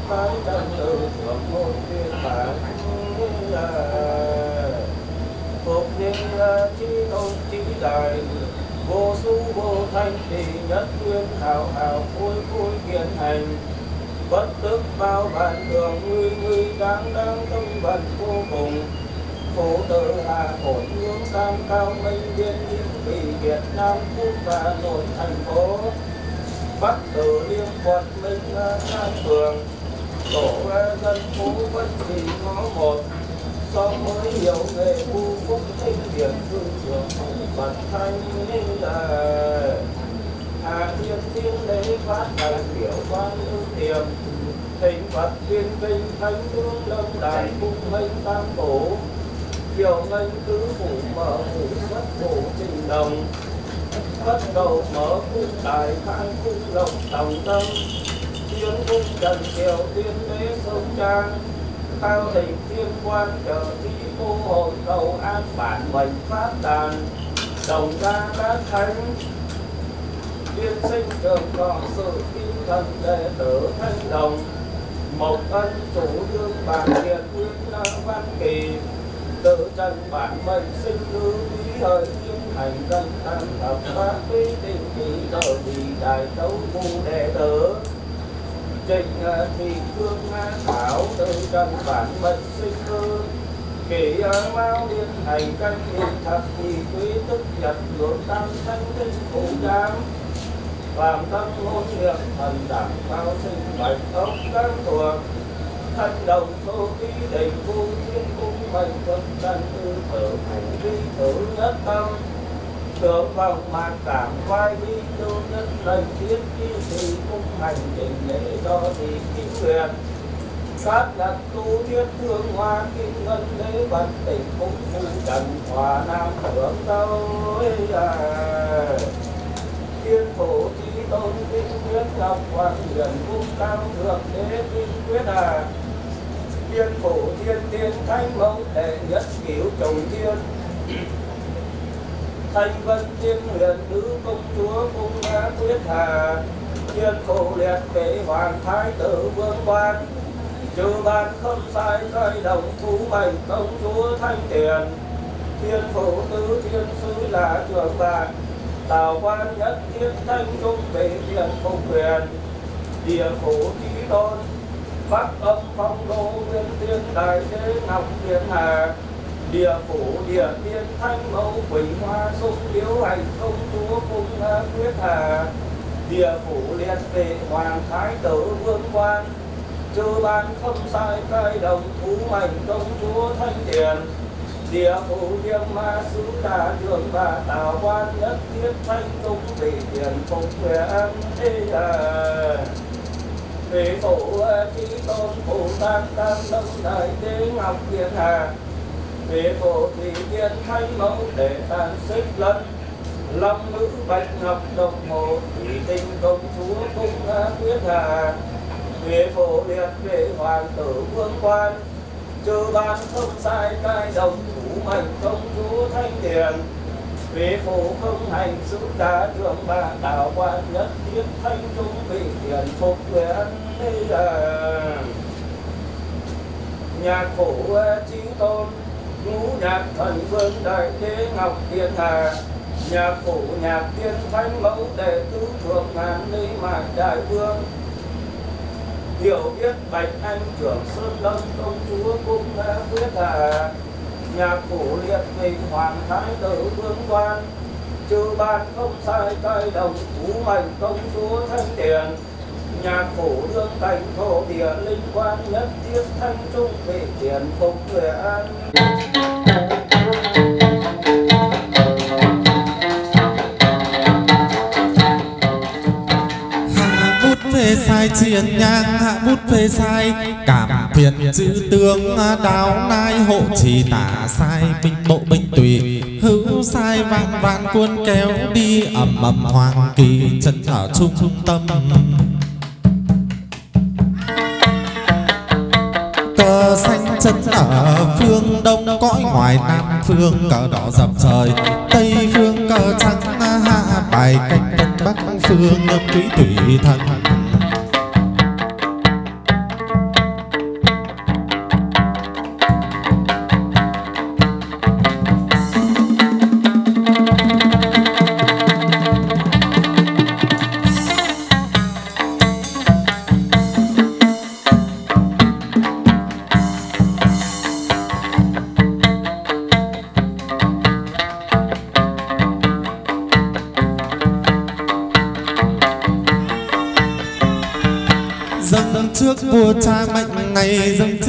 thủ bách phái trần từ thượng môn thiên bản phục nhân chí tôn chí đại vô số vô thanh thì nhất nguyên hào hào vui vui kiên hành bất tức bao bản đường nguy nguy đáng đáng tâm bận vô cùng khổ tự hà ổn hướng tam cao minh biên vì việt nam quốc và nội thành phố bắc từ liên quận minh nam phường dân phố bất kỳ ngõ một. So mới hiểu nghề khu phúc thanh điểm thương trường bản thanh là. Hà thiên thiên lễ phát đại biểu quan ưu tiềm. Thịnh phật viên vinh thánh hương lâm đài cung minh tam tổ kiều ngân cứ phủ mở phủ bất phủ trình đồng. Bắt đầu mở cung đài khai cung lộc tòng tâm. Tiến cung trần kiều tiên đế trang. Cao thịnh thiên quan trợ thi cô hội cầu an bản mệnh pháp đàn. Đồng ca các thánh tiên sinh trường thọ sự tinh thần đệ tử thanh đồng. Một ân chủ đương bản thiện nguyên văn kỳ. Tự trần bản mệnh sinh lưu lý thời thiên hành dân tam thập pháp quy định kỳ đời vì đại tấu vu đệ tử trình ờ, thì phương thảo tự trần bản mệnh sinh cơ. Kỳ mau liên hành canh thì thật thì quý tức nhật lượng tăng thanh tinh phụ giám. Làm tâm hôn nghiệp thần đẳng cao sinh bạch ốc các thuộc. Thanh đồng số ký định, vô thiên cung mệnh tâm căn tư tử hành vi thử nhất tâm tưởng vòng mà cảm vai vi lưu nhất lần thiết chi thì cung hành trình lễ đo thì chính nguyện. Sát đặt tu thiết thương hoa kinh ngân lễ bật tỉnh cũng phu trần hòa nam hưởng đâu à. Thiên phổ trí tôn kinh quyết ngọc hoàng hiển cung cao thượng đế kinh quyết à. Thiên phổ thiên tiên thanh mẫu đệ nhất kiểu trùng thiên thanh vân tiên huyền, nữ công chúa cung nga quyết hà, thiên phổ liệt kế hoàng thái tử vương quan trừ ban không sai cây đồng thú mệnh công chúa thanh tiền, thiên phụ tứ thiên sứ là trường bạc, tào quan nhất thiết thanh trung về tiền phục quyền, địa phủ trí tôn, bắc âm phong đô nguyên tiên đại đế ngọc thiên hà địa phủ địa tiên thanh mẫu quỳnh hoa sung liễu hành công chúa cung quyết hà địa phủ liệt vệ hoàng thái tử vương quan. Chư ban không sai cai đồng thú hành công chúa thanh tiền địa phủ viêm ma sứ đà trường và tào quan nhất thiết thanh trung vị tiền phục nguyện thế à. Vị phụ trí tôn phụ tam tam đông, đại đế ngọc thiên hà Vị phụ thị thiên thanh mẫu để tàn sức lân Lâm nữ bạch ngọc đồng hồ, thủy tinh công chúa cung quyết hà Vị phụ liệt vệ hoàng tử vương quan Chư ban không sai cai đồng thủ mệnh công chúa thanh tiền Vị phụ không hành sự đa trường bà đạo quan nhất thiết thanh trung vị tiền phục nguyện nhạc phủ eh, trí tôn ngũ nhạc thần vương đại đế ngọc thiên hà nhạc phủ nhạc tiên thánh mẫu đệ tứ thượng ngàn ni mạc đại vương. Hiểu biết bạch anh trưởng sơn lâm công chúa cung quyết hà nhạc phủ liệt vị hoàng thái tử vương quan chư ban không sai cai đồng phú mệnh công chúa thanh tiền nhạc phủ đương thành thổ địa linh quan nhất thiết thanh trung về tiền phục nguyện về sai triển nhang, hạ bút về sai cảm phiền chữ tướng đáo nai hộ trì tả sai binh bộ binh tùy, hữu sai vạn vạn quân kéo đi ầm ầm hoàng kỳ chân ở trung tâm. Xanh chân ở phương đông, cõi ngoài nam phương cờ đỏ dập trời, tây phương cờ trắng, hạ bài cách tân bắc phương quý tùy thần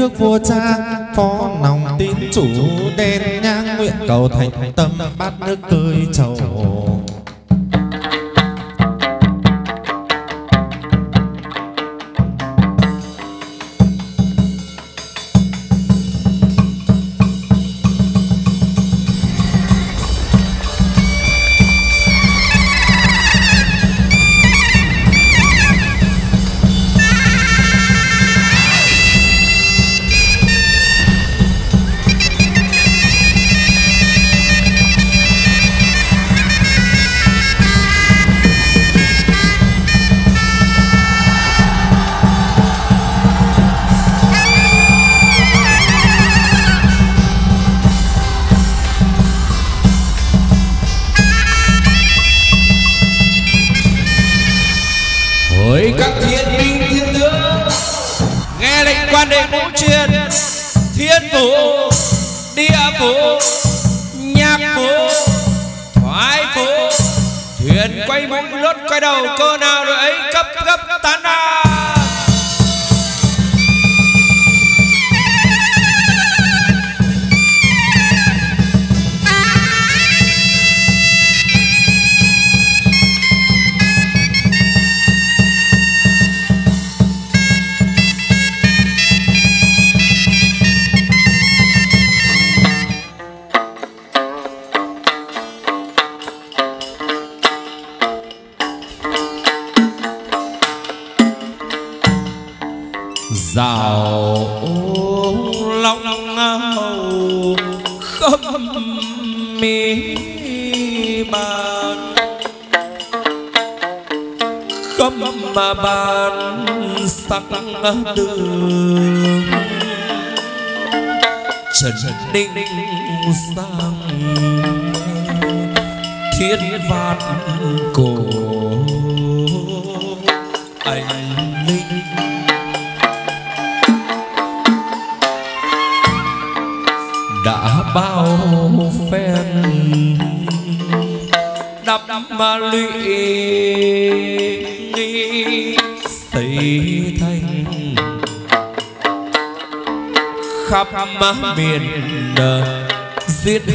thước vua cha, phó lòng tín chủ đen nhang nguyện cầu thành tâm bát nước cơi trầu.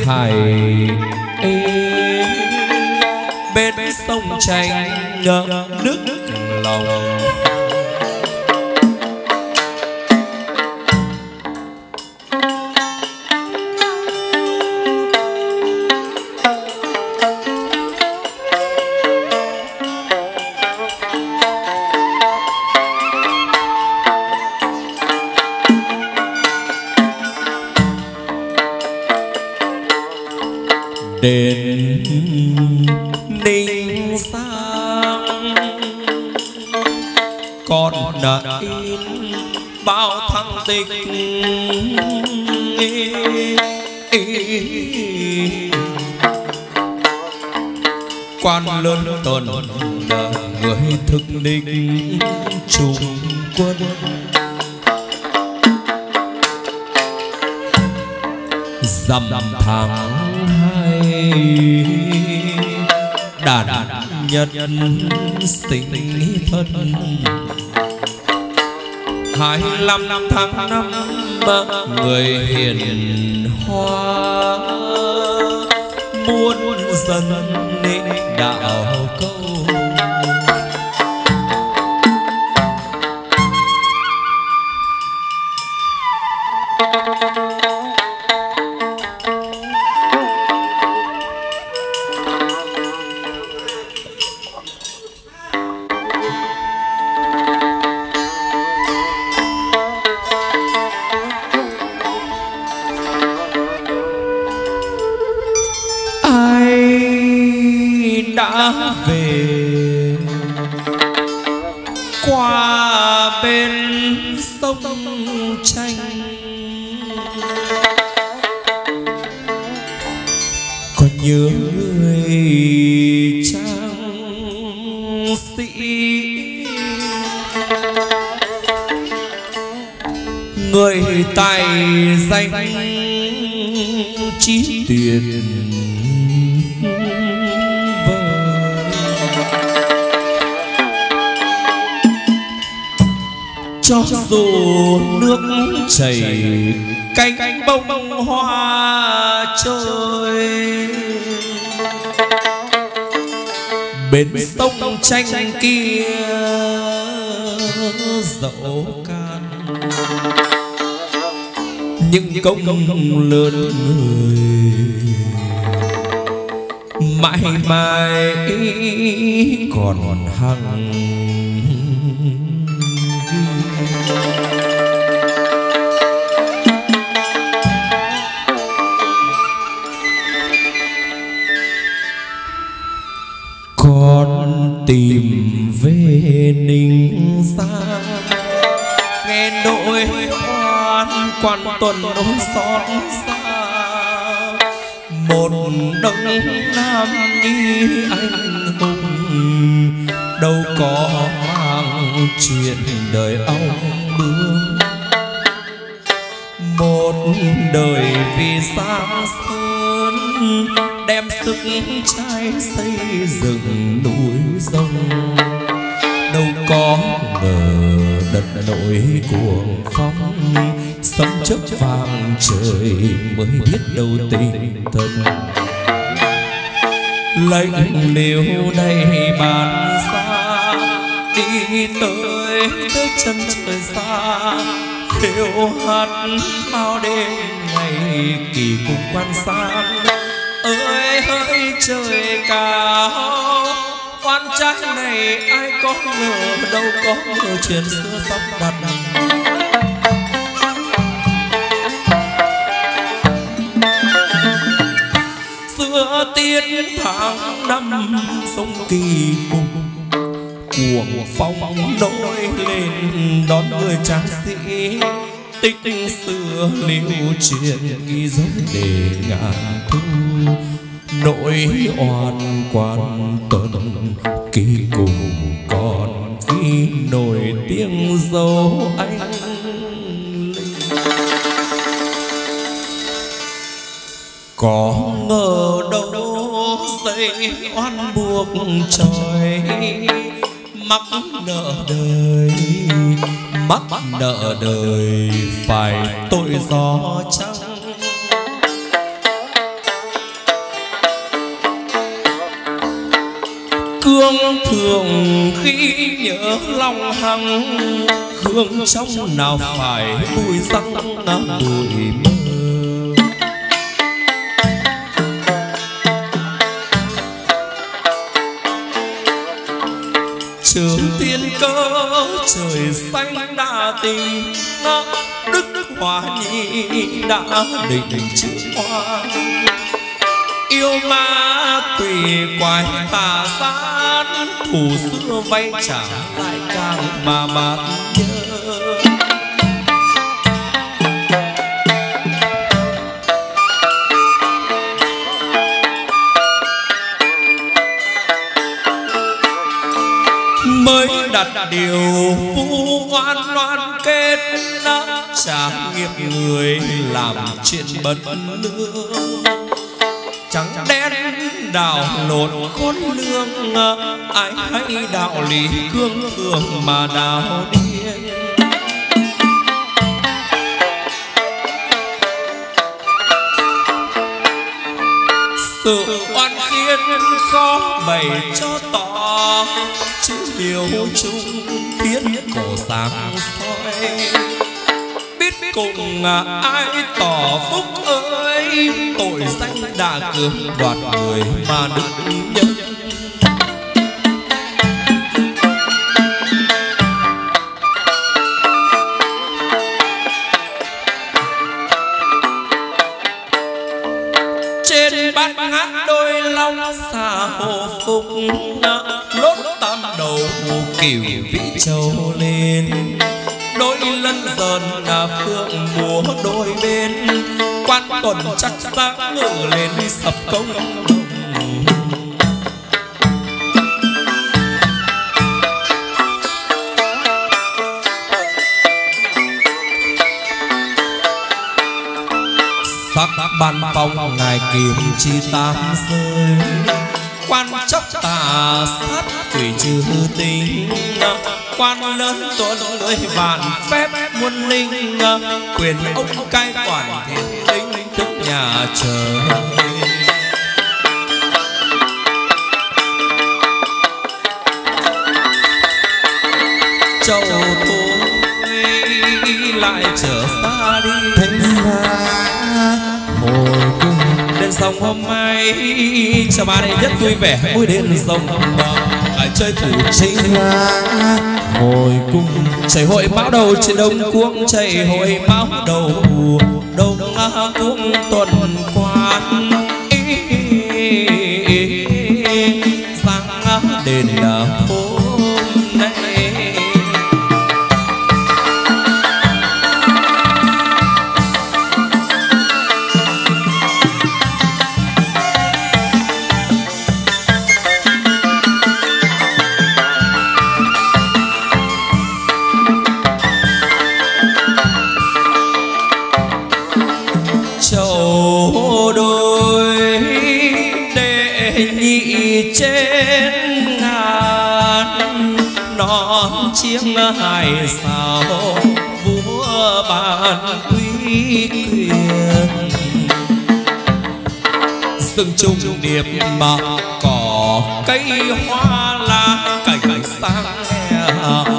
Hải hại bên sông tranh nước lòng. Người hiền hoa muôn dân đã về. Qua bên sông tranh còn nhớ người trang sĩ. Người tài danh trí tuyệt. Dù nước chảy cánh bông hoa trôi. Bên sông tranh kia dẫu can. Những công lớn người mãi mãi còn hằng quan tuần nỗi xót xa một đông nam nhi anh hùng, đâu có mang chuyện đời ông bướm một đời vì xa sơn đem sức trai xây dựng núi sông đâu có ngờ đất nổi cuồng phong chấp vàng trời mới biết đâu tình thân. Lệnh liều đây bàn xa, đi tới tới chân trời xa. Kêu hát bao đêm ngày kỳ cùng quan sát. Ơi, hỡi trời cao, oan trái này ai có ngờ đâu có ngờ chuyện xưa sắp đặt. Xưa tháng năm sông kỳ cùng cuồng phong nổi lên đón người tráng sĩ. Tích xưa lưu truyền ghi dấu để ngàn thu. Nỗi oan quan tuần kỳ cùng còn khi nổi tiếng dấu anh đâu oan buộc trời, mắc nợ đời, mắc nợ đời phải tội gió chăng? Cương thường khi nhớ lòng hằng, hương trong nào phải bụi răng bụi mơ đã định chữ hoa yêu ma quỷ quái tà sát, thủ xưa vay trả lại càng mà mát nhớ. Mới đặt điều vu oan oan kết trả nghiệp người làm chuyện bẩn lương trắng đen đảo lộn khốn lương, ai hay đạo lý cương thường mà đào điên. Sự oan khiên khó bày cho tỏ chứ điều chung thiết cổ sáng soi cùng ai tỏ phúc ơi, tội danh đã cướp đoạt người mà đức nhân. Trên bát ngát đôi long xà hồ phục lốt tam đầu cửu vĩ châu lên. Đôi lân dần quan chắc ta ngự lên sập công sắc ban phong ngài kiếm chi tam rơi quan chấp tà sát quỷ trừ tính, quan lớn tuấn người vạn phép muôn linh. Quyền ông cai quản thiên nhà trời châu thôi lại trở xa đi. Thanh xa hồi cung. Đền sông hôm nay cho bà đây rất vui vẻ. Vui đền sông ở chơi thủ chính xa hồi cung. Chảy hội báo đầu trên đông quốc chảy hội báo đầu đông cũng tuần quan sáng đền hôm hai sao vua ban quý quyền rừng trung điệp mà cỏ cây hoa lá cảnh sáng. hè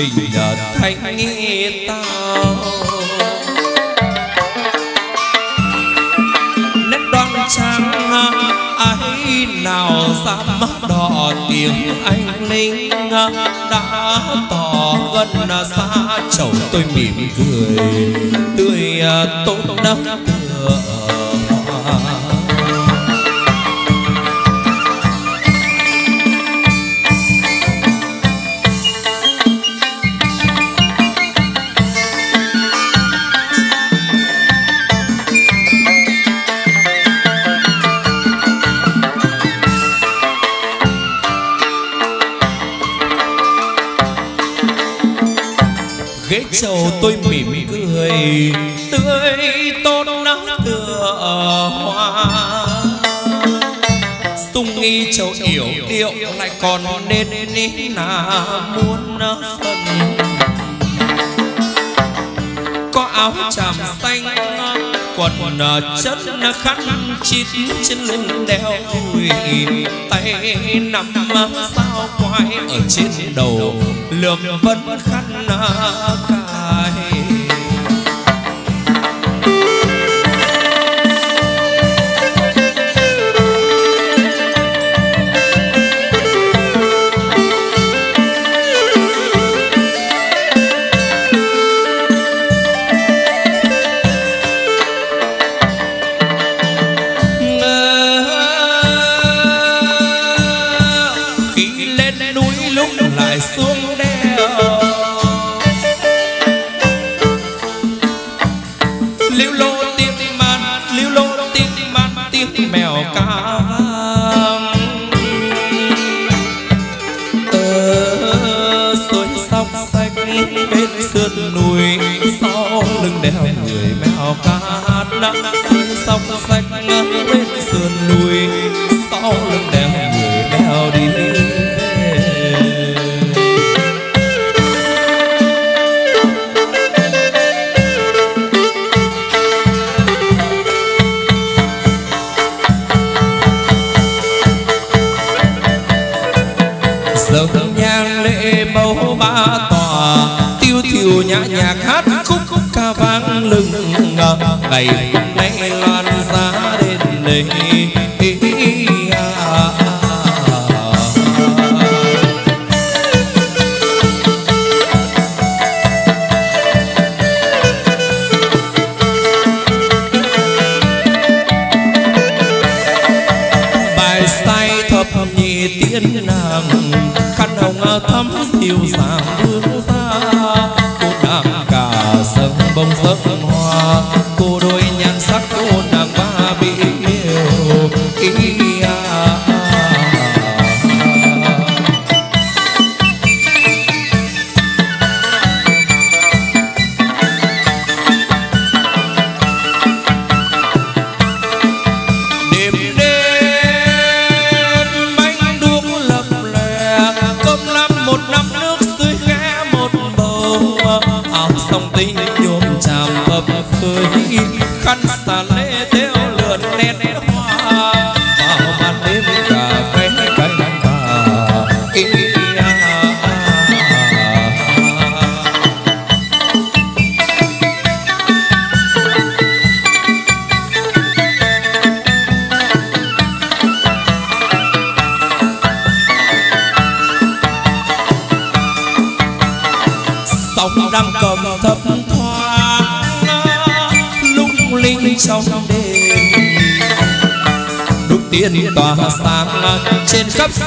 mình thanh nghi tao nét đoan trang ấy nào dám đỏ tiếng anh linh đã tỏ gần xa chầu tôi mỉm cười tươi tốt nắng cửa đi châu yểu điệu lại còn nên ní là muốn phần. Có áo tràm xanh quần ờ, chất ờ, khăn chít trên lưng đeo tay nằm sao ờ, quay ở trên đầu, lượm vân khăn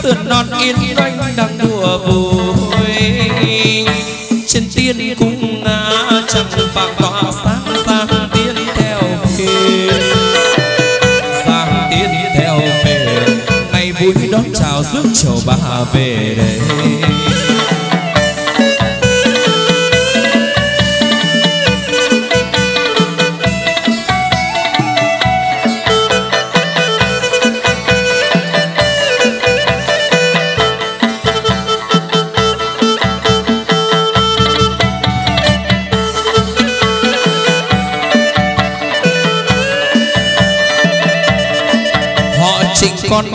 sườn non yên doanh đang đùa vui. Trên tiên cung ngã chẳng vàng tỏa sáng sang tiên theo về sang tiên theo về ngày vui đón chào rước chầu bà về đây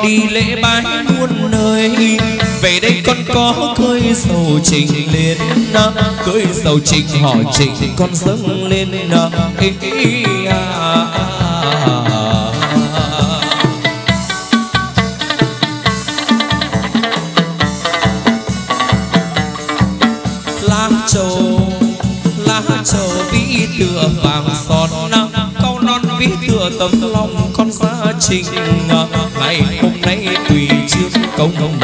đi lễ bái muôn nơi. Về đây con có cưới sầu trình lên cưới sầu trình họ trình con dâng lên ý. công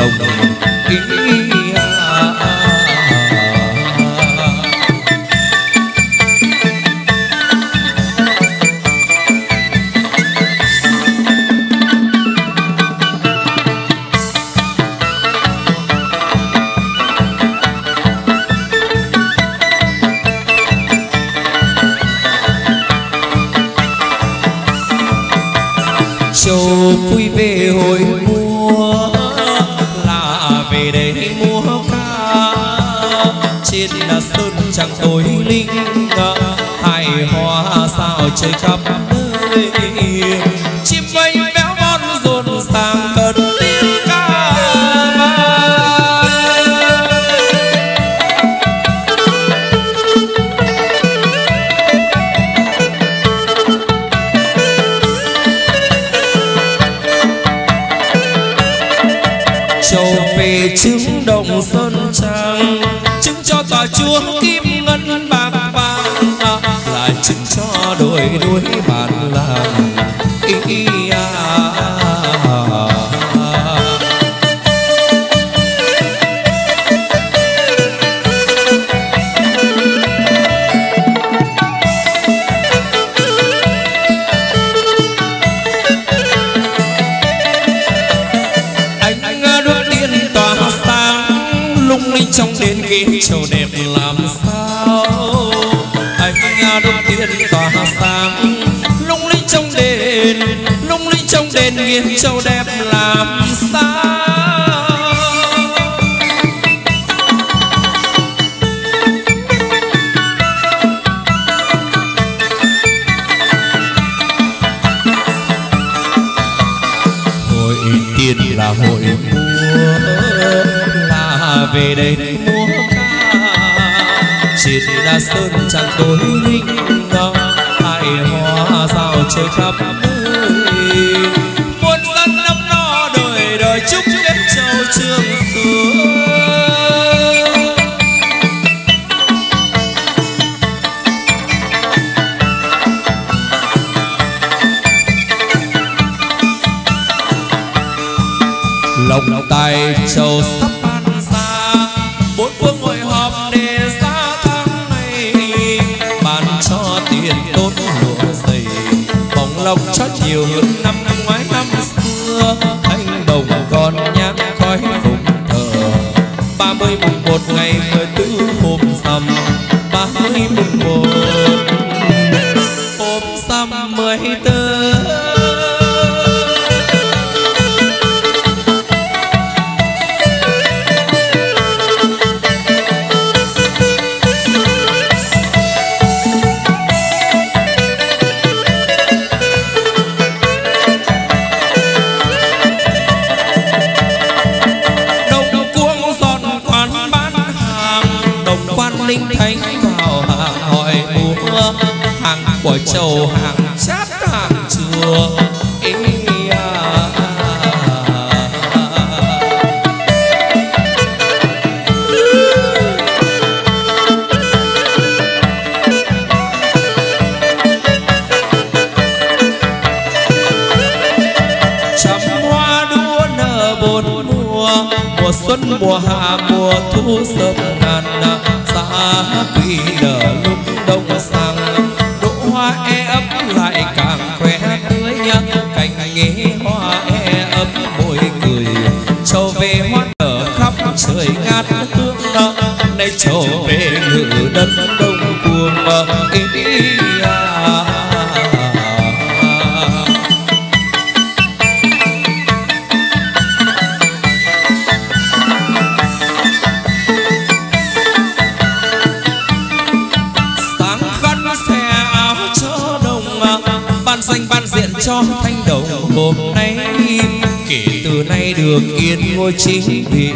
được yên ngôi chính vị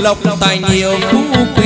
lộc tài nhiều phú quý.